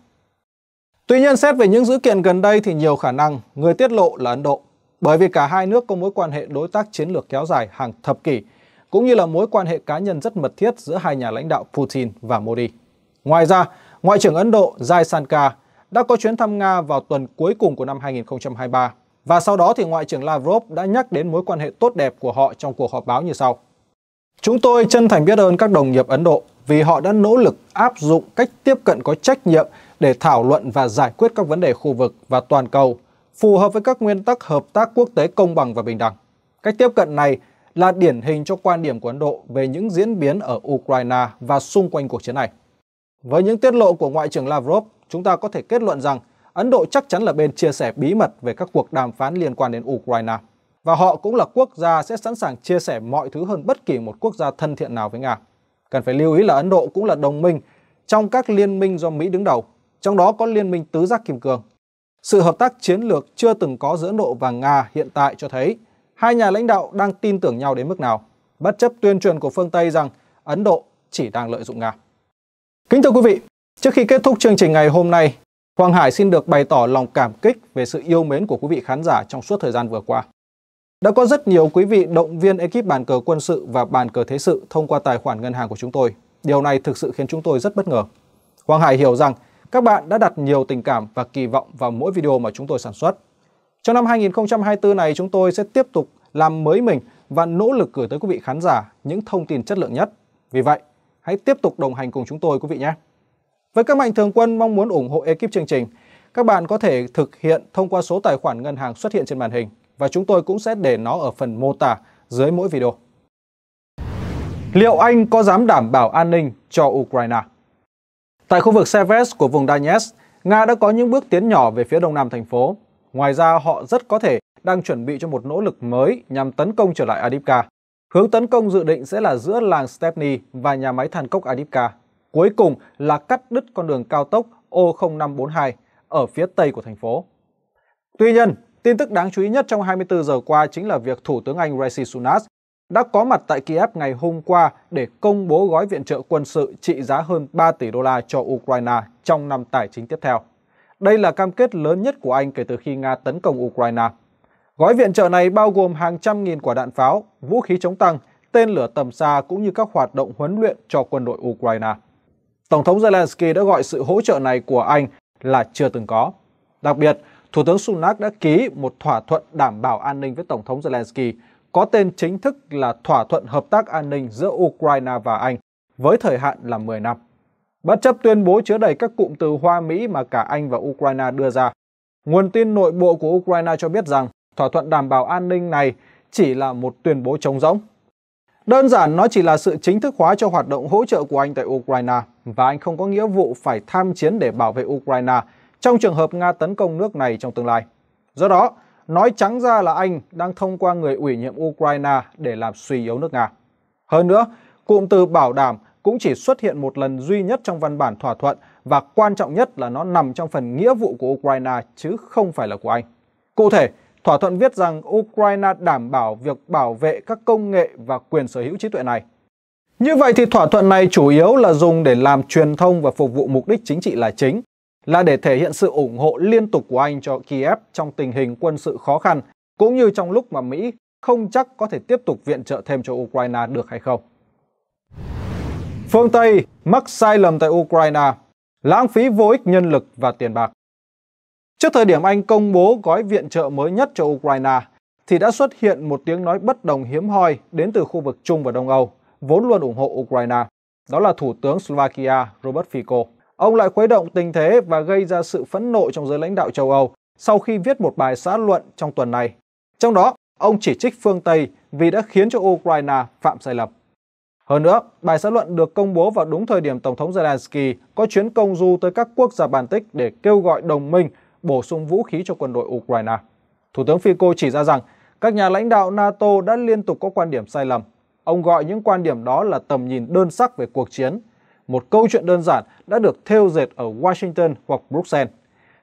Tuy nhiên, xét về những dữ kiện gần đây thì nhiều khả năng người tiết lộ là Ấn Độ, bởi vì cả hai nước có mối quan hệ đối tác chiến lược kéo dài hàng thập kỷ, cũng như là mối quan hệ cá nhân rất mật thiết giữa hai nhà lãnh đạo Putin và Modi. Ngoài ra, Ngoại trưởng Ấn Độ Jai Sankar đã có chuyến thăm Nga vào tuần cuối cùng của năm 2023 Và sau đó thì Ngoại trưởng Lavrov đã nhắc đến mối quan hệ tốt đẹp của họ trong cuộc họp báo như sau. Chúng tôi chân thành biết ơn các đồng nghiệp Ấn Độ vì họ đã nỗ lực áp dụng cách tiếp cận có trách nhiệm để thảo luận và giải quyết các vấn đề khu vực và toàn cầu, phù hợp với các nguyên tắc hợp tác quốc tế công bằng và bình đẳng. Cách tiếp cận này là điển hình cho quan điểm của Ấn Độ về những diễn biến ở Ukraine và xung quanh cuộc chiến này. Với những tiết lộ của Ngoại trưởng Lavrov, chúng ta có thể kết luận rằng Ấn Độ chắc chắn là bên chia sẻ bí mật về các cuộc đàm phán liên quan đến Ukraine. Và họ cũng là quốc gia sẽ sẵn sàng chia sẻ mọi thứ hơn bất kỳ một quốc gia thân thiện nào với Nga. Cần phải lưu ý là Ấn Độ cũng là đồng minh trong các liên minh do Mỹ đứng đầu, trong đó có liên minh tứ giác kim cương. Sự hợp tác chiến lược chưa từng có giữa Ấn Độ và Nga hiện tại cho thấy hai nhà lãnh đạo đang tin tưởng nhau đến mức nào, bất chấp tuyên truyền của phương Tây rằng Ấn Độ chỉ đang lợi dụng Nga. Kính thưa quý vị, trước khi kết thúc chương trình ngày hôm nay, Hoàng Hải xin được bày tỏ lòng cảm kích về sự yêu mến của quý vị khán giả trong suốt thời gian vừa qua. Đã có rất nhiều quý vị động viên ekip bàn cờ quân sự và bàn cờ thế sự thông qua tài khoản ngân hàng của chúng tôi. Điều này thực sự khiến chúng tôi rất bất ngờ. Hoàng Hải hiểu rằng các bạn đã đặt nhiều tình cảm và kỳ vọng vào mỗi video mà chúng tôi sản xuất. Trong năm 2024 này, chúng tôi sẽ tiếp tục làm mới mình và nỗ lực gửi tới quý vị khán giả những thông tin chất lượng nhất. Vì vậy, hãy tiếp tục đồng hành cùng chúng tôi quý vị nhé. Với các mạnh thường quân mong muốn ủng hộ ekip chương trình, các bạn có thể thực hiện thông qua số tài khoản ngân hàng xuất hiện trên màn hình và chúng tôi cũng sẽ để nó ở phần mô tả dưới mỗi video. Liệu Anh có dám đảm bảo an ninh cho Ukraine? Tại khu vực Seversk của vùng Donetsk, Nga đã có những bước tiến nhỏ về phía đông nam thành phố. Ngoài ra, họ rất có thể đang chuẩn bị cho một nỗ lực mới nhằm tấn công trở lại adipka Hướng tấn công dự định sẽ là giữa làng Stepny và nhà máy than cốc adipka Cuối cùng là cắt đứt con đường cao tốc O0542 ở phía tây của thành phố. Tuy nhiên, tin tức đáng chú ý nhất trong 24 giờ qua chính là việc Thủ tướng Anh Rishi Sunak đã có mặt tại Kiev ngày hôm qua để công bố gói viện trợ quân sự trị giá hơn 3 tỷ đô la cho Ukraine trong năm tài chính tiếp theo. Đây là cam kết lớn nhất của Anh kể từ khi Nga tấn công Ukraine. Gói viện trợ này bao gồm hàng trăm nghìn quả đạn pháo, vũ khí chống tăng, tên lửa tầm xa cũng như các hoạt động huấn luyện cho quân đội Ukraine. Tổng thống Zelensky đã gọi sự hỗ trợ này của Anh là chưa từng có. Đặc biệt, Thủ tướng Sunak đã ký một thỏa thuận đảm bảo an ninh với Tổng thống Zelensky, có tên chính thức là Thỏa thuận Hợp tác An ninh giữa Ukraine và Anh, với thời hạn là 10 năm. Bất chấp tuyên bố chứa đầy các cụm từ Hoa Mỹ mà cả Anh và Ukraine đưa ra, nguồn tin nội bộ của Ukraine cho biết rằng thỏa thuận đảm bảo an ninh này chỉ là một tuyên bố trống rỗng. Đơn giản nó chỉ là sự chính thức hóa cho hoạt động hỗ trợ của Anh tại Ukraine và Anh không có nghĩa vụ phải tham chiến để bảo vệ Ukraine trong trường hợp Nga tấn công nước này trong tương lai. Do đó, nói trắng ra là Anh đang thông qua người ủy nhiệm Ukraine để làm suy yếu nước Nga. Hơn nữa, cụm từ bảo đảm cũng chỉ xuất hiện một lần duy nhất trong văn bản thỏa thuận và quan trọng nhất là nó nằm trong phần nghĩa vụ của Ukraine chứ không phải là của Anh. Cụ thể, thỏa thuận viết rằng Ukraine đảm bảo việc bảo vệ các công nghệ và quyền sở hữu trí tuệ này. Như vậy thì thỏa thuận này chủ yếu là dùng để làm truyền thông và phục vụ mục đích chính trị là chính, là để thể hiện sự ủng hộ liên tục của Anh cho Kiev trong tình hình quân sự khó khăn, cũng như trong lúc mà Mỹ không chắc có thể tiếp tục viện trợ thêm cho Ukraine được hay không. Phương Tây mắc sai lầm tại Ukraine, lãng phí vô ích nhân lực và tiền bạc. Trước thời điểm Anh công bố gói viện trợ mới nhất cho Ukraine, thì đã xuất hiện một tiếng nói bất đồng hiếm hoi đến từ khu vực Trung và Đông Âu, vốn luôn ủng hộ Ukraine. Đó là Thủ tướng Slovakia Robert Fico. Ông lại khuấy động tình thế và gây ra sự phẫn nộ trong giới lãnh đạo châu Âu sau khi viết một bài xã luận trong tuần này. Trong đó, ông chỉ trích phương Tây vì đã khiến cho Ukraine phạm sai lầm. Hơn nữa, bài xã luận được công bố vào đúng thời điểm Tổng thống Zelensky có chuyến công du tới các quốc gia Baltic để kêu gọi đồng minh bổ sung vũ khí cho quân đội Ukraine. Thủ tướng Fico chỉ ra rằng các nhà lãnh đạo NATO đã liên tục có quan điểm sai lầm. Ông gọi những quan điểm đó là tầm nhìn đơn sắc về cuộc chiến. Một câu chuyện đơn giản đã được thêu dệt ở Washington hoặc Bruxelles.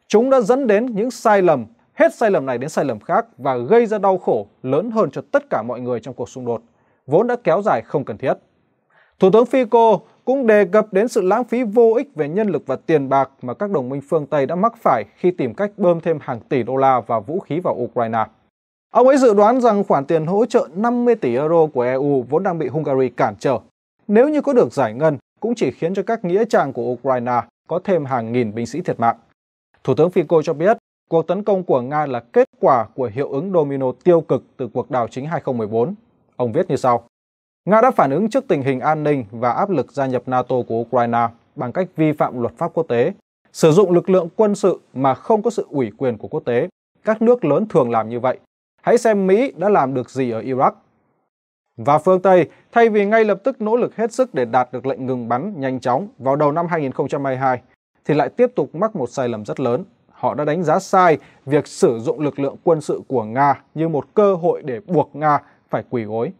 Chúng đã dẫn đến những sai lầm, hết sai lầm này đến sai lầm khác và gây ra đau khổ lớn hơn cho tất cả mọi người trong cuộc xung đột, vốn đã kéo dài không cần thiết. Thủ tướng Fico cũng đề cập đến sự lãng phí vô ích về nhân lực và tiền bạc mà các đồng minh phương Tây đã mắc phải khi tìm cách bơm thêm hàng tỷ đô la và vũ khí vào Ukraine. Ông ấy dự đoán rằng khoản tiền hỗ trợ 50 tỷ euro của EU vốn đang bị Hungary cản trở. Nếu như có được giải ngân, cũng chỉ khiến cho các nghĩa trang của Ukraine có thêm hàng nghìn binh sĩ thiệt mạng. Thủ tướng Fico cho biết, cuộc tấn công của Nga là kết quả của hiệu ứng domino tiêu cực từ cuộc đảo chính 2014. Ông viết như sau. Nga đã phản ứng trước tình hình an ninh và áp lực gia nhập NATO của Ukraine bằng cách vi phạm luật pháp quốc tế, sử dụng lực lượng quân sự mà không có sự ủy quyền của quốc tế. Các nước lớn thường làm như vậy. Hãy xem Mỹ đã làm được gì ở Iraq. Và phương Tây, thay vì ngay lập tức nỗ lực hết sức để đạt được lệnh ngừng bắn nhanh chóng vào đầu năm 2022, thì lại tiếp tục mắc một sai lầm rất lớn. Họ đã đánh giá sai việc sử dụng lực lượng quân sự của Nga như một cơ hội để buộc Nga phải quỳ gối.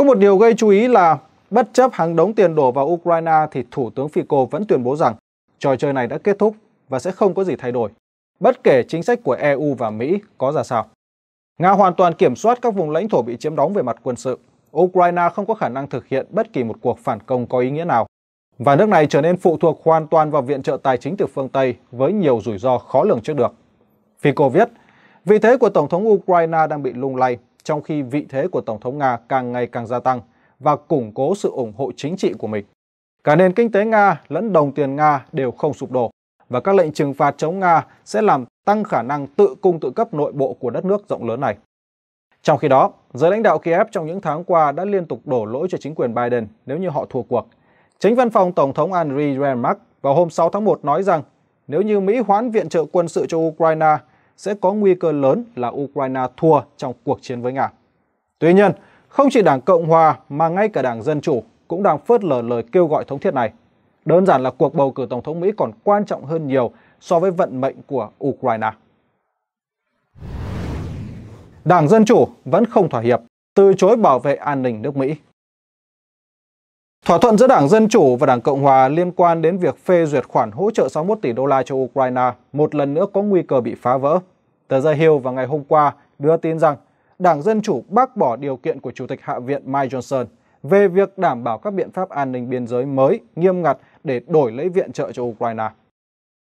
Có một điều gây chú ý là bất chấp hàng đống tiền đổ vào Ukraine thì Thủ tướng Fico vẫn tuyên bố rằng trò chơi này đã kết thúc và sẽ không có gì thay đổi, bất kể chính sách của EU và Mỹ có ra sao. Nga hoàn toàn kiểm soát các vùng lãnh thổ bị chiếm đóng về mặt quân sự. Ukraine không có khả năng thực hiện bất kỳ một cuộc phản công có ý nghĩa nào. Và nước này trở nên phụ thuộc hoàn toàn vào viện trợ tài chính từ phương Tây với nhiều rủi ro khó lường trước được. Fico viết, vị thế của Tổng thống Ukraine đang bị lung lay trong khi vị thế của Tổng thống Nga càng ngày càng gia tăng và củng cố sự ủng hộ chính trị của mình. Cả nền kinh tế Nga lẫn đồng tiền Nga đều không sụp đổ và các lệnh trừng phạt chống Nga sẽ làm tăng khả năng tự cung tự cấp nội bộ của đất nước rộng lớn này. Trong khi đó, giới lãnh đạo Kiev trong những tháng qua đã liên tục đổ lỗi cho chính quyền Biden nếu như họ thua cuộc. Chính văn phòng Tổng thống Andriy Yermak vào hôm 6 tháng 1 nói rằng nếu như Mỹ hoãn viện trợ quân sự cho Ukraine, sẽ có nguy cơ lớn là Ukraine thua trong cuộc chiến với Nga. Tuy nhiên, không chỉ Đảng Cộng Hòa mà ngay cả Đảng Dân Chủ cũng đang phớt lờ lời kêu gọi thống thiết này. Đơn giản là cuộc bầu cử Tổng thống Mỹ còn quan trọng hơn nhiều so với vận mệnh của Ukraine. Đảng Dân Chủ vẫn không thỏa hiệp, từ chối bảo vệ an ninh nước Mỹ. Thỏa thuận giữa Đảng Dân Chủ và Đảng Cộng Hòa liên quan đến việc phê duyệt khoản hỗ trợ 61 tỷ đô la cho Ukraine một lần nữa có nguy cơ bị phá vỡ. Tờ The Hill vào ngày hôm qua đưa tin rằng Đảng Dân Chủ bác bỏ điều kiện của Chủ tịch Hạ viện Mike Johnson về việc đảm bảo các biện pháp an ninh biên giới mới nghiêm ngặt để đổi lấy viện trợ cho Ukraine.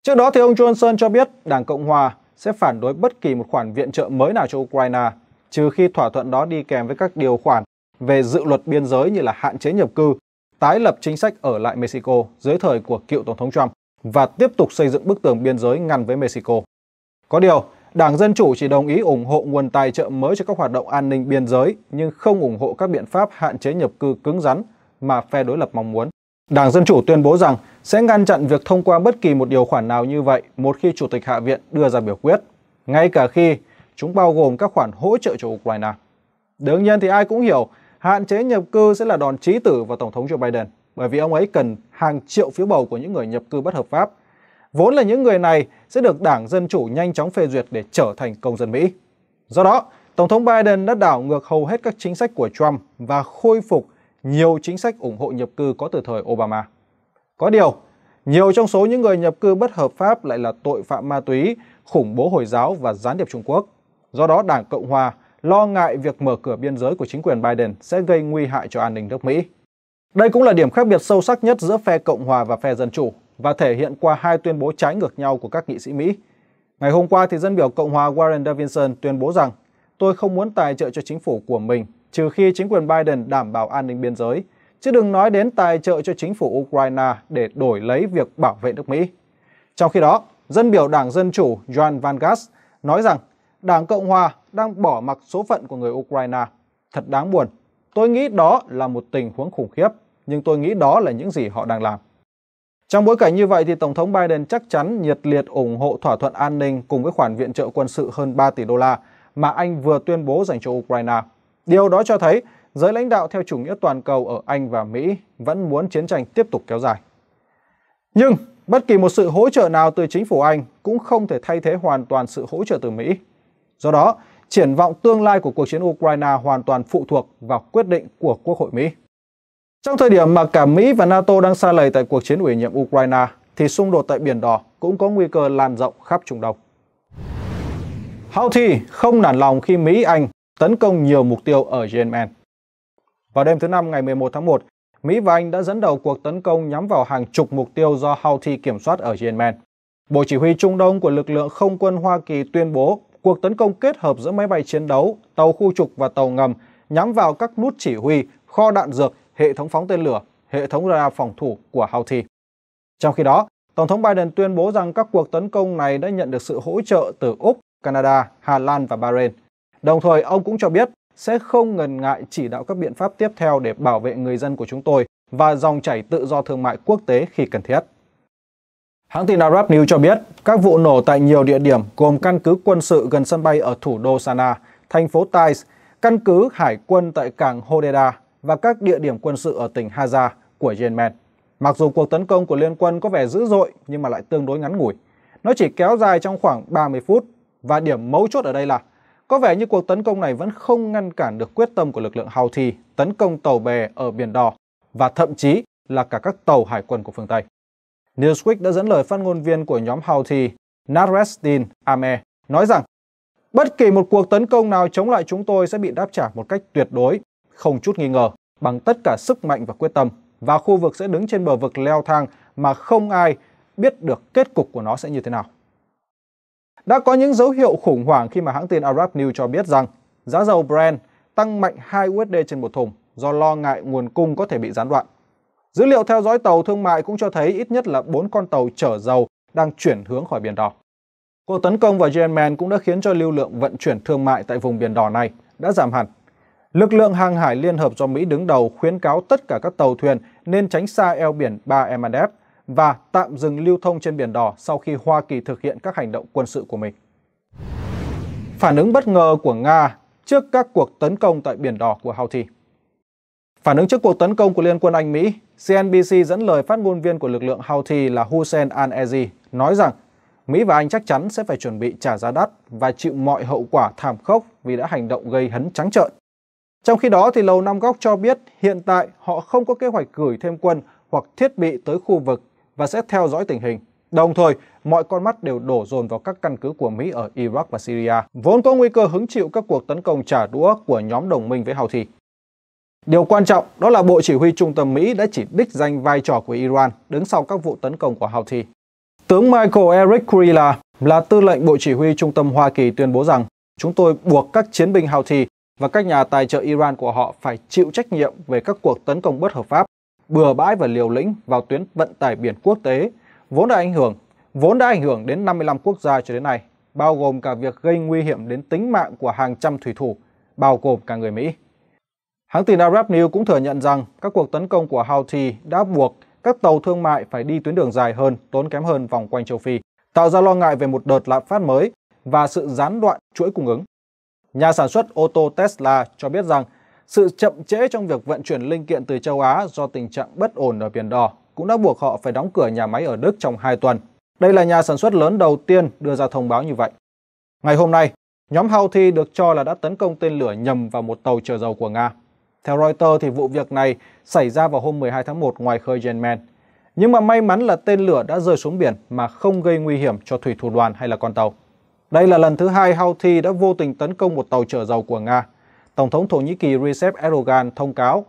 Trước đó thì ông Johnson cho biết Đảng Cộng Hòa sẽ phản đối bất kỳ một khoản viện trợ mới nào cho Ukraine, trừ khi thỏa thuận đó đi kèm với các điều khoản về dự luật biên giới như là hạn chế nhập cư, tái lập chính sách ở lại Mexico dưới thời của cựu Tổng thống Trump và tiếp tục xây dựng bức tường biên giới ngăn với Mexico. Có điều, Đảng Dân Chủ chỉ đồng ý ủng hộ nguồn tài trợ mới cho các hoạt động an ninh biên giới nhưng không ủng hộ các biện pháp hạn chế nhập cư cứng rắn mà phe đối lập mong muốn. Đảng Dân Chủ tuyên bố rằng sẽ ngăn chặn việc thông qua bất kỳ một điều khoản nào như vậy một khi Chủ tịch Hạ viện đưa ra biểu quyết, ngay cả khi chúng bao gồm các khoản hỗ trợ cho Ukraine. Đương nhiên thì ai cũng hiểu hạn chế nhập cư sẽ là đòn chí tử vào Tổng thống Joe Biden bởi vì ông ấy cần hàng triệu phiếu bầu của những người nhập cư bất hợp pháp. Vốn là những người này sẽ được Đảng Dân Chủ nhanh chóng phê duyệt để trở thành công dân Mỹ. Do đó, Tổng thống Biden đã đảo ngược hầu hết các chính sách của Trump và khôi phục nhiều chính sách ủng hộ nhập cư có từ thời Obama. Có điều, nhiều trong số những người nhập cư bất hợp pháp lại là tội phạm ma túy, khủng bố Hồi giáo và gián điệp Trung Quốc. Do đó, Đảng Cộng Hòa lo ngại việc mở cửa biên giới của chính quyền Biden sẽ gây nguy hại cho an ninh nước Mỹ. Đây cũng là điểm khác biệt sâu sắc nhất giữa phe Cộng Hòa và phe Dân Chủ và thể hiện qua hai tuyên bố trái ngược nhau của các nghị sĩ Mỹ. Ngày hôm qua thì dân biểu Cộng hòa Warren Davidson tuyên bố rằng tôi không muốn tài trợ cho chính phủ của mình trừ khi chính quyền Biden đảm bảo an ninh biên giới, chứ đừng nói đến tài trợ cho chính phủ Ukraine để đổi lấy việc bảo vệ nước Mỹ. Trong khi đó, dân biểu Đảng Dân Chủ John Van Gass nói rằng Đảng Cộng Hòa đang bỏ mặc số phận của người Ukraine. Thật đáng buồn. Tôi nghĩ đó là một tình huống khủng khiếp, nhưng tôi nghĩ đó là những gì họ đang làm. Trong bối cảnh như vậy thì Tổng thống Biden chắc chắn nhiệt liệt ủng hộ thỏa thuận an ninh cùng với khoản viện trợ quân sự hơn 3 tỷ đô la mà Anh vừa tuyên bố dành cho Ukraine. Điều đó cho thấy giới lãnh đạo theo chủ nghĩa toàn cầu ở Anh và Mỹ vẫn muốn chiến tranh tiếp tục kéo dài. Nhưng bất kỳ một sự hỗ trợ nào từ chính phủ Anh cũng không thể thay thế hoàn toàn sự hỗ trợ từ Mỹ. Do đó, triển vọng tương lai của cuộc chiến Ukraine hoàn toàn phụ thuộc vào quyết định của Quốc hội Mỹ. Trong thời điểm mà cả Mỹ và NATO đang xa lầy tại cuộc chiến ủy nhiệm Ukraine, thì xung đột tại Biển Đỏ cũng có nguy cơ lan rộng khắp Trung Đông. Houthi không nản lòng khi Mỹ Anh tấn công nhiều mục tiêu ở Yemen. Vào đêm thứ Năm ngày 11 tháng 1, Mỹ và Anh đã dẫn đầu cuộc tấn công nhắm vào hàng chục mục tiêu do Houthi kiểm soát ở Yemen. Bộ Chỉ huy Trung Đông của lực lượng không quân Hoa Kỳ tuyên bố cuộc tấn công kết hợp giữa máy bay chiến đấu, tàu khu trục và tàu ngầm nhắm vào các nút chỉ huy, kho đạn dược, hệ thống phóng tên lửa, hệ thống radar phòng thủ của Houthi. Trong khi đó, Tổng thống Biden tuyên bố rằng các cuộc tấn công này đã nhận được sự hỗ trợ từ Úc, Canada, Hà Lan và Bahrain. Đồng thời, ông cũng cho biết sẽ không ngần ngại chỉ đạo các biện pháp tiếp theo để bảo vệ người dân của chúng tôi và dòng chảy tự do thương mại quốc tế khi cần thiết. Hãng tin Arab News cho biết, các vụ nổ tại nhiều địa điểm gồm căn cứ quân sự gần sân bay ở thủ đô Sana, thành phố Taiz, căn cứ hải quân tại cảng Hodeidah và các địa điểm quân sự ở tỉnh Haza của Yemen. Mặc dù cuộc tấn công của liên quân có vẻ dữ dội nhưng mà lại tương đối ngắn ngủi. Nó chỉ kéo dài trong khoảng 30 phút và điểm mấu chốt ở đây là có vẻ như cuộc tấn công này vẫn không ngăn cản được quyết tâm của lực lượng Houthi tấn công tàu bè ở Biển Đỏ và thậm chí là cả các tàu hải quân của phương Tây. Newsweek đã dẫn lời phát ngôn viên của nhóm Houthi Nasreddin Ame nói rằng bất kỳ một cuộc tấn công nào chống lại chúng tôi sẽ bị đáp trả một cách tuyệt đối, không chút nghi ngờ, bằng tất cả sức mạnh và quyết tâm, và khu vực sẽ đứng trên bờ vực leo thang mà không ai biết được kết cục của nó sẽ như thế nào. Đã có những dấu hiệu khủng hoảng khi mà hãng tin Arab News cho biết rằng giá dầu Brent tăng mạnh 2 USD trên một thùng do lo ngại nguồn cung có thể bị gián đoạn. Dữ liệu theo dõi tàu thương mại cũng cho thấy ít nhất là 4 con tàu chở dầu đang chuyển hướng khỏi Biển Đỏ. Cuộc tấn công vào Yemen cũng đã khiến cho lưu lượng vận chuyển thương mại tại vùng Biển Đỏ này đã giảm hẳn. Lực lượng hàng hải liên hợp do Mỹ đứng đầu khuyến cáo tất cả các tàu thuyền nên tránh xa eo biển Ba Emadeb và tạm dừng lưu thông trên Biển Đỏ sau khi Hoa Kỳ thực hiện các hành động quân sự của mình. Phản ứng bất ngờ của Nga trước các cuộc tấn công tại Biển Đỏ của Houthi Phản ứng trước cuộc tấn công của Liên quân Anh Mỹ, CNBC dẫn lời phát ngôn viên của lực lượng Houthi là Hussein al-Ezi nói rằng Mỹ và Anh chắc chắn sẽ phải chuẩn bị trả giá đắt và chịu mọi hậu quả thảm khốc vì đã hành động gây hấn trắng trợn. Trong khi đó, thì Lầu Năm Góc cho biết hiện tại họ không có kế hoạch gửi thêm quân hoặc thiết bị tới khu vực và sẽ theo dõi tình hình. Đồng thời, mọi con mắt đều đổ dồn vào các căn cứ của Mỹ ở Iraq và Syria, vốn có nguy cơ hứng chịu các cuộc tấn công trả đũa của nhóm đồng minh với Houthi. Điều quan trọng đó là Bộ Chỉ huy Trung tâm Mỹ đã chỉ đích danh vai trò của Iran đứng sau các vụ tấn công của Houthi. Tướng Michael Eric Kurila là tư lệnh Bộ Chỉ huy Trung tâm Hoa Kỳ tuyên bố rằng chúng tôi buộc các chiến binh Houthi và các nhà tài trợ Iran của họ phải chịu trách nhiệm về các cuộc tấn công bất hợp pháp, bừa bãi và liều lĩnh vào tuyến vận tải biển quốc tế, vốn đã ảnh hưởng vốn đã ảnh hưởng đến 55 quốc gia cho đến nay, bao gồm cả việc gây nguy hiểm đến tính mạng của hàng trăm thủy thủ, bao gồm cả người Mỹ. Hãng tin Arab News cũng thừa nhận rằng các cuộc tấn công của Houthi đã buộc các tàu thương mại phải đi tuyến đường dài hơn, tốn kém hơn vòng quanh châu Phi, tạo ra lo ngại về một đợt lạm phát mới và sự gián đoạn chuỗi cung ứng. Nhà sản xuất ô tô Tesla cho biết rằng sự chậm trễ trong việc vận chuyển linh kiện từ châu Á do tình trạng bất ổn ở Biển Đỏ cũng đã buộc họ phải đóng cửa nhà máy ở Đức trong 2 tuần. Đây là nhà sản xuất lớn đầu tiên đưa ra thông báo như vậy. Ngày hôm nay, nhóm Houthi được cho là đã tấn công tên lửa nhầm vào một tàu chở dầu của Nga. Theo Reuters thì vụ việc này xảy ra vào hôm 12 tháng 1 ngoài khơi Yemen. Nhưng mà may mắn là tên lửa đã rơi xuống biển mà không gây nguy hiểm cho thủy thủ đoàn hay là con tàu. Đây là lần thứ hai Houthi đã vô tình tấn công một tàu chở dầu của Nga. Tổng thống Thổ Nhĩ Kỳ Recep Erdogan thông cáo,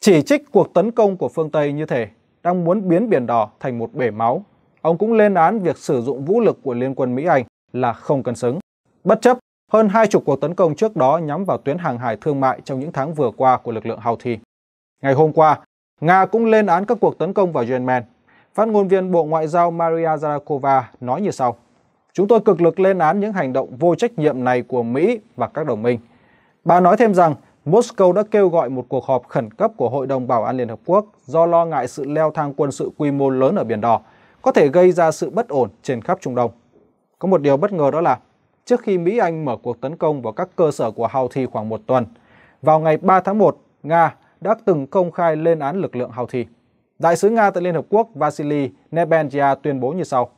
chỉ trích cuộc tấn công của phương Tây như thể đang muốn biến Biển Đỏ thành một bể máu. Ông cũng lên án việc sử dụng vũ lực của Liên quân Mỹ-Anh là không cân xứng. Bất chấp hơn hai chục cuộc tấn công trước đó nhắm vào tuyến hàng hải thương mại trong những tháng vừa qua của lực lượng Houthi. Ngày hôm qua, Nga cũng lên án các cuộc tấn công vào Yemen. Phát ngôn viên Bộ Ngoại giao Maria Zakharova nói như sau. Chúng tôi cực lực lên án những hành động vô trách nhiệm này của Mỹ và các đồng minh. Bà nói thêm rằng Moscow đã kêu gọi một cuộc họp khẩn cấp của Hội đồng Bảo an Liên Hợp Quốc do lo ngại sự leo thang quân sự quy mô lớn ở Biển Đỏ có thể gây ra sự bất ổn trên khắp Trung Đông. Có một điều bất ngờ đó là trước khi Mỹ Anh mở cuộc tấn công vào các cơ sở của Houthi khoảng một tuần. Vào ngày 3 tháng 1, Nga đã từng công khai lên án lực lượng Houthi. Đại sứ Nga tại Liên Hợp Quốc Vasily Nebenzia tuyên bố như sau.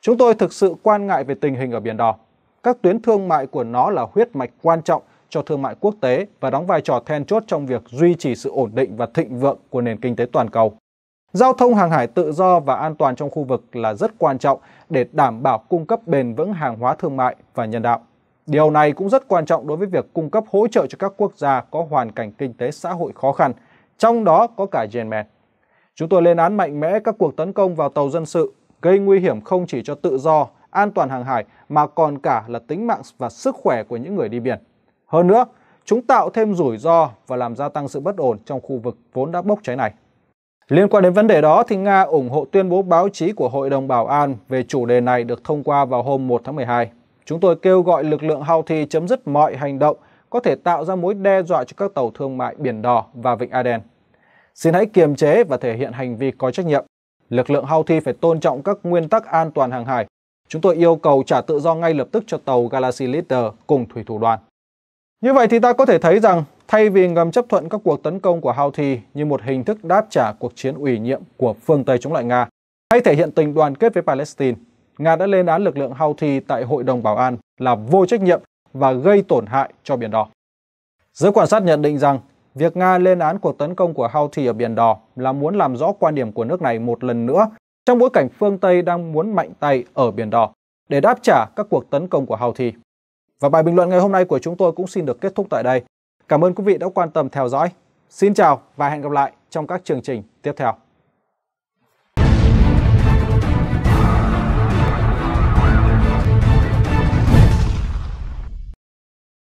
Chúng tôi thực sự quan ngại về tình hình ở Biển Đỏ. Các tuyến thương mại của nó là huyết mạch quan trọng cho thương mại quốc tế và đóng vai trò then chốt trong việc duy trì sự ổn định và thịnh vượng của nền kinh tế toàn cầu. Giao thông hàng hải tự do và an toàn trong khu vực là rất quan trọng để đảm bảo cung cấp bền vững hàng hóa thương mại và nhân đạo. Điều này cũng rất quan trọng đối với việc cung cấp hỗ trợ cho các quốc gia có hoàn cảnh kinh tế xã hội khó khăn, trong đó có cả Yemen. Chúng tôi lên án mạnh mẽ các cuộc tấn công vào tàu dân sự, gây nguy hiểm không chỉ cho tự do, an toàn hàng hải mà còn cả là tính mạng và sức khỏe của những người đi biển. Hơn nữa, chúng tạo thêm rủi ro và làm gia tăng sự bất ổn trong khu vực vốn đã bốc cháy này. Liên quan đến vấn đề đó, thì Nga ủng hộ tuyên bố báo chí của Hội đồng Bảo an về chủ đề này được thông qua vào hôm 1 tháng 12. chúng tôi kêu gọi lực lượng Houthi chấm dứt mọi hành động có thể tạo ra mối đe dọa cho các tàu thương mại Biển Đỏ và Vịnh Aden. Xin hãy kiềm chế và thể hiện hành vi có trách nhiệm. Lực lượng Houthi phải tôn trọng các nguyên tắc an toàn hàng hải. Chúng tôi yêu cầu trả tự do ngay lập tức cho tàu Galaxy Leader cùng thủy thủ đoàn. Như vậy thì ta có thể thấy rằng thay vì ngầm chấp thuận các cuộc tấn công của Houthi như một hình thức đáp trả cuộc chiến ủy nhiệm của phương Tây chống lại Nga, hay thể hiện tình đoàn kết với Palestine, Nga đã lên án lực lượng Houthi tại Hội đồng Bảo an là vô trách nhiệm và gây tổn hại cho Biển Đỏ. Giới quan sát nhận định rằng việc Nga lên án cuộc tấn công của Houthi ở Biển Đỏ là muốn làm rõ quan điểm của nước này một lần nữa trong bối cảnh phương Tây đang muốn mạnh tay ở Biển Đỏ để đáp trả các cuộc tấn công của Houthi. Và bài bình luận ngày hôm nay của chúng tôi cũng xin được kết thúc tại đây. Cảm ơn quý vị đã quan tâm theo dõi. Xin chào và hẹn gặp lại trong các chương trình tiếp theo.